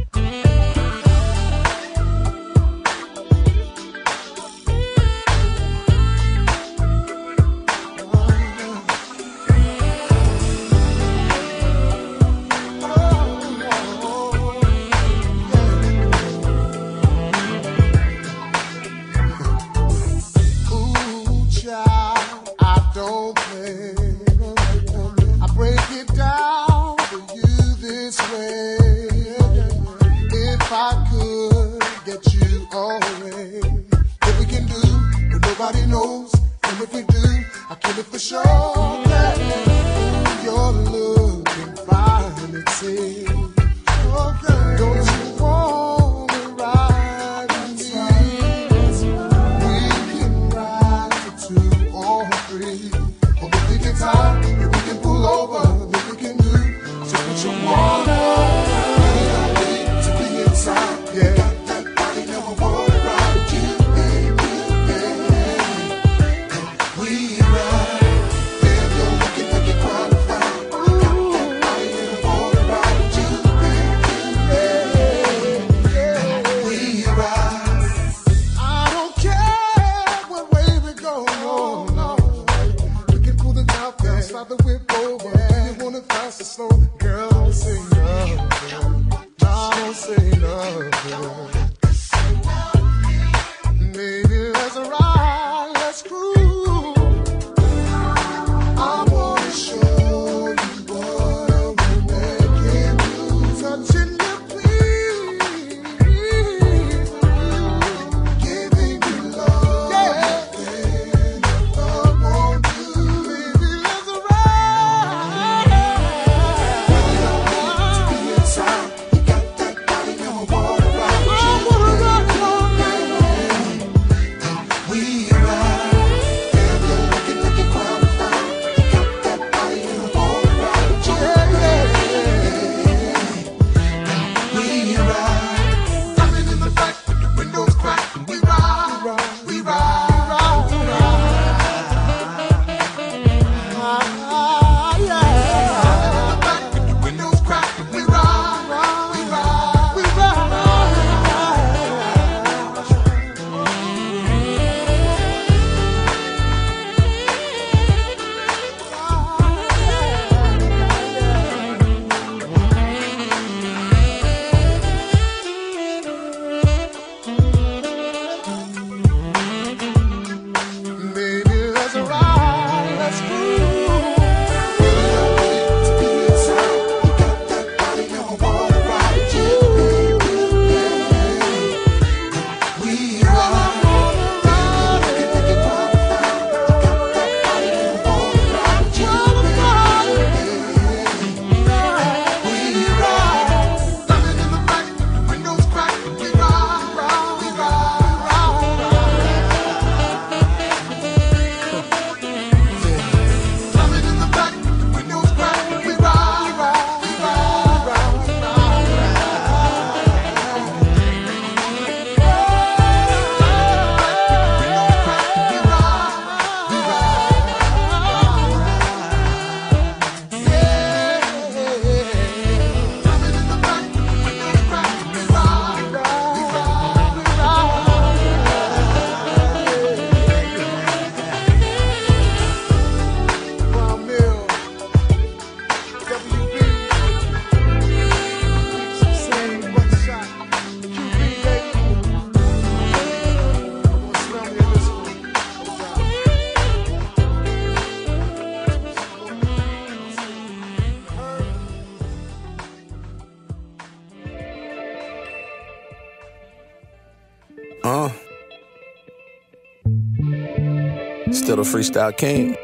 Freestyle king.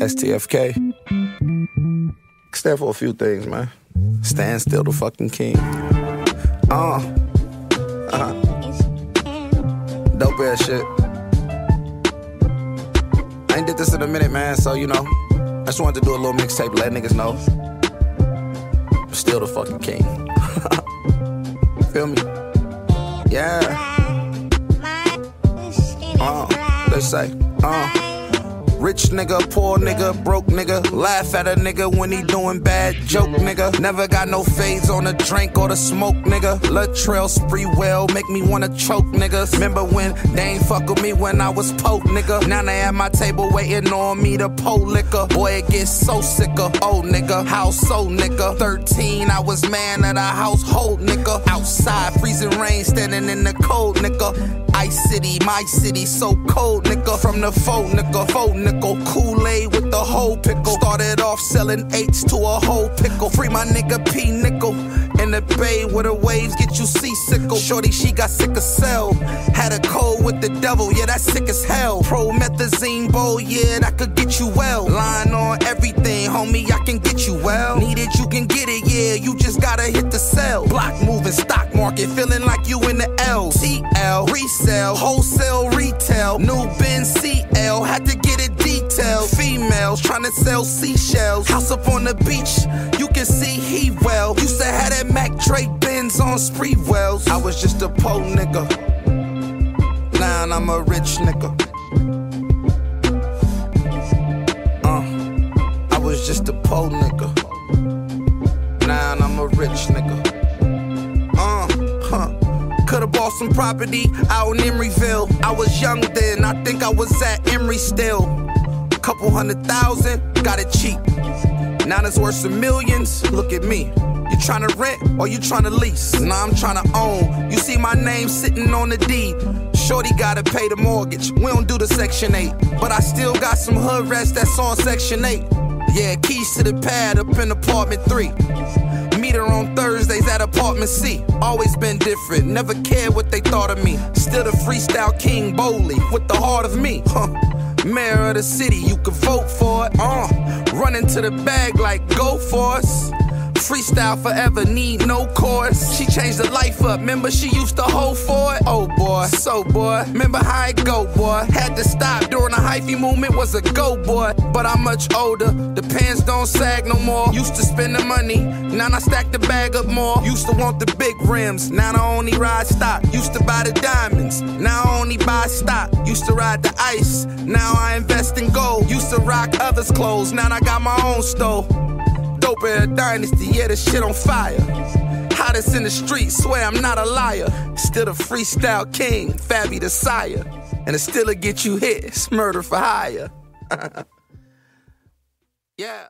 STFK. Stand for a few things, man. Stand still the fucking king. Uh. Uh. Dope ass shit. I ain't did this in a minute, man, so you know. I just wanted to do a little mixtape, let niggas know. Still the fucking king. Feel me? Yeah. Say, uh. Rich nigga, poor nigga, broke nigga. Laugh at a nigga when he doing bad joke, nigga. Never got no fades on the drink or the smoke, nigga. Latrell Sprewell, make me wanna choke, niggas. Remember when they ain't fuck with me when I was poke, nigga. Now they at my table waiting on me to pull liquor. Boy, it gets so sicker. Oh, nigga, how so, nigga? 13, I was man of the household, nigga. Outside, freezing rain, standing in the cold, nigga. Ice City, my city, so cold, nigga. From the faux, nigga, faux nickel. Kool-Aid with the whole pickle. Started off selling eights to a whole pickle. Free my nigga P nickel. In the bay where the waves get you seasickle. Oh, shorty, she got sick of cell. Had a cold with the devil, yeah, that's sick as hell. Promethazine bowl, yeah, that could get you well. Line on everything, homie, I can get you well. Need it, you can get it, yeah, you just gotta hit the sell. Block moving, stock market, feeling like you in the L. TL, resell, wholesale, retail. New Ben CL, had to get it detailed. Females trying to sell seashells. House up on the beach, you can see he well. Used to have that Mac Drake Benz on spree wells. I was just a po nigga. Now I'm a rich nigga. Uh, I was just a po nigga. Now I'm a rich nigga. Uh, huh. Could've bought some property out in Emeryville. I was young then, I think I was at Emory still. Couple hundred thousand, got it cheap. Now it's worth some millions. Look at me. You tryna rent or you tryna lease? Nah, I'm tryna own. You see my name sitting on the deed. Shorty gotta pay the mortgage. We don't do the Section 8. But I still got some hood rest that's on Section 8. Yeah, keys to the pad up in apartment 3. Meet her on Thursdays at apartment C. Always been different, never cared what they thought of me. Still the freestyle king boldly, with the heart of me. Huh. Mayor of the city, you can vote for it. Uh, run into the bag like go for us. Freestyle forever, need no chorus. She changed her life up, remember she used to hold for it? Oh boy, so boy, remember how it go, boy. Had to stop during the hyphy movement, was a go, boy. But I'm much older, the pants don't sag no more. Used to spend the money, now I stack the bag up more. Used to want the big rims, now I only ride stock. Used to buy the diamonds, now I only buy stock. Used to ride the ice, now I invest in gold. Used to rock others' clothes, now I got my own stove. A dynasty, yeah, this shit on fire. Hottest in the street, swear I'm not a liar. Still the freestyle king, Fabby the sire. And it still get you hit, it's murder for hire. yeah.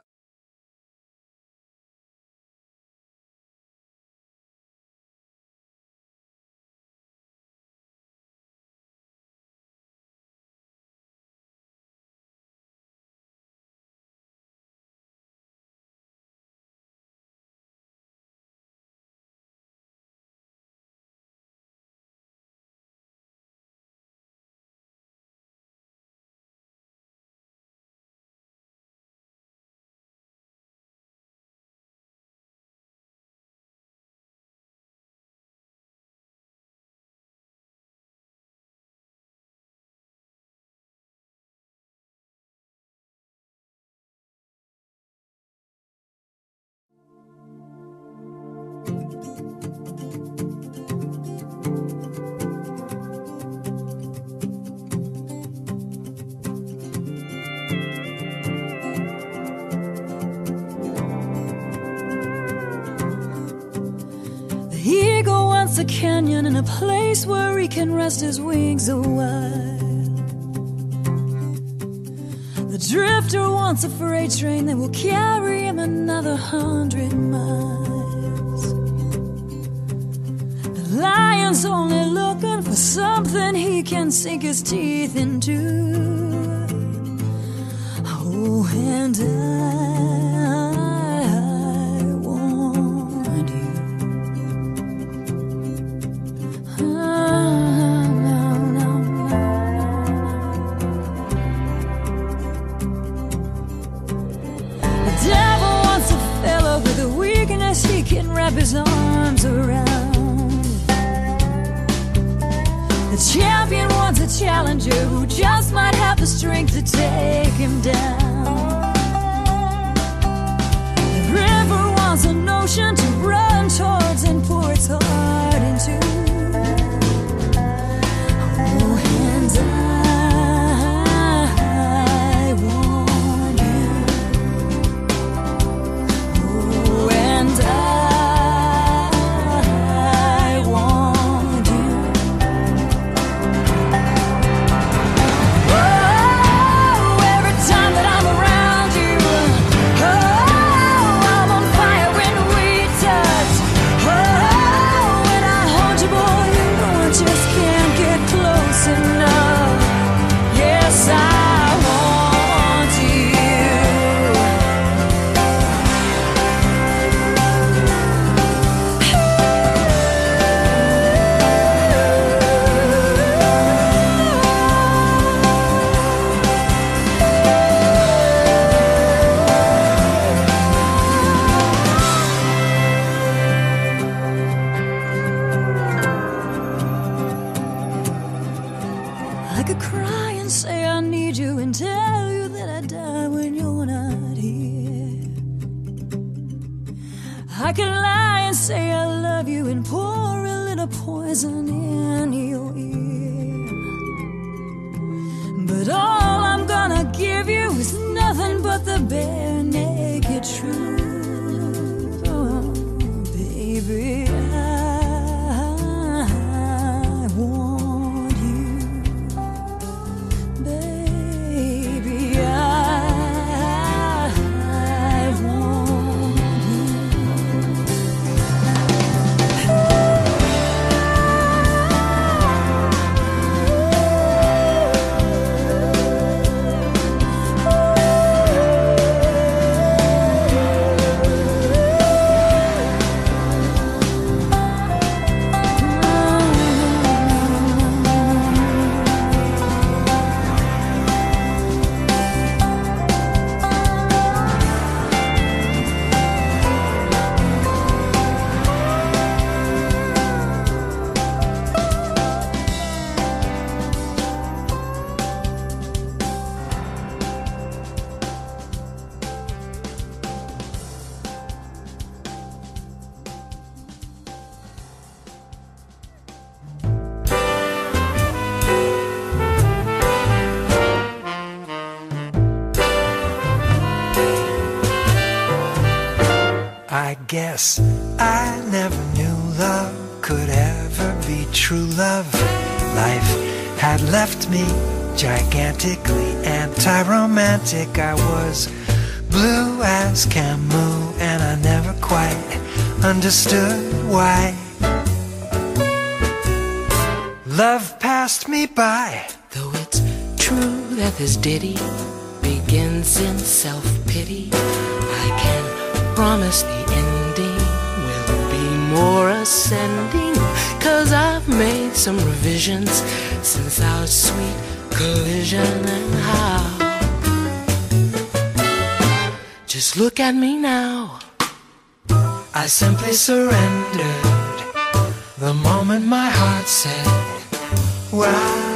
Place where he can rest his wings a while. The drifter wants a freight train that will carry him another hundred miles. The lion's only looking for something he can sink his teeth into. Oh, and I guess I never knew love could ever be true love. Life had left me gigantically anti romantic. I was blue as Camus, and I never quite understood why. Love passed me by. Though it's true that this ditty begins in self pity, I can promise the be more ascending. Cause I've made some revisions since our sweet collision and how. Just look at me now. I simply surrendered the moment my heart said, Wow.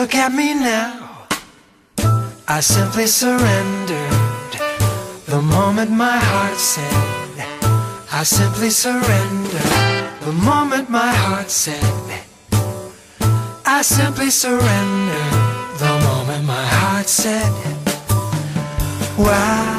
Look at me now. I simply surrendered the moment my heart said. I simply surrendered the moment my heart said. I simply surrender the moment my heart said. Wow.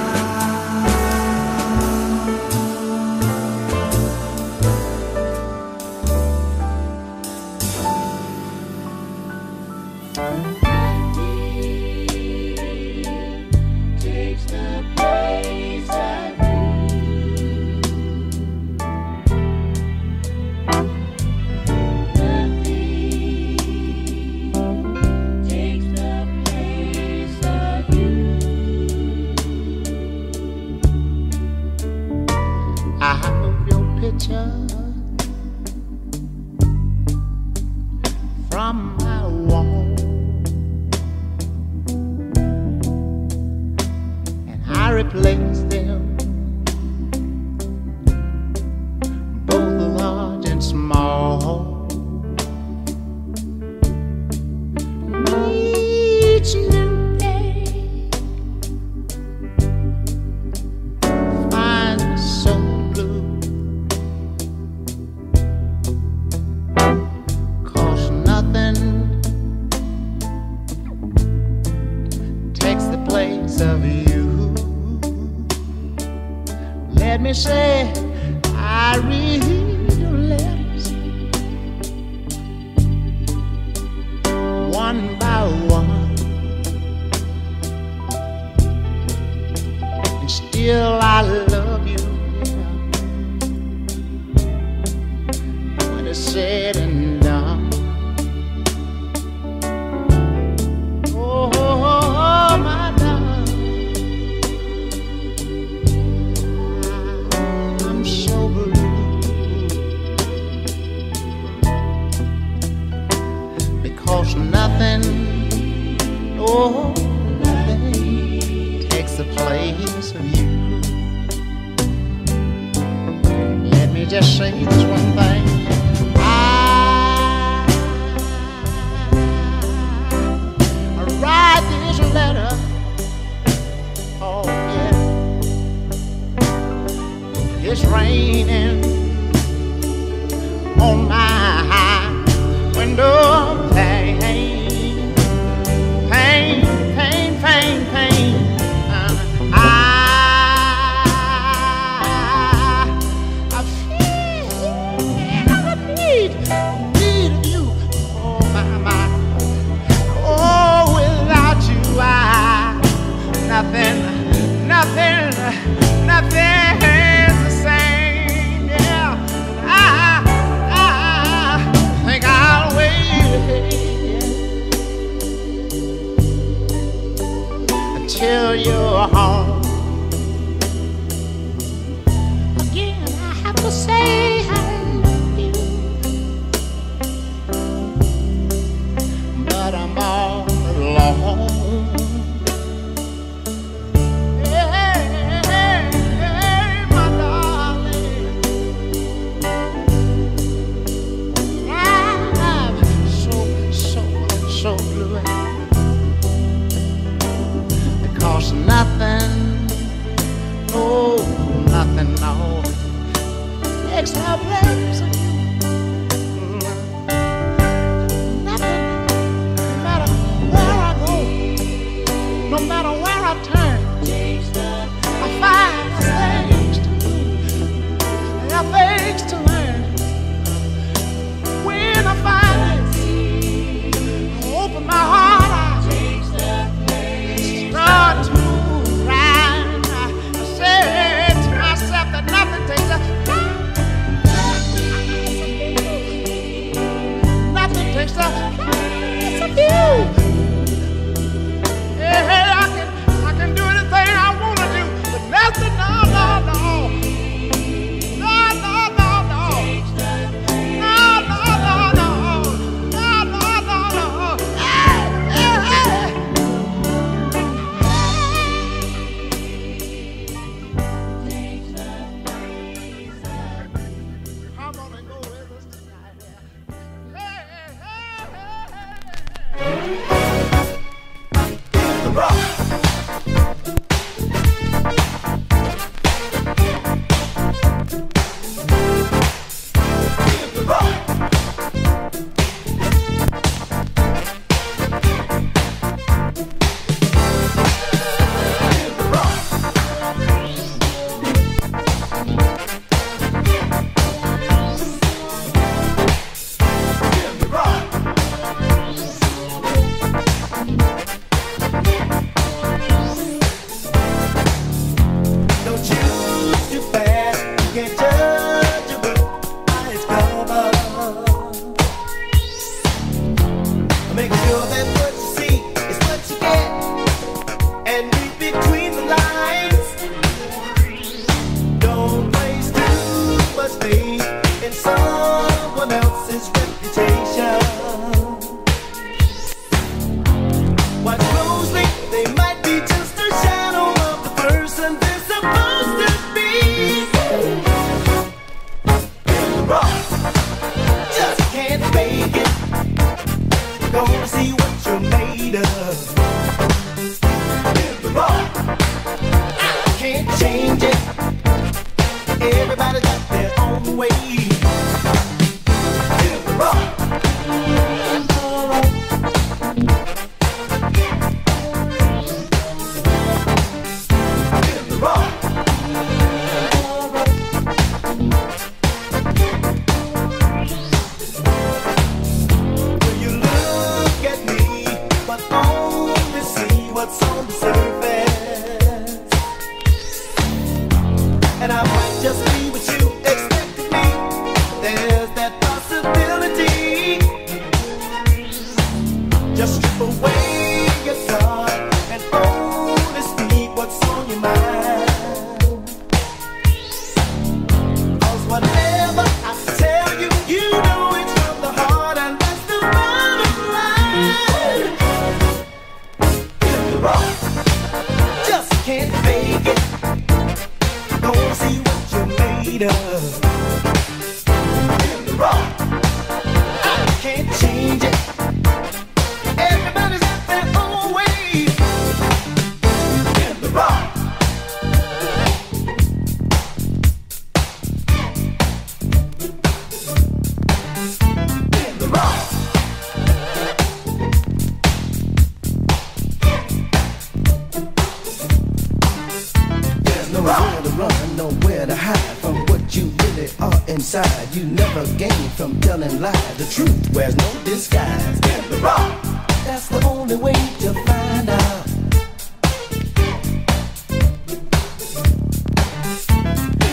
Inside. You never gain from telling lies. The truth wears no disguise. In the rock, that's the only way to find out.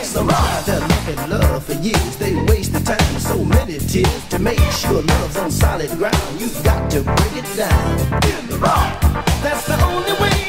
Survive their loving love for years. They waste the time, so many tears to make sure love's on solid ground. You got to break it down. In the rock, That's the only way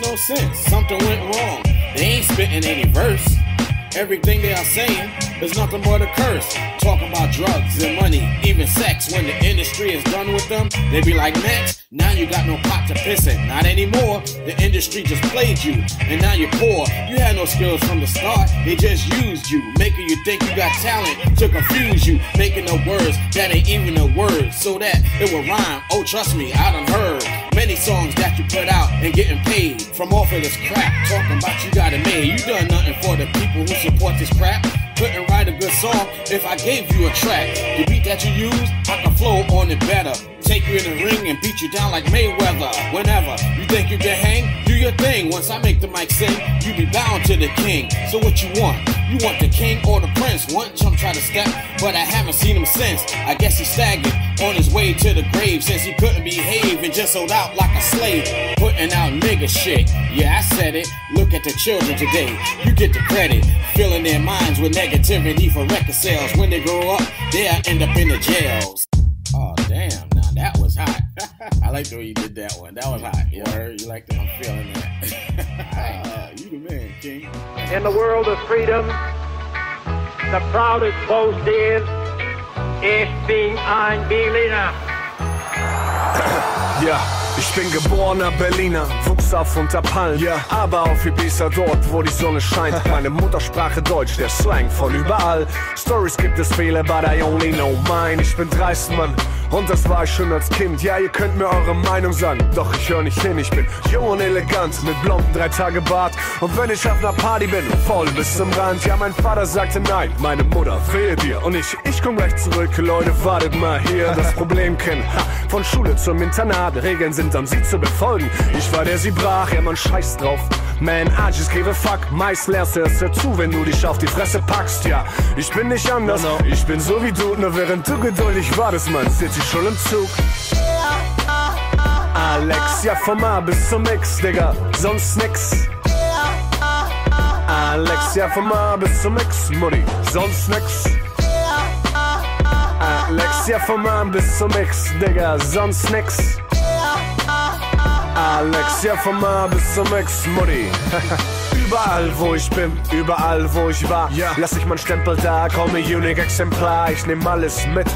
no sense. Something went wrong. They ain't spitting any verse. Everything they are saying is nothing but a curse. Talk about drugs and money, even sex. When the industry is done with them, they be like, next, now you got no pot to piss in. Not anymore. The industry just played you, and now you're poor. You had no skills from the start. They just used you, making you think you got talent to confuse you, making the words that ain't even a word, so that it will rhyme. Oh, trust me, I done heard many songs that you put out and getting paid from off of this crap. Talking about you got it made. You done nothing for the people who support this crap. Couldn't write a good song if I gave you a track. The beat that you use, I can flow on it better. Take you in the ring and beat you down like Mayweather. Whenever you think you can hang, do your thing. Once I make the mic sing, you be bound to the king. So what you want? You want the king or the prince? One chump try to step, but I haven't seen him since. I guess he's stagnant on his way to the grave since he couldn't behave and just sold out like a slave. Putting out nigga shit. Yeah, I said it. Look at the children today. You get the credit. Filling their minds with negativity for record sales. When they grow up, they'll end up in the jails. Oh, damn. Now that was hot. I like the way you did that one. That was hot. You heard? You like that? I'm feeling that. Ah, you the man, King. In the world of freedom, the proudest boast is Ich bin ein Berliner. Ja, ich bin geborener Berliner, wuchs auf unter Palmen, ja. aber auf Ibiza dort, wo die Sonne scheint. Meine Muttersprache Deutsch, der Slang von überall. Stories gibt es viele, but I only know mine. Ich bin dreist, Mann, und das war ich schon als Kind. Ja, ihr könnt mir eure Meinung sagen, doch ich höre nicht hin. Ich bin jung und elegant, mit blonden drei Tage Bart. Und wenn ich auf einer Party bin, voll bis zum Rand. Ja, mein Vater sagte nein, meine Mutter, wehe dir. Und ich, ich komm gleich zurück, Leute, wartet mal hier. Das Problem kennen, ha, von Schule zum Internat. Regeln sind am sie zu befolgen. Ich war der, sie brach, ja, man scheiß drauf. Man, I just give a fuck. Meist lernst du es dazu, wenn du dich auf die Fresse packst, ja. Ich bin nicht anders, ich bin so wie du, nur während du geduldig wartest, Mann, sitz ich schon im Zug. Alex, ja vom A bis zum X, Digga, sonst nix. Alex, ja vom A bis zum X, Mutti, sonst nix. Alex, ja vom A bis zum X, Digga, sonst nix. Alex, ja vom A bis zum X, Mutti. Überall wo ich bin, überall wo ich war, ja. lass ich mein Stempel da, komm mir unique Exemplar, ich nehm alles mit,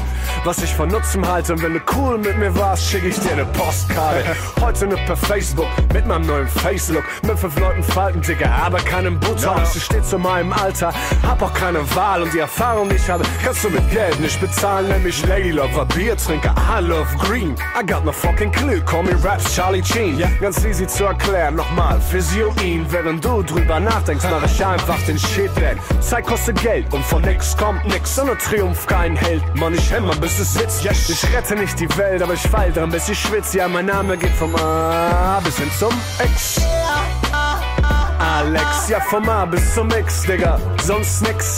was ich von Nutzen halte. Und wenn du cool mit mir warst, schick ich dir eine Postkarte. Heute nur per Facebook mit meinem neuen Facelook, mit fünf Leuten Falten, Digga, aber keinem Botox. Ich steh zu meinem Alter, hab auch keine Wahl und die Erfahrung, die ich habe, kannst du mit Geld nicht bezahlen. Nämlich Lady Lover, Biertrinker, I love green. I got no fucking clue, call me Raps Charlie Sheen. Ja, ganz easy zu erklären, nochmal, Physioin, während du drüber nachdenkst, mach ich einfach den Shit denn Zeit kostet Geld und von nix kommt nix, sondern Triumph kein Held. Mann, ich hämmer bis es sitzt. Yes. Ich rette nicht die Welt, aber ich fall dran, bis ich schwitz. Ja, mein Name geht vom A bis hin zum X. Alex, ja vom A bis zum X, Digga, sonst nix.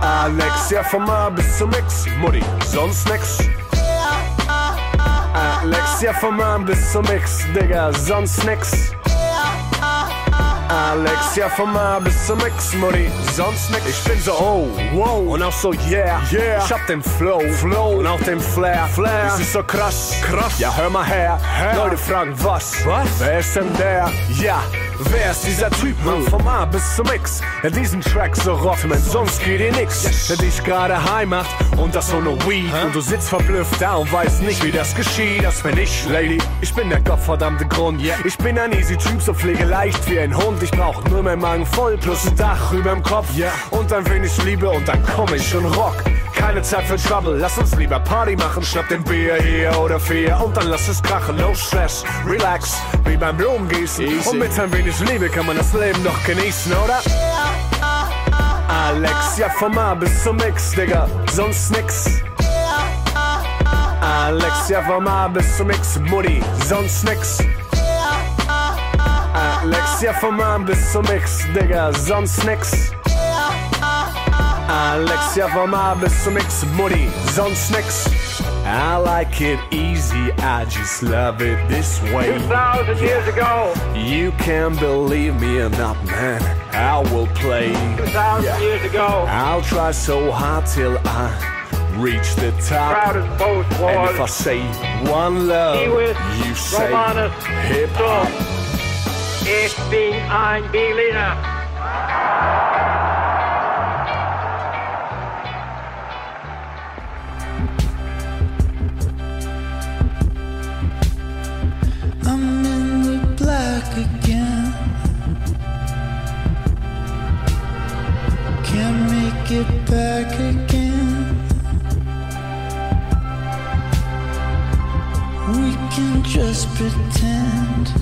Alex, ja vom A bis zum X, Mutti, sonst nix. Alex, ja vom A bis zum X, Digga, sonst nix. Alex, ja vom A bis zum X, Mutti, sonst nix. Ich bin so, oh, wow, und auch so, yeah, yeah. Ich hab den Flow, Flow, und auch den Flair, Flair. Das ist so krass, krass. Ja, hör mal her, her. Leute fragen, was, was? Wer ist denn der? Ja, wer ist dieser Typ, Mann? Vom A bis zum X, der diesen Track so rockt, man, sonst geht dir nix. Der dich gerade heim macht und das ohne Weed. Und du sitzt verblüfft da und weißt nicht, wie das geschieht. Das bin ich, Lady. Ich bin der gottverdammte Grund. Ich bin ein easy Typ, so pflegeleicht wie ein Hund. Ich brauch nur mein Magen voll, plus ein Dach überm Kopf. Und ein wenig Liebe und dann komm ich und rock. Keine Zeit für Trouble, lass uns lieber Party machen. Schnapp den Bier hier oder vier und dann lass es krachen. No Stress, relax, wie beim Blumengießen. Und mit ein wenig Liebe kann man das Leben doch genießen, oder? Alex, ja vom A bis zum X, Digga, sonst nix. Alex, ja vom A bis zum X, Mutti, sonst nix. Alex, ja vom A bis zum X, Digga, sonst nix. Alex, ja vom A bis zum X, Mutti, sonst nix. I like it easy, I just love it this way. 2,000 years ago. You can believe me or not, man. I will play. 2,000 years ago. I'll try so hard till I reach the top. Proud as both And if I say one love, Kiwis, you say Romanus, hip hop. Ich bin ein Berliner. I'm in the black again. Can't make it back again. We can just pretend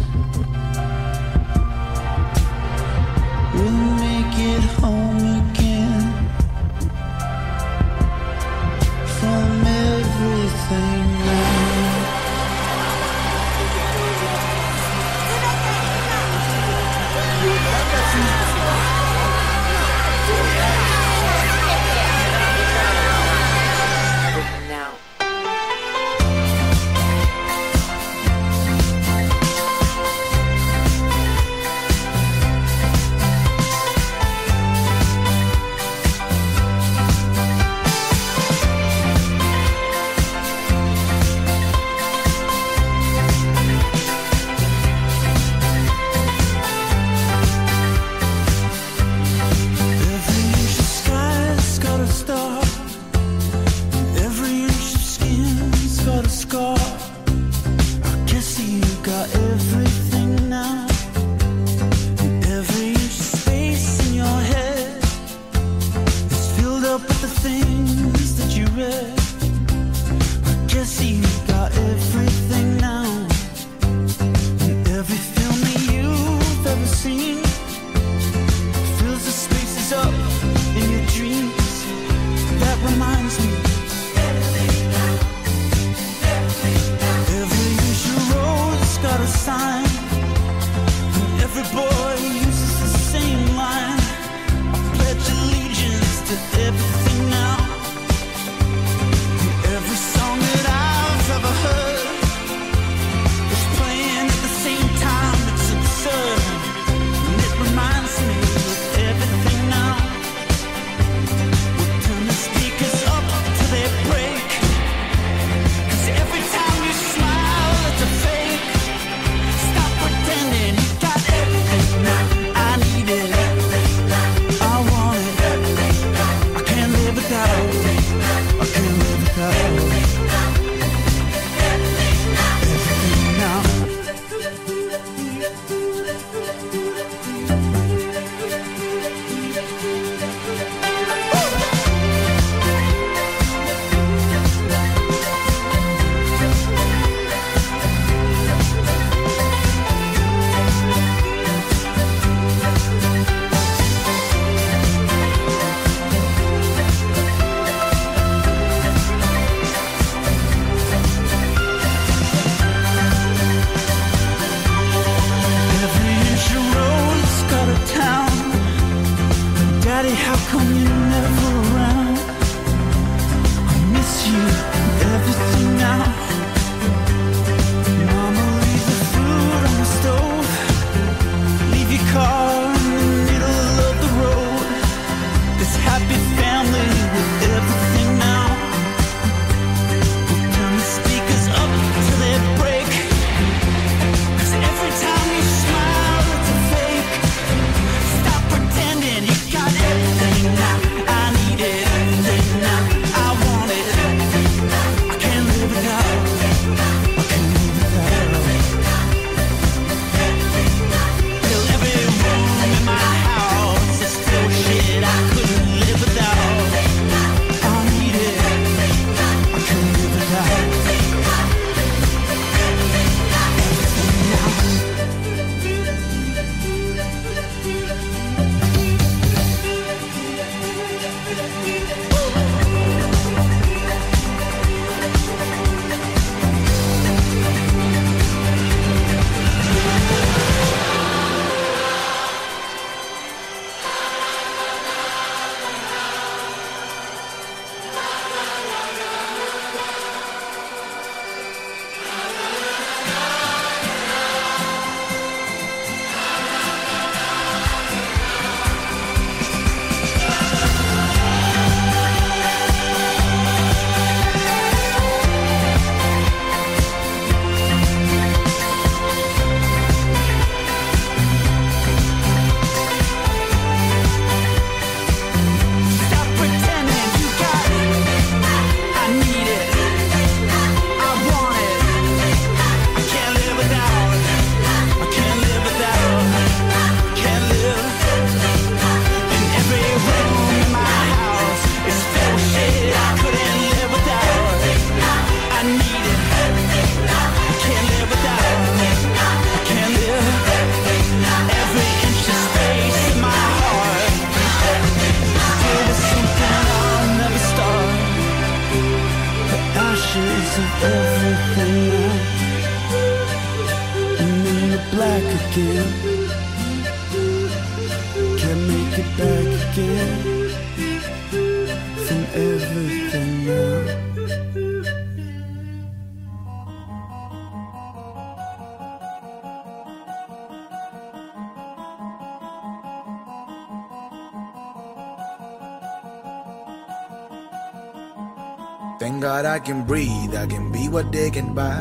God I can breathe, I can be what they can buy.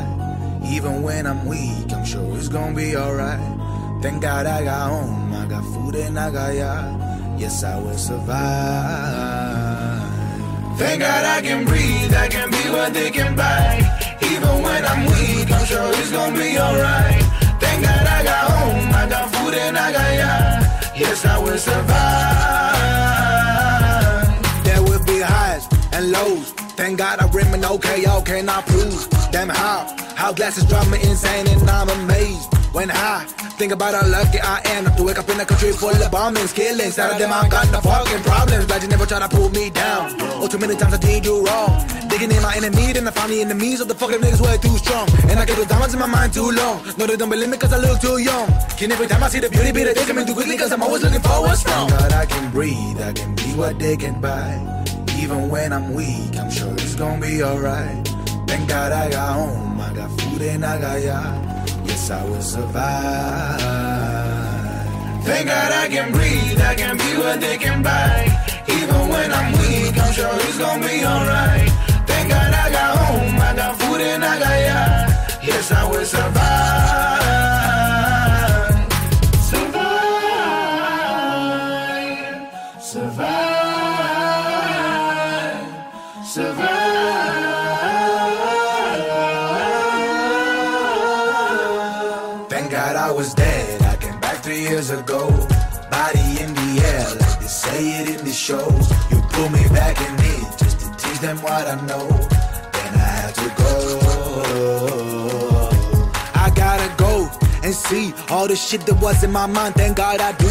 Even when I'm weak, I'm sure it's gonna be alright. Thank God I got home, I got food and I got yard. Yes, I will survive. Thank God I can breathe, I can be what they can buy. Even when I'm weak, I'm sure it's gonna be alright. Thank God I got home, I got food and I got yard. Yes, I will survive. There will be highs and lows. Thank God Remain okay, y'all cannot prove. Damn how, how glasses drive me insane and I'm amazed. When I think about how lucky I am to wake up in a country full of bombings, killings. Out of them I got no fucking problems. Glad you never try to pull me down. Oh, too many times I did you wrong. Digging in my enemy, then I found the enemies of the fucking niggas way too strong. And I get those diamonds in my mind too long. No, they don't believe me cause I look too young. Can every time I see the beauty be the day coming too quickly cause I'm always looking for what's wrong. God, I can breathe, I can be what they can buy. Even when I'm weak, gonna be alright. Thank God I got home, I got food and I got yard. Yes, I will survive. Thank God I can breathe, I can be what they can buy. Even when I'm weak, I'm sure it's gonna be alright. Thank God I got home, I got food and I got yard. Yes, I will survive. Shows. You pull me back in just to teach them what I know. Then I had to go. I gotta go and see all the shit that was in my mind. Thank God I do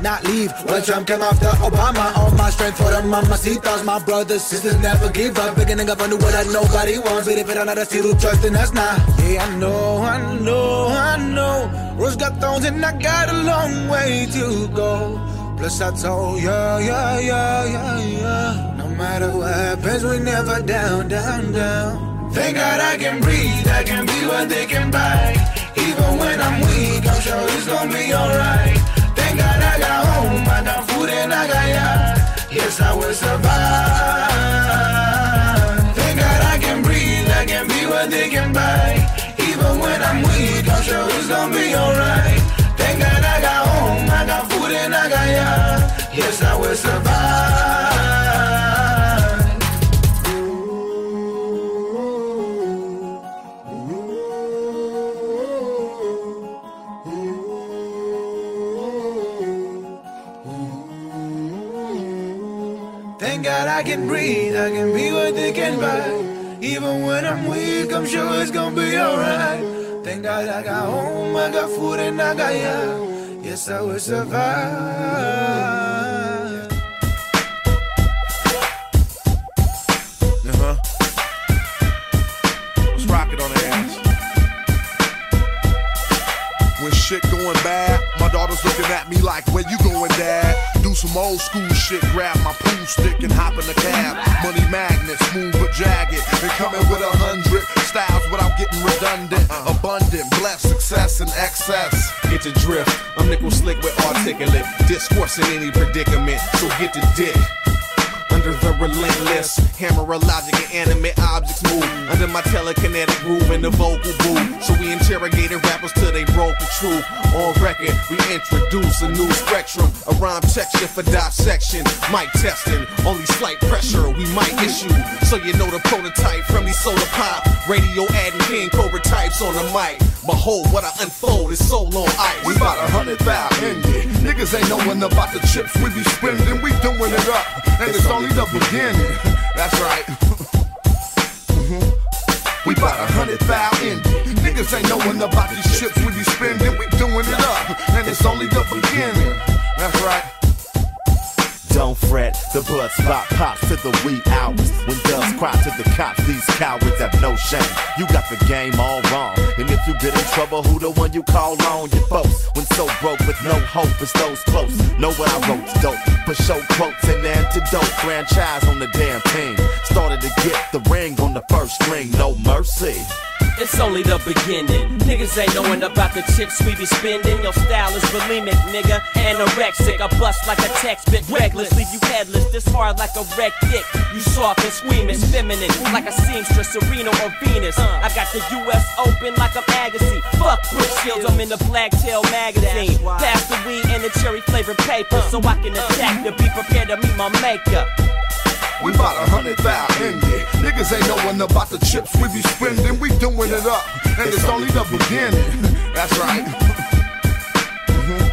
not leave. When Trump came after Obama, all my strength for the mamacitas. My thoughts, my brothers, sisters never give up. Beginning up, I knew what that nobody wants. But if it not a see trust, then that's not. Yeah, I know, I know, I know. Rose got thorns and I got a long way to go. Plus I told ya, yeah, yeah, yeah, yeah. No matter what happens, we never down, down, down. Thank God I can breathe, I can be what they can buy. Even when I'm weak, I'm sure it's gonna be alright. Thank God I got home, I got food and I got yard. Yes, I will survive. Thank God I can breathe, I can be what they can buy. Even when I'm weak, I'm sure it's gonna be alright. Yes, I will survive. Thank God I can breathe, I can be what they can buy. Even when I'm weak, I'm sure it's gonna be alright. Thank God I got home, I got food and I got yeah. Yes, I will survive. Uh-huh. When shit going bad, my daughter's looking at me like, where you going, dad? Do some old school shit, grab my pool stick and hop in the cab. Money magnet, smooth but jagged. And coming with a hundred styles without getting redundant. Abundant, blessed, success and excess. Get the drift. I'm nickel slick with articulate discourse in any predicament. So get the dick. Under the relentless hammer of logic and animate objects move under my telekinetic groove in the vocal booth. So we interrogated rappers till they broke the truth. On record, we introduce a new spectrum, a rhyme texture for dissection. Mic testing, only slight pressure we might issue. So you know the prototype from these solar pop, radio adding king cobra types on the mic. Behold what I unfold is soul on ice. We bout a hundred thousand. Niggas ain't knowing about the chips we be spending. We doing it up, and it's only the beginning. That's right. We bout a hundred thousand. Niggas ain't knowing about these chips we be spending. We doing it up, and it's only the beginning. That's right. Don't fret. The blood spot pops to the wee hours. When doves cry to the cops, these cowards have no shame. You got the game all wrong. And if you get in trouble, who the one you call on? Your folks. When so broke with no hope, it's those close. Know what I wrote, dope. For show quotes and antidote. Franchise on the damn team. Started to get the ring on the first string. No mercy. It's only the beginning. Niggas ain't knowing about the chips we be spending. Your style is bulimic, nigga. Anorexic. I bust like a text bit reckless. Leave you headless, this hard like a wreck dick. You soft and squeamish, feminine, like a seamstress, Serena or Venus. I got the US open like I'm Agassi. Fuck Brooke Shields, I'm in the Black Tail magazine. Pass the weed and the cherry flavored paper so I can attack to be prepared to meet my maker. We bout a hundred thousand indie. Niggas ain't knowing about the chips we be spending. We doing it up, and it's only the beginning. That's right. Mhm.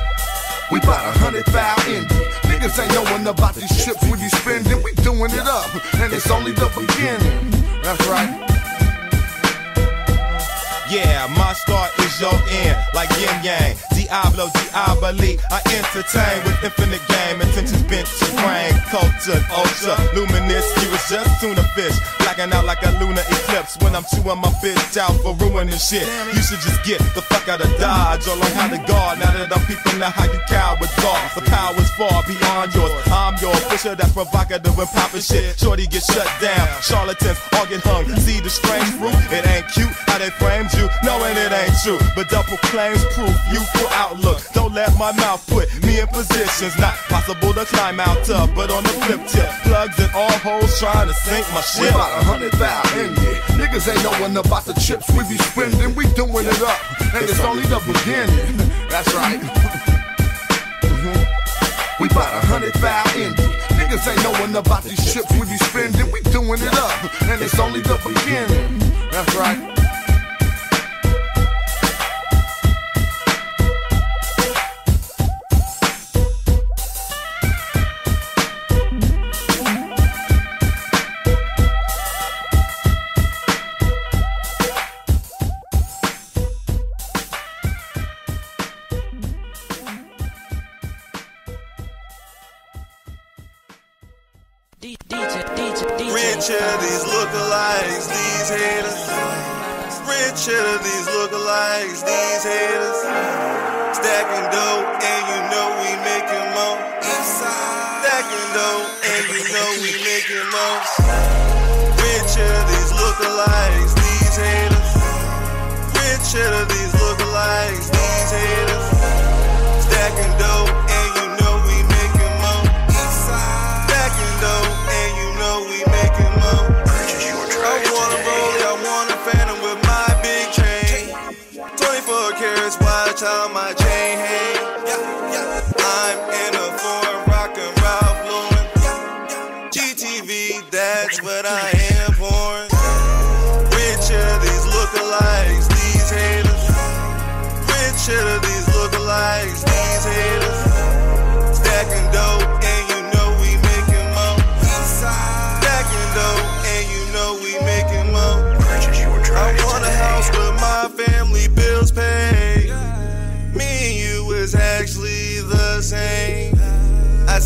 We bout a hundred thousand indie. Niggas ain't knowing about these chips we be spending. We doing it up, and it's only the beginning. That's right. Yeah, my start is your end, like yin yang. Diablo, diaboli. I entertain with infinite game. Intentions bent to brain. Culture, ultra, luminous. You was just tuna fish. Blacking out like a lunar eclipse when I'm chewing my bitch out for ruining shit. You should just get the fuck out of Dodge or learn how to guard. Now that I'm peeping out how you cowards guard. The power's far beyond yours. I'm your fisher that's provocative and popping shit. Shorty get shut down. Charlatans all get hung. See the strange fruit? It ain't cute how they framed you, knowing it ain't true. But double claims proof, youthful outlook. Don't let my mouth put me in positions not possible to climb out of. But on the flip tip, plugs in all holes trying to sink my We ship. bout a hundred thousand indie. Niggas ain't knowing about the chips we be spending. We doing it up, and it's only the beginning. That's right. We bout a hundred thousand indie. Niggas ain't knowing about these chips we be spending. We doing it up, and it's only the beginning. That's right. Richer these lookalikes, these haters. Richer these lookalikes, these haters. Stacking dough, and you know we making more. Stacking dough, and you know we making more. Richer these lookalikes, these haters. Richer these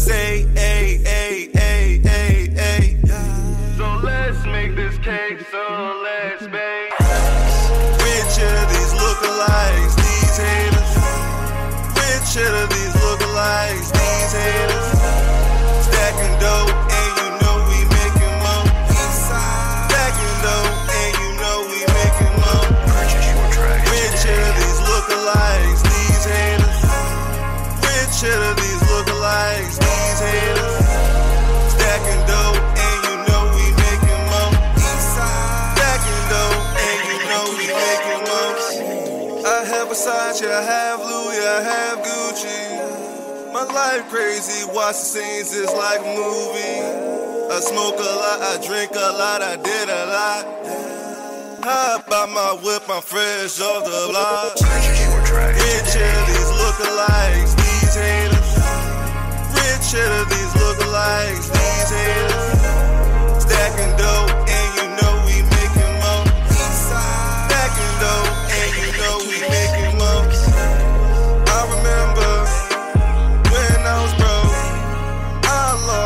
say, life crazy, watch the scenes, it's like a movie. I smoke a lot, I drink a lot, I did a lot. Hop out my whip, I'm fresh off the block. Richer these lookalikes, these haters. Richer these lookalikes, these haters. Stacking dough,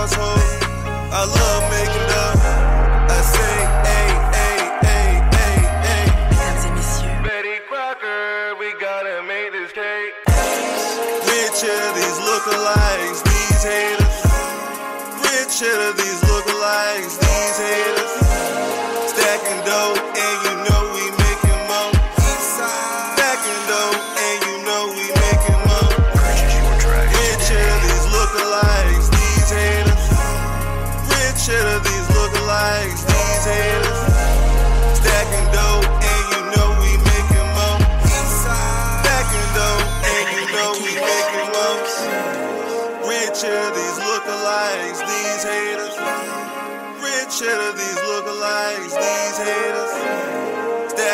household. I love making love. I hey, hey, hey, hey, hey. Mesdames et messieurs. Betty Crocker, we gotta make this cake. These lookalikes, these haters. These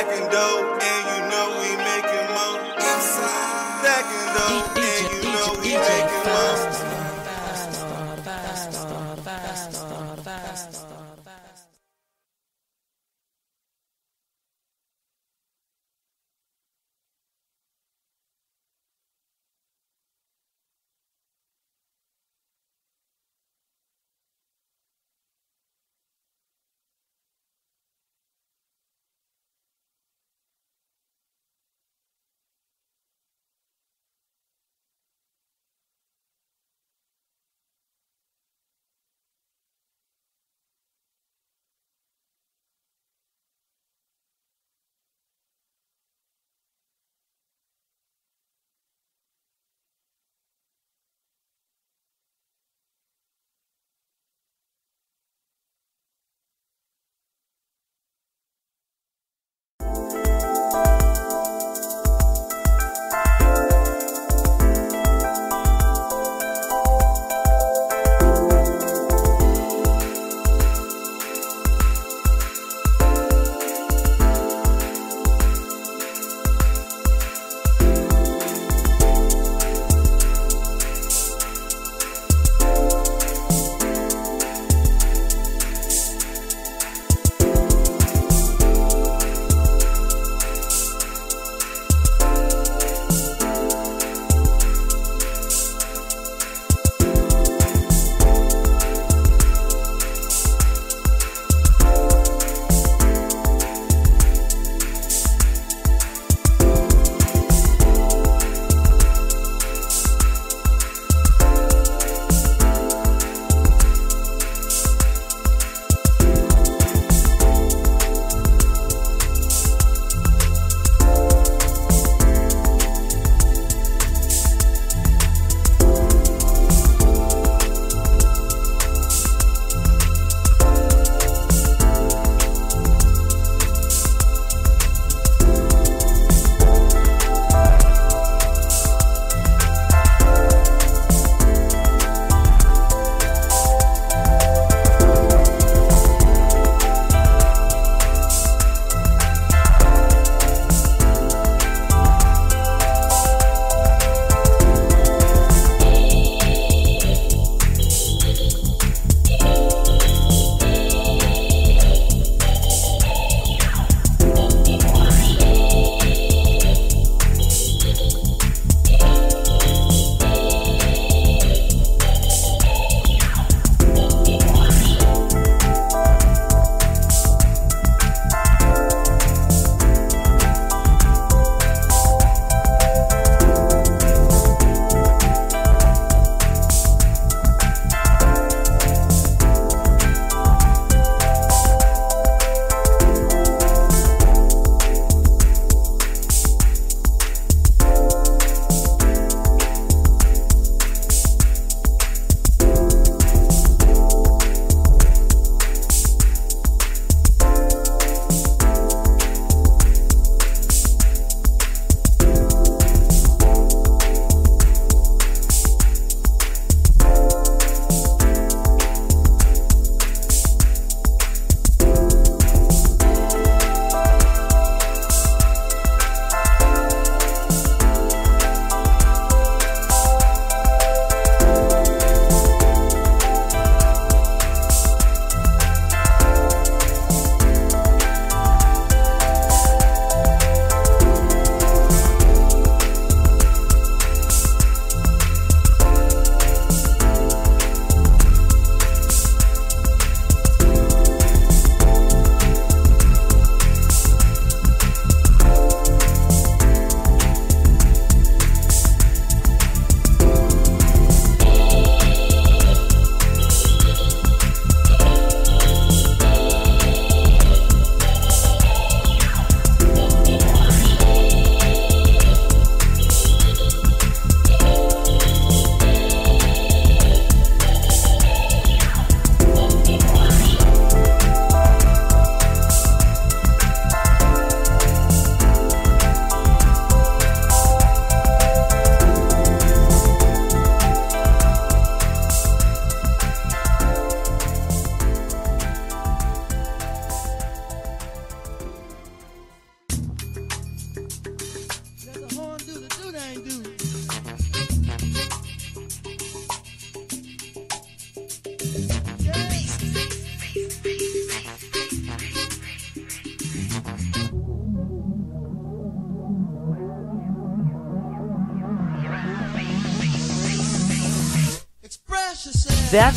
Dough, and you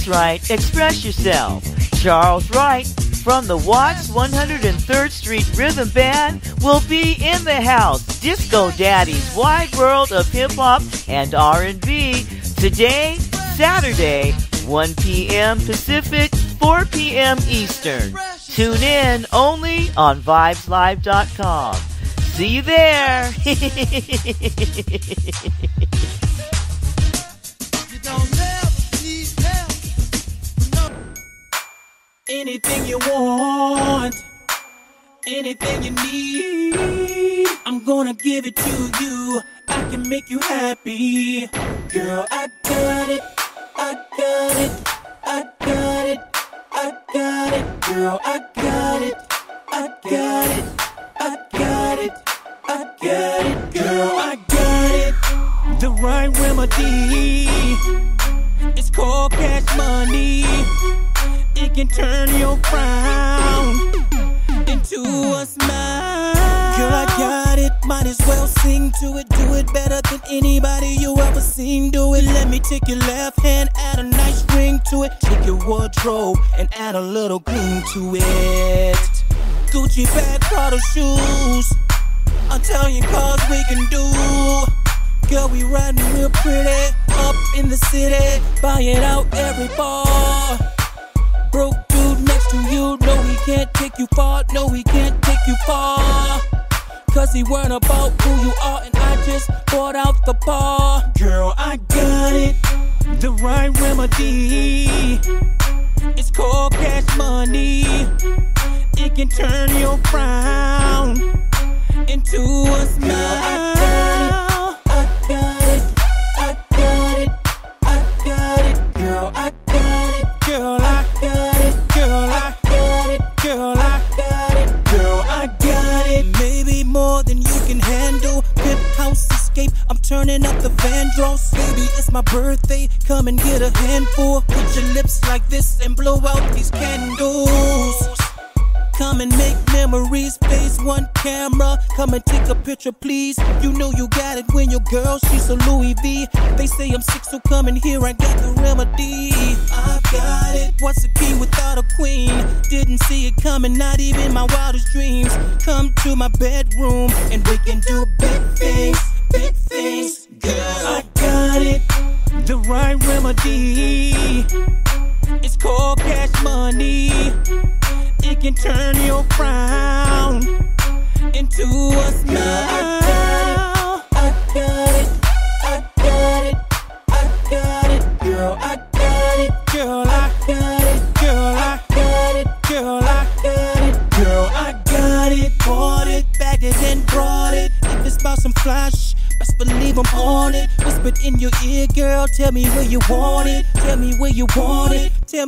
Right, express yourself. Charles Wright from the Watts 103rd Street Rhythm Band will be in the house. Disco Daddy's Wide World of Hip Hop and R&B today, Saturday, 1 p.m. Pacific, 4 p.m. Eastern. Tune in only on vibeslive.com. See you there.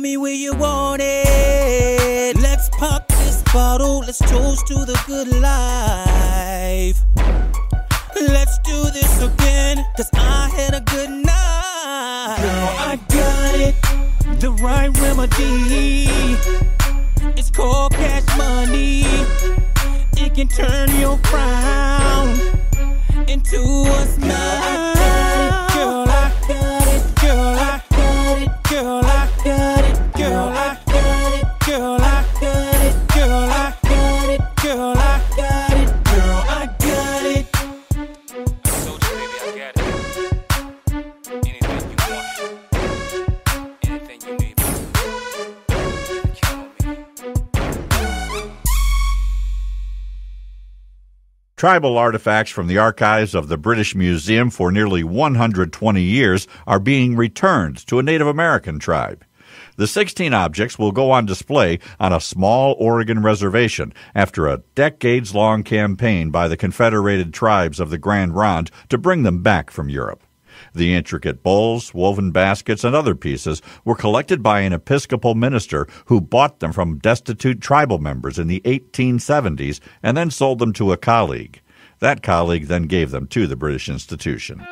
me where you are. Tribal artifacts from the archives of the British Museum for nearly 120 years are being returned to a Native American tribe. The 16 objects will go on display on a small Oregon reservation after a decades long campaign by the Confederated tribes of the Grand Ronde to bring them back from Europe. The intricate bowls, woven baskets, and other pieces were collected by an Episcopal minister who bought them from destitute tribal members in the 1870s and then sold them to a colleague. That colleague then gave them to the British institution.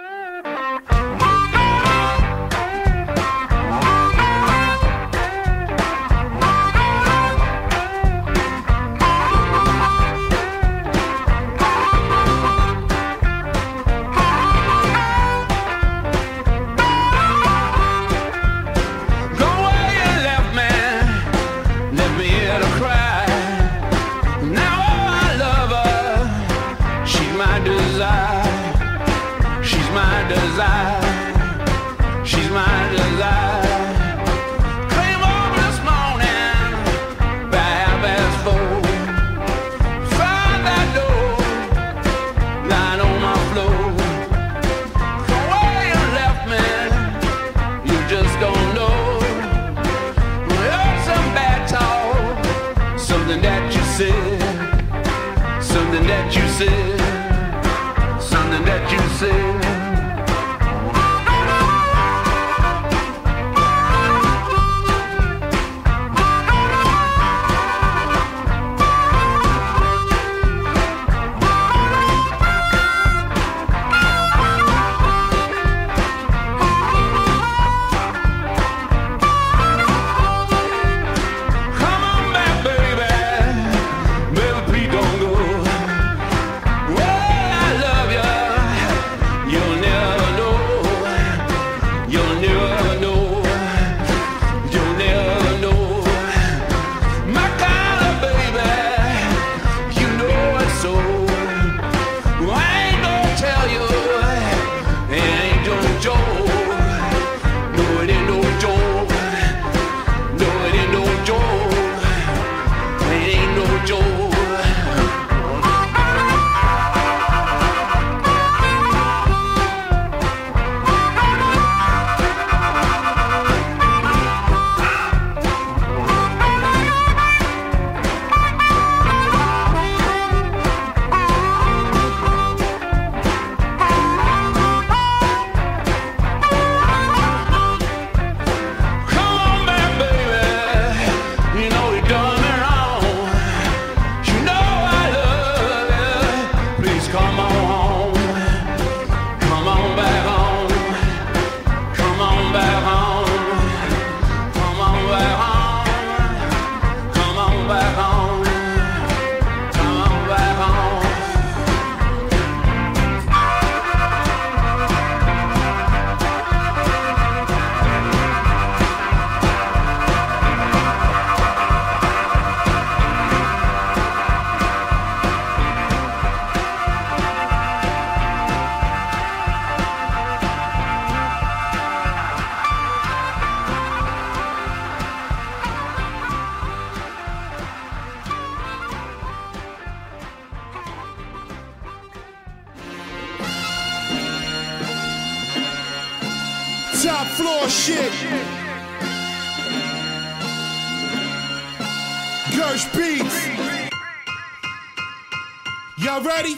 Ready?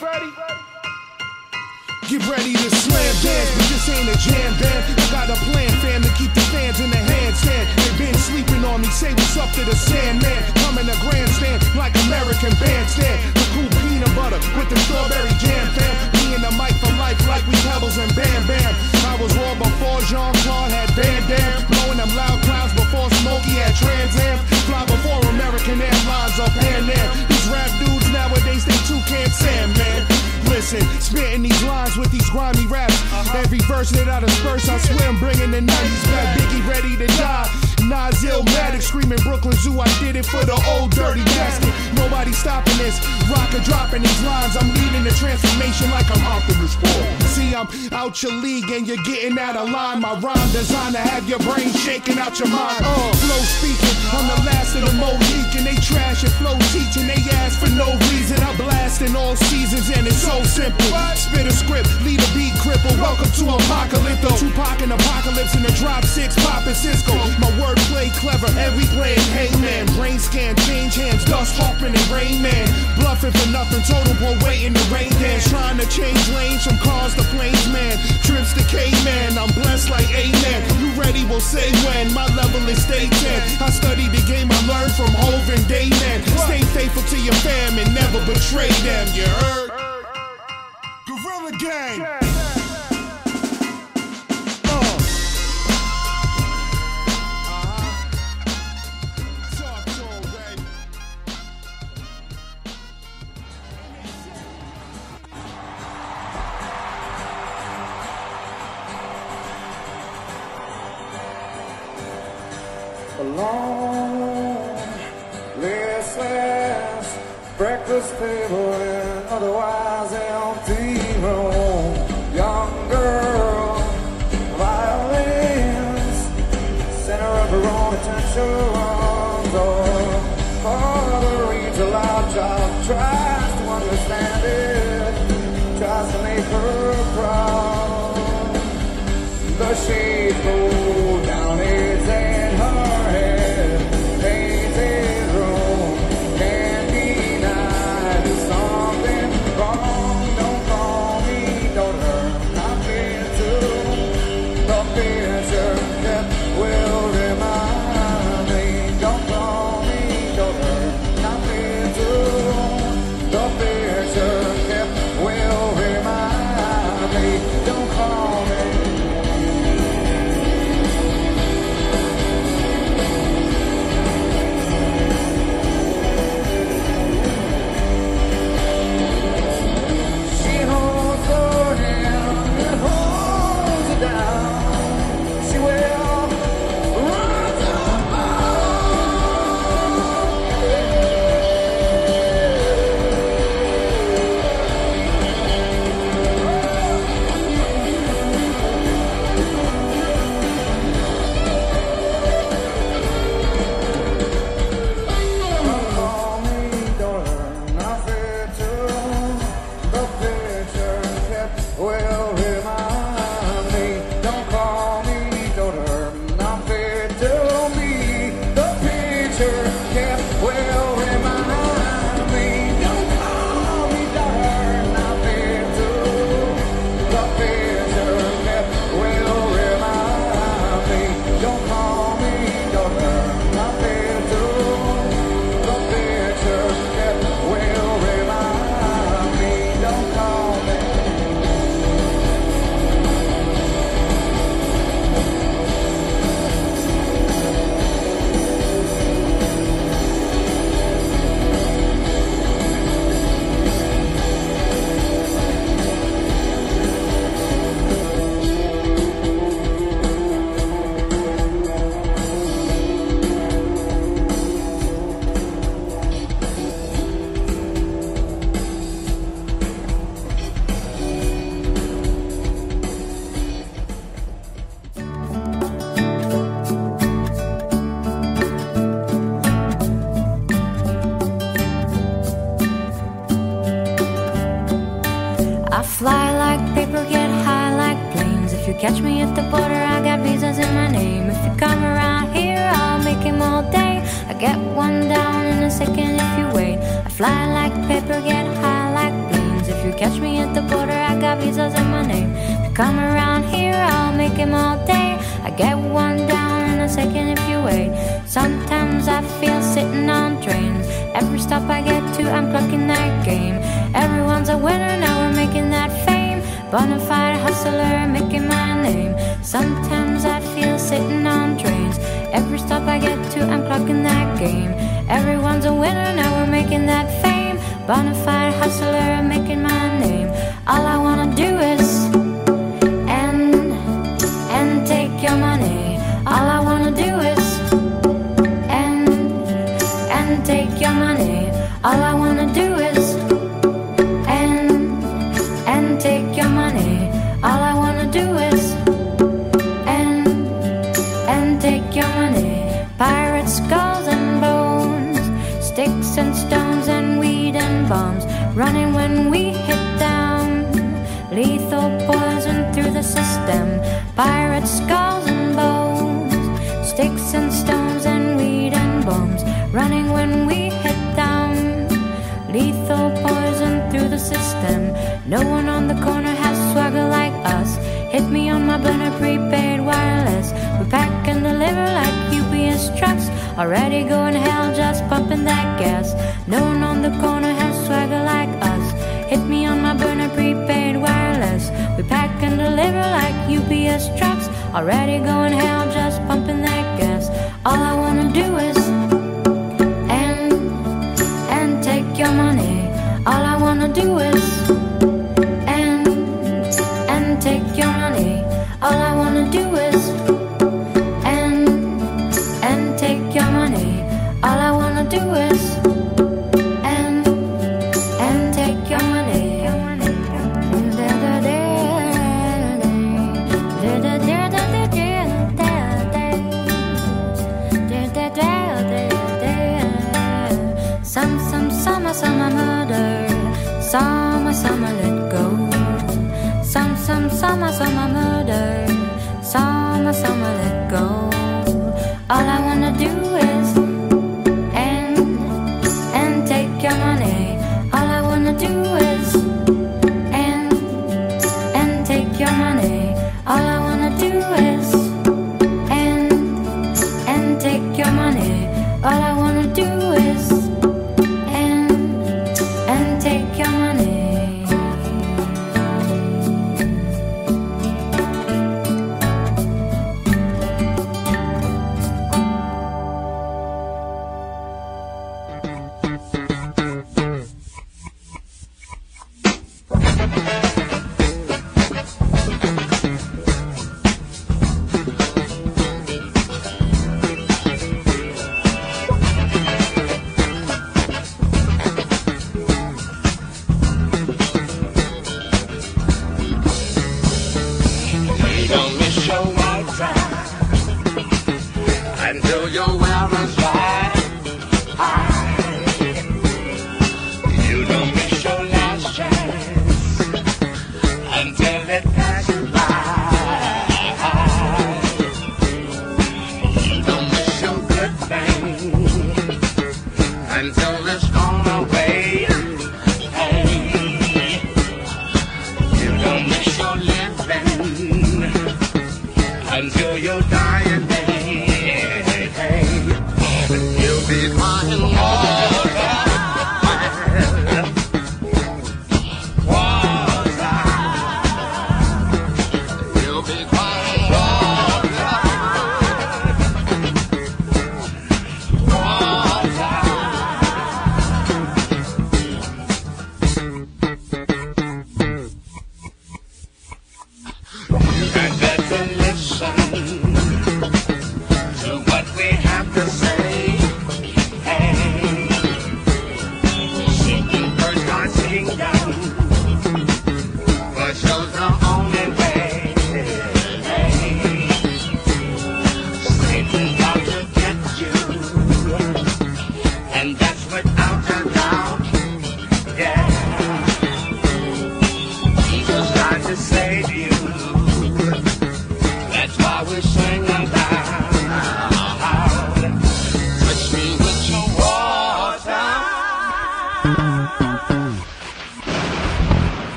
Get ready to slam dance, but this ain't a jam band. I got a plan, fam, to keep the fans in the handstand. They been sleeping on me, say what's up to the Sandman. I'm in a grandstand like American bandstand. The cool peanut butter with the strawberry jam, fam. Me and the mic for life like we pebbles and bam bam. I was raw before Jean Claude had Van Damme. Blowing them loud clouds before Smokey had Trans Am. Fly before American Airlines or Pan Am. These rap dudes nowadays, they can't stand, man. Listen, spitting these lines with these grimy raps. Uh-huh. Every verse that I disperse, I swear I'm bringing the 90s back. Biggie ready to die. Nas Illmatic screaming Brooklyn Zoo. I did it for the old Dirty Bastard. Nobody stopping this. Rocker dropping these lines. I'm leading the transformation like I'm Optimus Prime. See, I'm out your league and you're getting out of line. My rhyme designed to have your brain shaking out your mind. Uh, flow speaking, I'm the last of the Monique, and they trash and flow teaching. They ask for no reason. I blast in all seasons and it's so simple. Spit a script, lead a beat cripple. Welcome to Apocalypto. Tupac and Apocalypse in the drop six, poppin' Cisco. My wordplay clever, every playing Hangman. Brain scan, change hands, dust hopping and Rain Man. Bluffing for nothing, total boy waiting to rain dance. Trying to change lanes from cars to planes, man. Trips to Cayman, I'm blessed like Amen. You ready, we'll say when. My level is stay 10. I study the game I learned from Hov and Dayman. Stay faithful to your fam and never betray them, you heard? Gorilla Gang.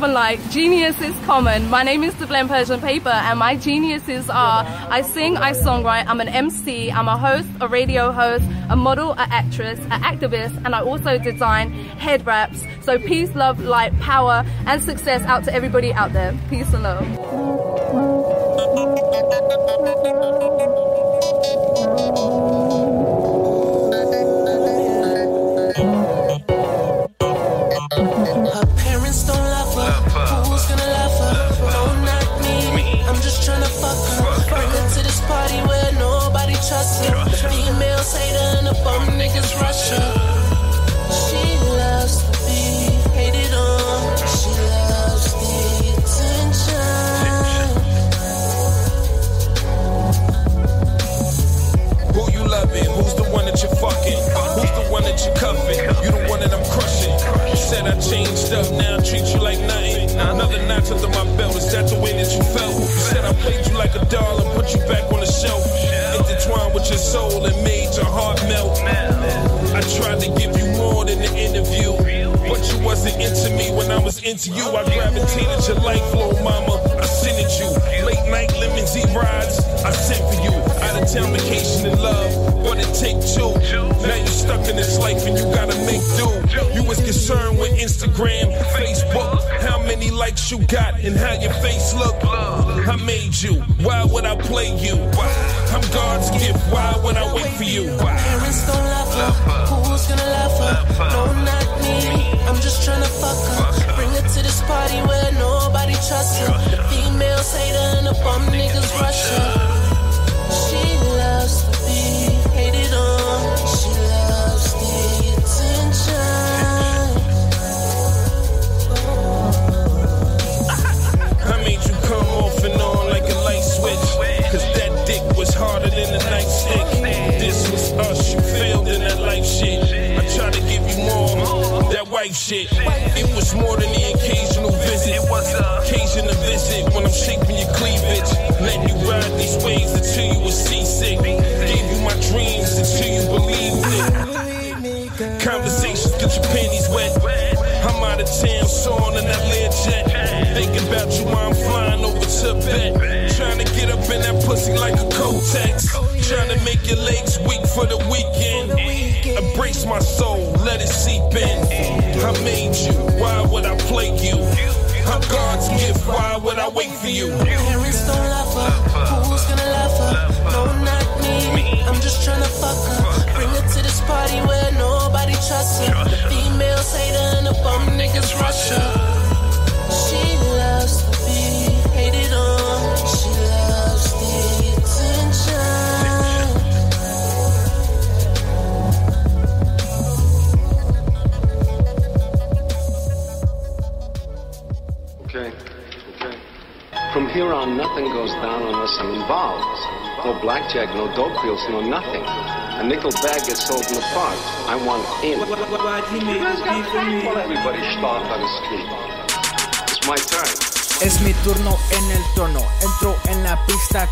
Like light. Genius is common. My name is Devlen Persian Paper and my geniuses are I sing, I songwrite, I'm an MC, I'm a host, a radio host, a model, an actress, an activist and I also design head wraps. So peace, love, light, power and success out to everybody out there. Peace and love.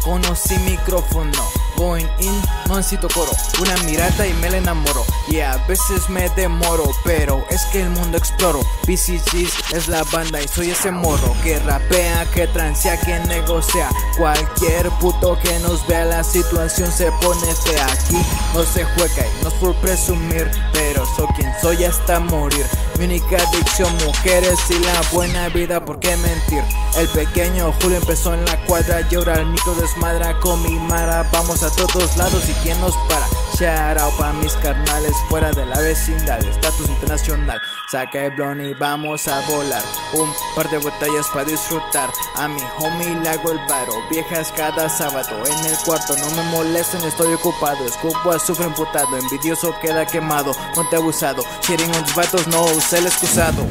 cono sin micrófono. Going in, mancito coro. Una mirada y me la enamoro. Y a veces me demoro, pero es que el mundo exploro. PCGs es la banda y soy ese morro que rapea, que transea, que negocia. Cualquier puto que nos vea, la situación se pone fea. Aquí no se juega y no es por presumir, pero pienso quién soy hasta morir. Mi única adicción, mujeres y la buena vida, ¿por qué mentir? El pequeño Julio empezó en la cuadra y ahora el micro desmadra con mi mara. Vamos a todos lados y quién nos para. Shout out pa' mis carnales fuera de la vecindad, estatus internacional. Saca el blon y vamos a volar. Un par de botellas para disfrutar. A mi homie le hago el paro. Viejas cada sábado en el cuarto. No me molesten, estoy ocupado. Escupo azufre emputado. Envidioso queda quemado. Ponte abusado. Quieren unos vatos, no usé el excusado.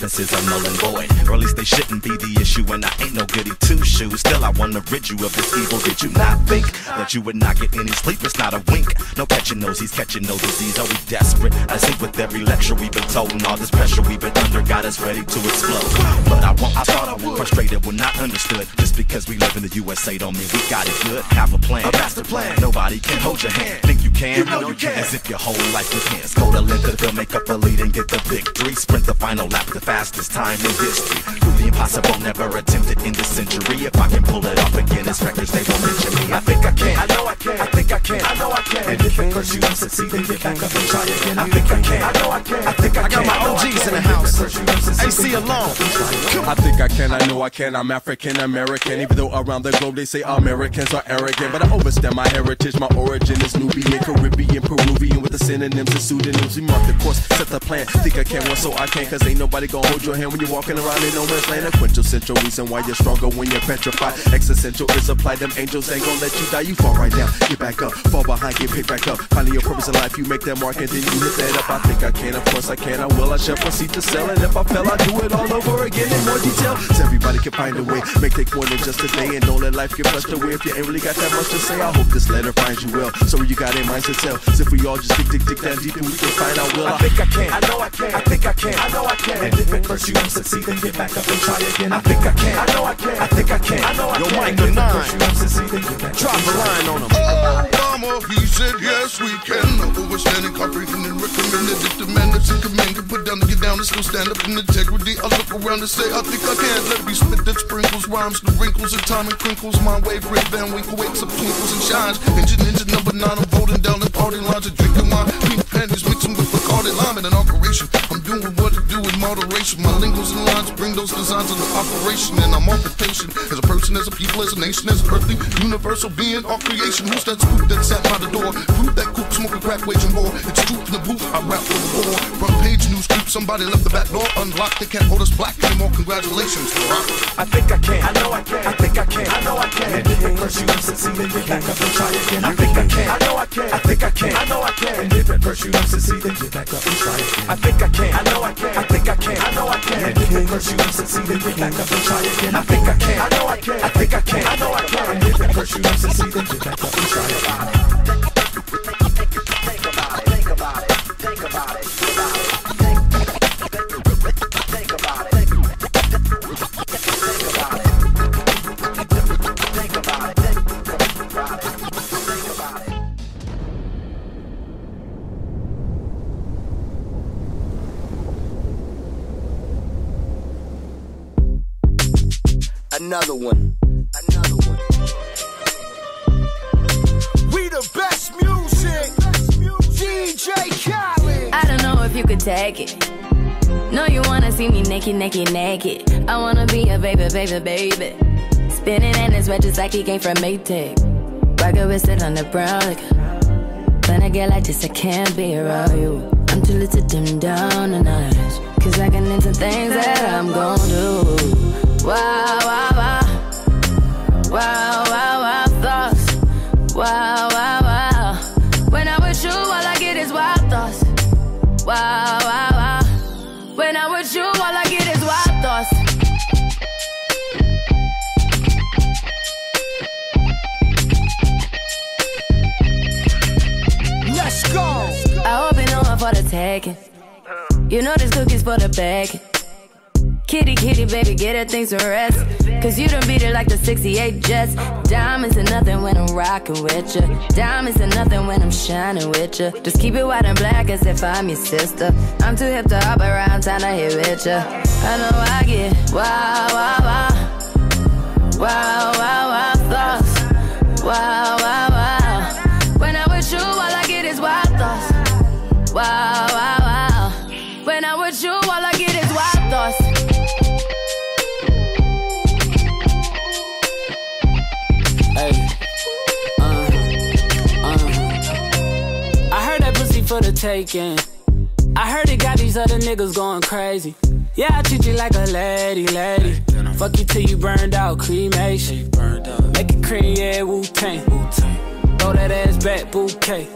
Humanoid, are null and void. Or at least they shouldn't be the issue, and I ain't no goody two shoes. Still, I wanna rid you of this evil. Did you not think that you would not get any sleep? It's not a wink. No catching those, he's catching no disease. Oh, are we desperate? I think with every lecture we've been told and all this pressure we've been under got us ready to explode. But I won't, I thought I would. Frustrated when not understood. Because we live in the USA don't mean we got it good. Have a plan, a master plan. Nobody can hold your hand. Think you can? You know you can. As if your whole life was hands. Go to length to make up the lead and get the victory. Sprint the final lap, the fastest time in history. Do the impossible, never attempted in this century. If I can pull it off again, it's records they won't mention me. I think I can. I know I can. I think I can. I know I can. And if at first you don't succeed, then get back up and try again. I think I can. I know I can. I think I, can. I got my I know I OGs in the And if at house. first you don't succeed, AC then alone. back up and try again. I think I can, I know I can. I'm African American, even though around the globe they say Americans are arrogant. But I overstand my heritage, my origin is Nubian, Caribbean, Peruvian, with the synonyms and pseudonyms. We mark the course, set the plan. Think I can, well, so I can, cause ain't nobody gonna hold your hand when you're walking around in no man's land. A quintessential reason why you're stronger when you're petrified. Existential is applied, them angels ain't gonna let you die. You fall right down, get back up, fall behind, get picked back up. Finding your purpose in life, you make that mark and then you hit that up. I think I can, of course I can, I will, I shall proceed to sell. And if I fail, I do it all over again in more detail. So everybody can find a way, Make take more than just a day, and don't let life get flushed away. If you ain't really got that much to say, I hope this letter finds you well. So you got a mind to tell. So if we all just dig, dig, dig down deep, and we can find out will. I think I can. I know I can. I think I can. I know I can. And if at first you don't succeed, then get back up and try again. I think I can. I know I can. I think I can. I know I Yo, can. Mike And if the at first you don't succeed, then get back Drop a line on him. Oh, Obama, he said yes we can. Overstanding, comprehending, recommended. If the man that's in command can put down, to get down, and still stand up in integrity. I look around and say, I think I can. Let me spit that sprinkles, rhymes, the wrinkles, and time and crinkles. My wave, Rip Van Winkle wakes up, twinkles and shines. Engine, engine number nine, I'm holding down the party lines and drinking wine. Pink panties mixing with Bacardi lime in an operation. I'm doing moderation. My lingos and lines bring those designs into operation, and I'm on vacation. As a person, as a people, as a nation, as an earthly, universal being, all creation. Who's that spook that sat by the door? Proof that smoking crack, waging war. It's truth in the booth. I rap for the war. Front page news scoop. Somebody left the back door unlocked. They can't hold us black anymore. Congratulations, rock. I think I can. I know I can. I think I can. I know I can. And if at first you don't succeed, then get back up and try again. I think I can. I know I can. I think I can. I know I can. And if at first you don't succeed, then get back up and try again. I think I can. I know I can. I think I can. I know I can. And if at first you don't succeed, then get back up and try again. I think I can. I know I can. I think I can. I know I can. And if at first you then get back up and try again. Naked, naked, naked. I wanna be a baby, baby, baby. Spinning in his red just like he came from Maytag. Rocket with it on the brown. Like, when I get like this, I can't be around you. I'm too little to dim down the night. Cause I can into things that I'm gon' do. Wow, wow. Wow, wow, for the. You know this cookie's for the bag. Kitty, kitty, baby, get her things to rest. Cause you done beat it like the 68 Jets. Diamonds are nothing when I'm rocking with ya. Diamonds are nothing when I'm shining with ya. Just keep it white and black as if I'm your sister. I'm too hip to hop around, time to hit with ya. I know I get wow, wow, wow. Wow, wow, wow, thoughts. Wow, wow, wow. Wow, wow, wow. When I'm with you, all I get is wild thoughts. Hey. Uh, uh. I heard that pussy for the taking. I heard it got these other niggas going crazy. Yeah, I treat you like a lady, lady. Fuck you till you burned out, cremation. Make it cream, yeah, Wu Tang. Throw that ass back, bouquet.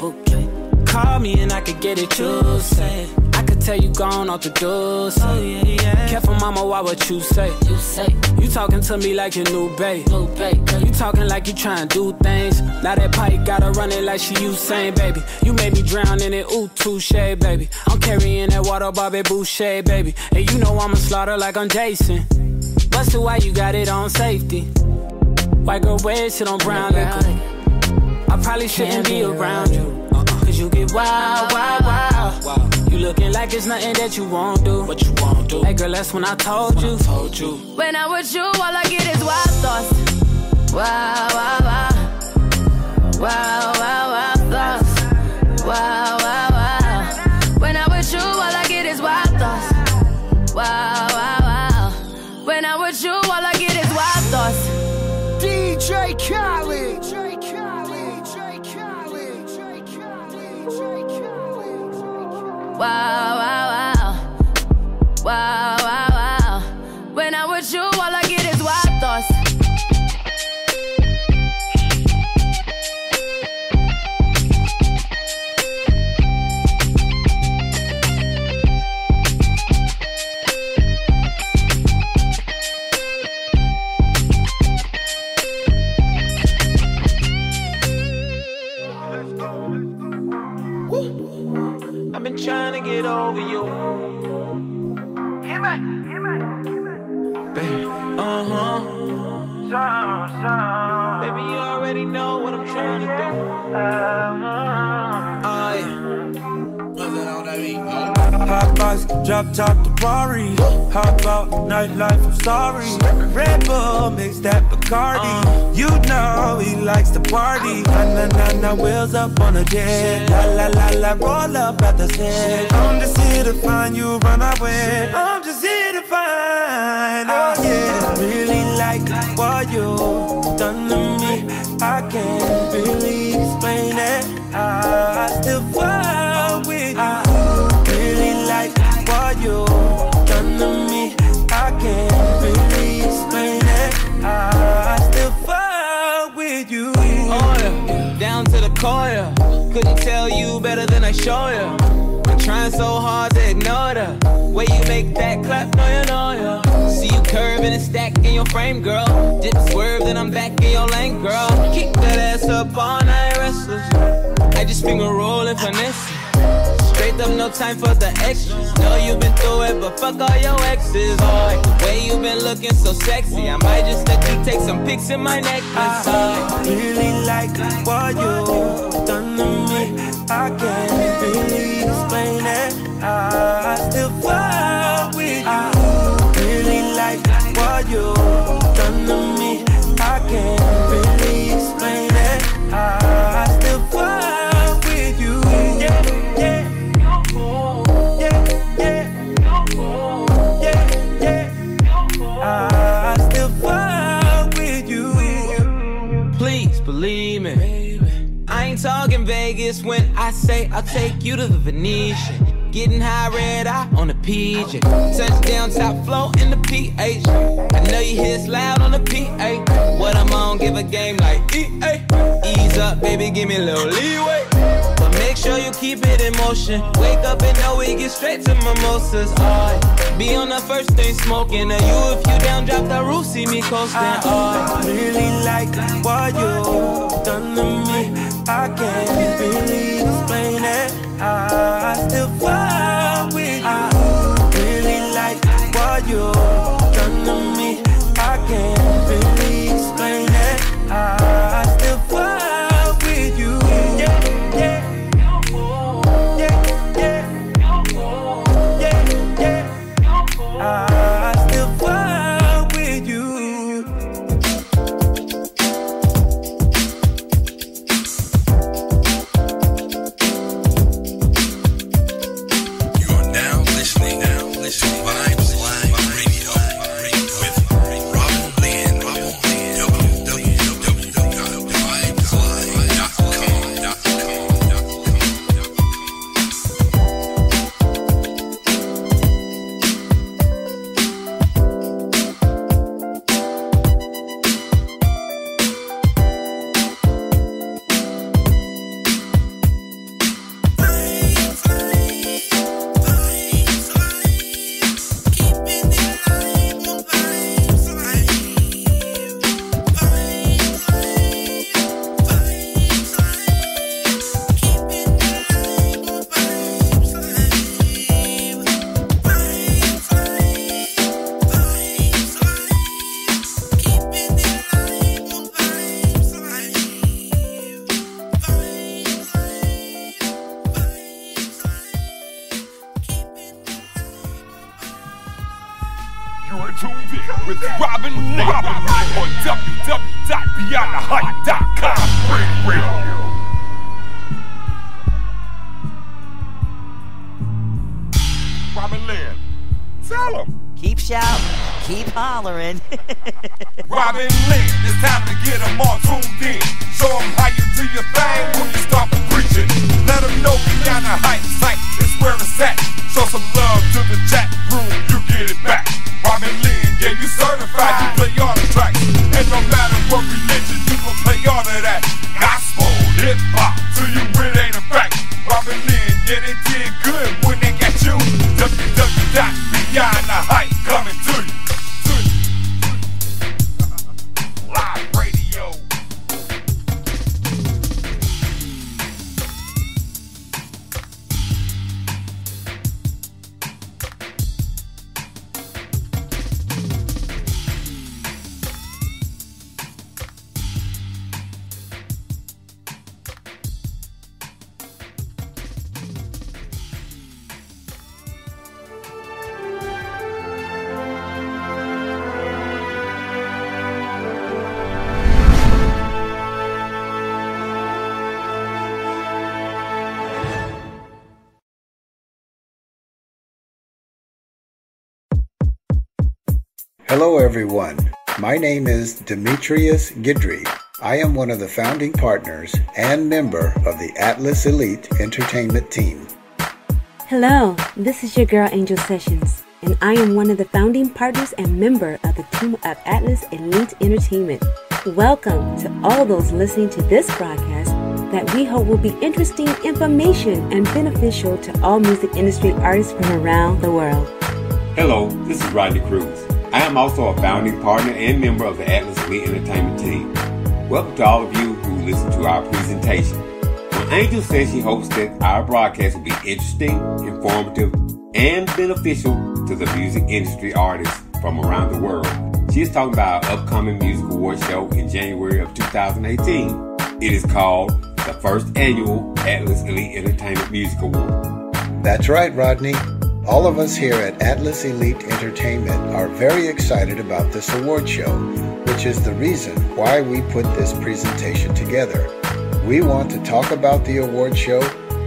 Call me and I could get it, you say. I could tell you gone off the door. Oh, yeah, yeah. Careful, mama, why what you say? You say. You talking to me like your new babe. New babe. You talking like you trying to do things. Now that pipe gotta run it like she Usain, baby. You made me drown in it, ooh, touche, baby. I'm carrying that water, Bobby Boucher, baby. And you know I'ma slaughter like I'm Jason. Busted, why you got it on safety? White girl, wear shit on brown liquor. I probably shouldn't be around you. Cause you get wild, wild, wild. You looking like it's nothing that you won't do. What you won't do. Hey girl, that's when I told you. told you. When I'm with you, all I get is wild thoughts. Wow, wow, wow. Wow, wow, wow thoughts. Wow, wow, wow. Wow, Baby, you already know what I'm trying to do. Uh, Hot box, drop top to Rari. Hop out, nightlife, I'm sorry. Red Bull, mix that Bacardi. You know he likes to party. Na na na na, wheels up on a jet. La la la la, roll up at the set. I'm just here to find you, run away. I'm just here to find. Oh yeah, what you done to me. I can't really explain it. I still fall with you. Really like what you done to me. I can't really explain it. I still fall with you. Yeah. Down to the core. Couldn't tell you better than I show you. I'm trying so hard to ignore the way you make that clap, no you know ya. See you curving and stacking your frame, girl. Dip swerve, then I'm back in your lane, girl. Keep that ass up all night, restless. I just finger roll and finesse. it. Straight up, no time for the extras. Know you've been through it, but fuck all your exes. Oh, way you've been looking so sexy. I might just let you take some pics in my necklace. Oh. Really like what you done. I can't really explain it. I still fall with you. Really like what you done to me. Talking when I say I'll take you to the Venetian. Getting high red eye on the PJ. Touchdown top flow in the PH. I know you hear it's loud on the PA. What I'm on, give a game like EA. Ease up, baby, give me a little leeway. But make sure you keep it in motion. Wake up and know we get straight to mimosas. Alright, be on the first thing smoking. Or you, if you down, drop the roof, see me coasting. I really like what you done to me. I can't really explain it. I still fall with you. Really like what you done to me. I can't really explain it. I Demetrius Gidry. I am one of the founding partners and member of the Atlas Elite Entertainment team. Hello, this is your girl Angel Sessions, and I am one of the founding partners and member of the team of Atlas Elite Entertainment. Welcome to all those listening to this broadcast that we hope will be interesting information and beneficial to all music industry artists from around the world. Hello, this is Rodney Cruz. I am also a founding partner and member of the Atlas Elite Entertainment team. Welcome to all of you who listen to our presentation. When Angel says she hopes that our broadcast will be interesting, informative, and beneficial to the music industry artists from around the world, she is talking about our upcoming music award show in January of 2018. It is called the first annual Atlas Elite Entertainment Music Award. That's right, Rodney. All of us here at Atlas Elite Entertainment are very excited about this award show, which is the reason why we put this presentation together. We want to talk about the award show,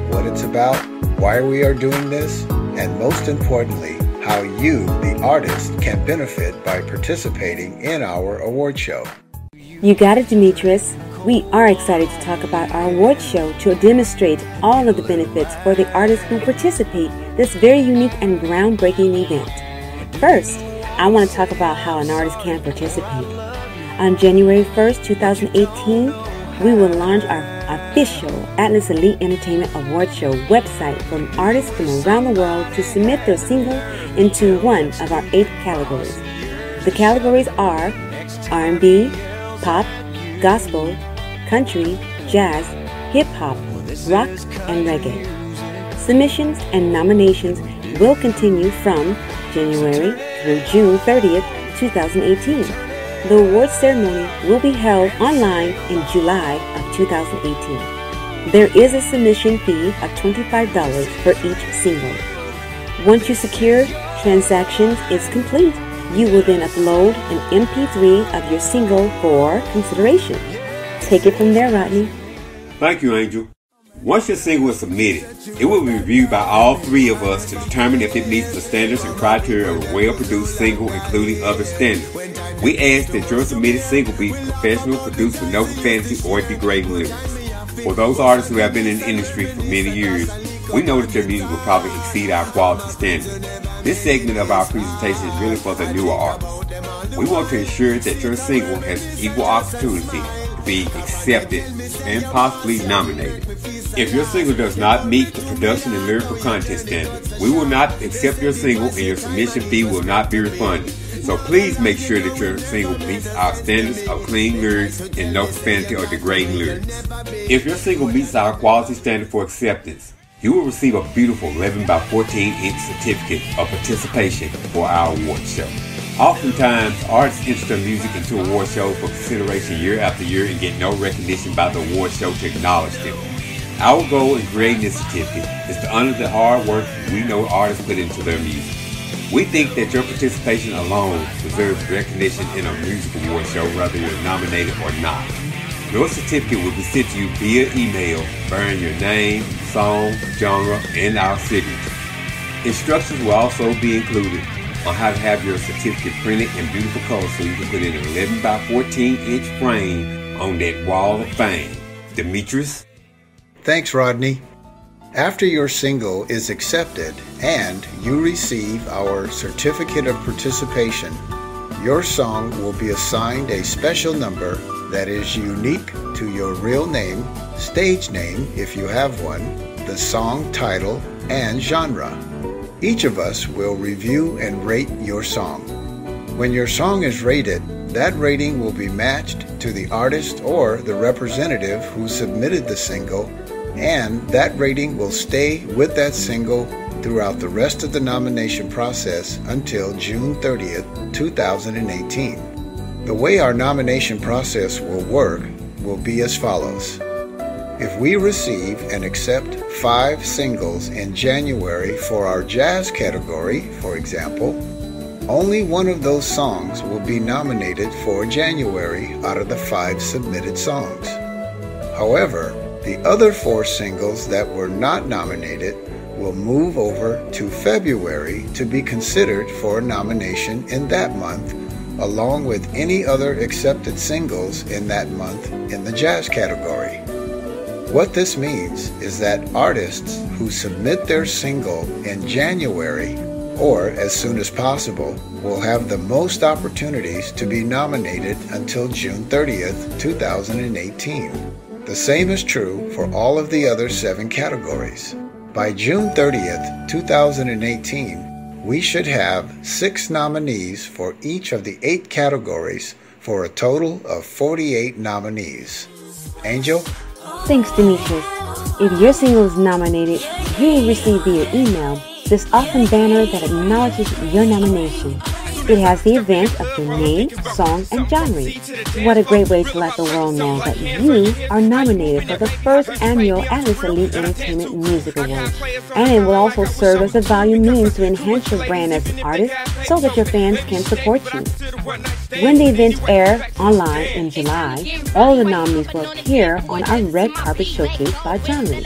what it's about, why we are doing this, and most importantly, how you, the artist, can benefit by participating in our award show. You got it, Demetrius. We are excited to talk about our award show to demonstrate all of the benefits for the artists who participate this very unique and groundbreaking event. First, I want to talk about how an artist can participate. On January 1st, 2018, we will launch our official Atlas Elite Entertainment Award Show website from artists from around the world to submit their single into one of our eight categories. The categories are R&B, pop, gospel, country, jazz, hip hop, rock, and reggae. Submissions and nominations will continue from January through June 30th, 2018. The award ceremony will be held online in July of 2018. There is a submission fee of $25 for each single. Once you secure transactions is complete, you will then upload an MP3 of your single for consideration. Take it from there, Rodney. Thank you, Angel. Once your single is submitted, it will be reviewed by all three of us to determine if it meets the standards and criteria of a well-produced single, including other standards. We ask that your submitted single be professional, produced with no profanity or degrading lyrics. For those artists who have been in the industry for many years, we know that your music will probably exceed our quality standards. This segment of our presentation is really for the newer artists. We want to ensure that your single has equal opportunity be accepted and possibly nominated. If your single does not meet the production and lyrical content standards, we will not accept your single and your submission fee will not be refunded. So please make sure that your single meets our standards of clean lyrics and no profanity or degrading lyrics. If your single meets our quality standard for acceptance, you will receive a beautiful 11 by 14 inch certificate of participation for our award show. Oftentimes, artists enter music into award shows for consideration year after year and get no recognition by the award show to acknowledge them. Our goal in creating this certificate is to honor the hard work we know artists put into their music. We think that your participation alone deserves recognition in a music award show, whether you're nominated or not. Your certificate will be sent to you via email bearing your name, song, genre, and our signature. Instructions will also be included on how to have your certificate printed in beautiful color so you can put in an 11 by 14 inch frame on that wall of fame. Demetrius? Thanks, Rodney. After your single is accepted and you receive our certificate of participation, your song will be assigned a special number that is unique to your real name, stage name if you have one, the song title, and genre. Each of us will review and rate your song. When your song is rated, that rating will be matched to the artist or the representative who submitted the single, and that rating will stay with that single throughout the rest of the nomination process until June 30th, 2018. The way our nomination process will work will be as follows. If we receive and accept five singles in January for our jazz category, for example, only one of those songs will be nominated for January out of the five submitted songs. However, the other four singles that were not nominated will move over to February to be considered for a nomination in that month, along with any other accepted singles in that month in the jazz category. What this means is that artists who submit their single in January or as soon as possible will have the most opportunities to be nominated until June 30th, 2018. The same is true for all of the other seven categories. By June 30th, 2018, we should have six nominees for each of the eight categories for a total of 48 nominees. Angel? Thanks, Demetrius. If your single is nominated, you will receive via email this awesome banner that acknowledges your nomination. It has the event of your name, song, and genre. What a great way to let the world know that you are nominated for the first annual Atlas Elite Entertainment Music Awards. And it will also serve as a value means to enhance your brand as an artist so that your fans can support you. When the events air online in July, all the nominees will appear on our red carpet showcase by genre.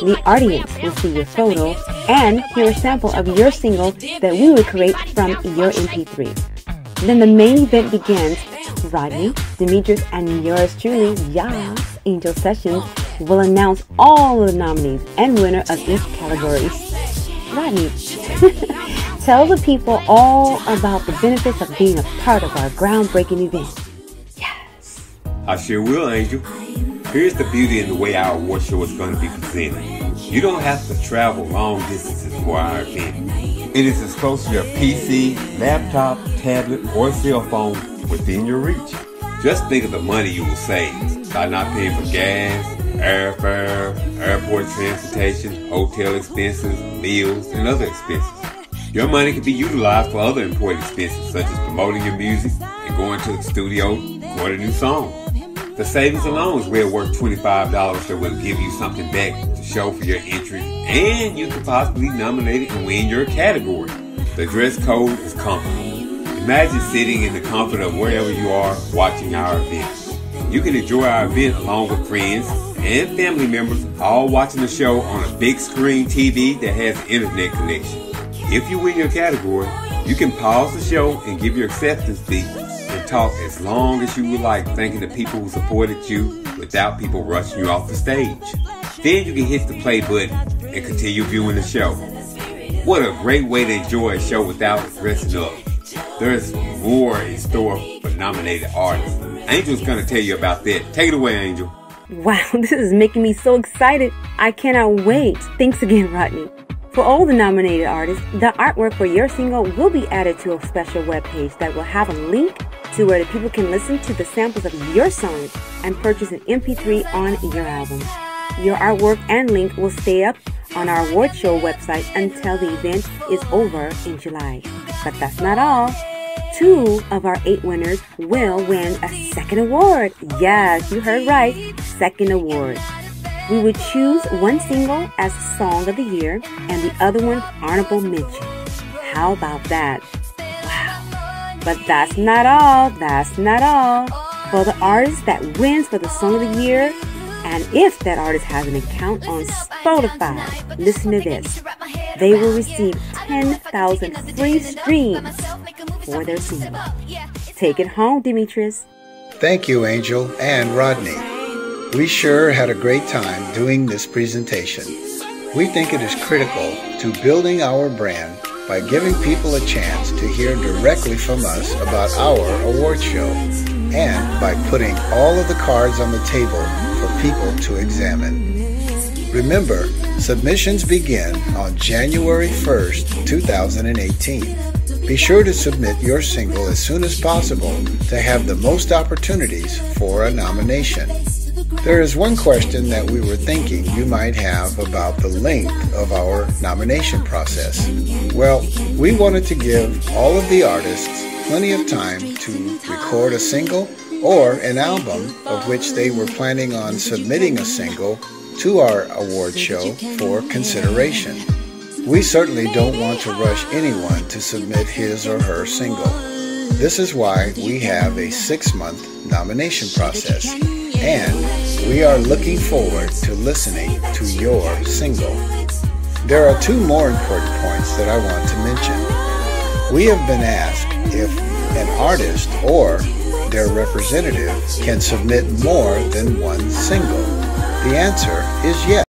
The audience will see your photo and hear a sample of your single that we will create from your MP3. Then the main event begins. Rodney, Demetrius, and yours truly, Yas Angel Sessions, will announce all of the nominees and winner of each category. Rodney, tell the people all about the benefits of being a part of our groundbreaking event. Yes. I sure will, Angel. Here's the beauty in the way our award show is going to be presented. You don't have to travel long distances for our event. It is as close to your PC, laptop, tablet, or cell phone within your reach. Just think of the money you will save by not paying for gas, airfare, airport transportation, hotel expenses, meals, and other expenses. Your money can be utilized for other important expenses such as promoting your music and going to the studio to record a new song. The savings alone is well worth $25 that will give you something back to show for your entry, and you could possibly be nominated and win your category. The dress code is comfortable. Imagine sitting in the comfort of wherever you are watching our event. You can enjoy our event along with friends and family members, all watching the show on a big screen TV that has internet connection. If you win your category, you can pause the show and give your acceptance speech talk as long as you would like, thanking the people who supported you without people rushing you off the stage. Then you can hit the play button and continue viewing the show. What a great way to enjoy a show without dressing up. There's more in store for nominated artists. Angel's gonna tell you about that. Take it away, Angel. Wow, this is making me so excited. I cannot wait. Thanks again, Rodney. For all the nominated artists, the artwork for your single will be added to a special webpage that will have a link to where the people can listen to the samples of your song and purchase an MP3 on your album. Your artwork and link will stay up on our award show website until the event is over in July. But that's not all. Two of our eight winners will win a second award. Yes, you heard right. Second award. We would choose one single as Song of the Year and the other one honorable mention. How about that? But that's not all. That's not all. For the artist that wins for the Song of the Year, and if that artist has an account on Spotify, listen to this. They will receive 10,000 free streams for their single. Take it home, Demetrius. Thank you, Angel and Rodney. We sure had a great time doing this presentation. We think it is critical to building our brand by giving people a chance to hear directly from us about our award show and by putting all of the cards on the table for people to examine. Remember, submissions begin on January 1st, 2018. Be sure to submit your single as soon as possible to have the most opportunities for a nomination. There is one question that we were thinking you might have about the length of our nomination process. Well, we wanted to give all of the artists plenty of time to record a single or an album of which they were planning on submitting a single to our award show for consideration. We certainly don't want to rush anyone to submit his or her single. This is why we have a six month nomination process, and we are looking forward to listening to your single. There are two more important points that I want to mention. We have been asked if an artist or their representative can submit more than one single. The answer is yes.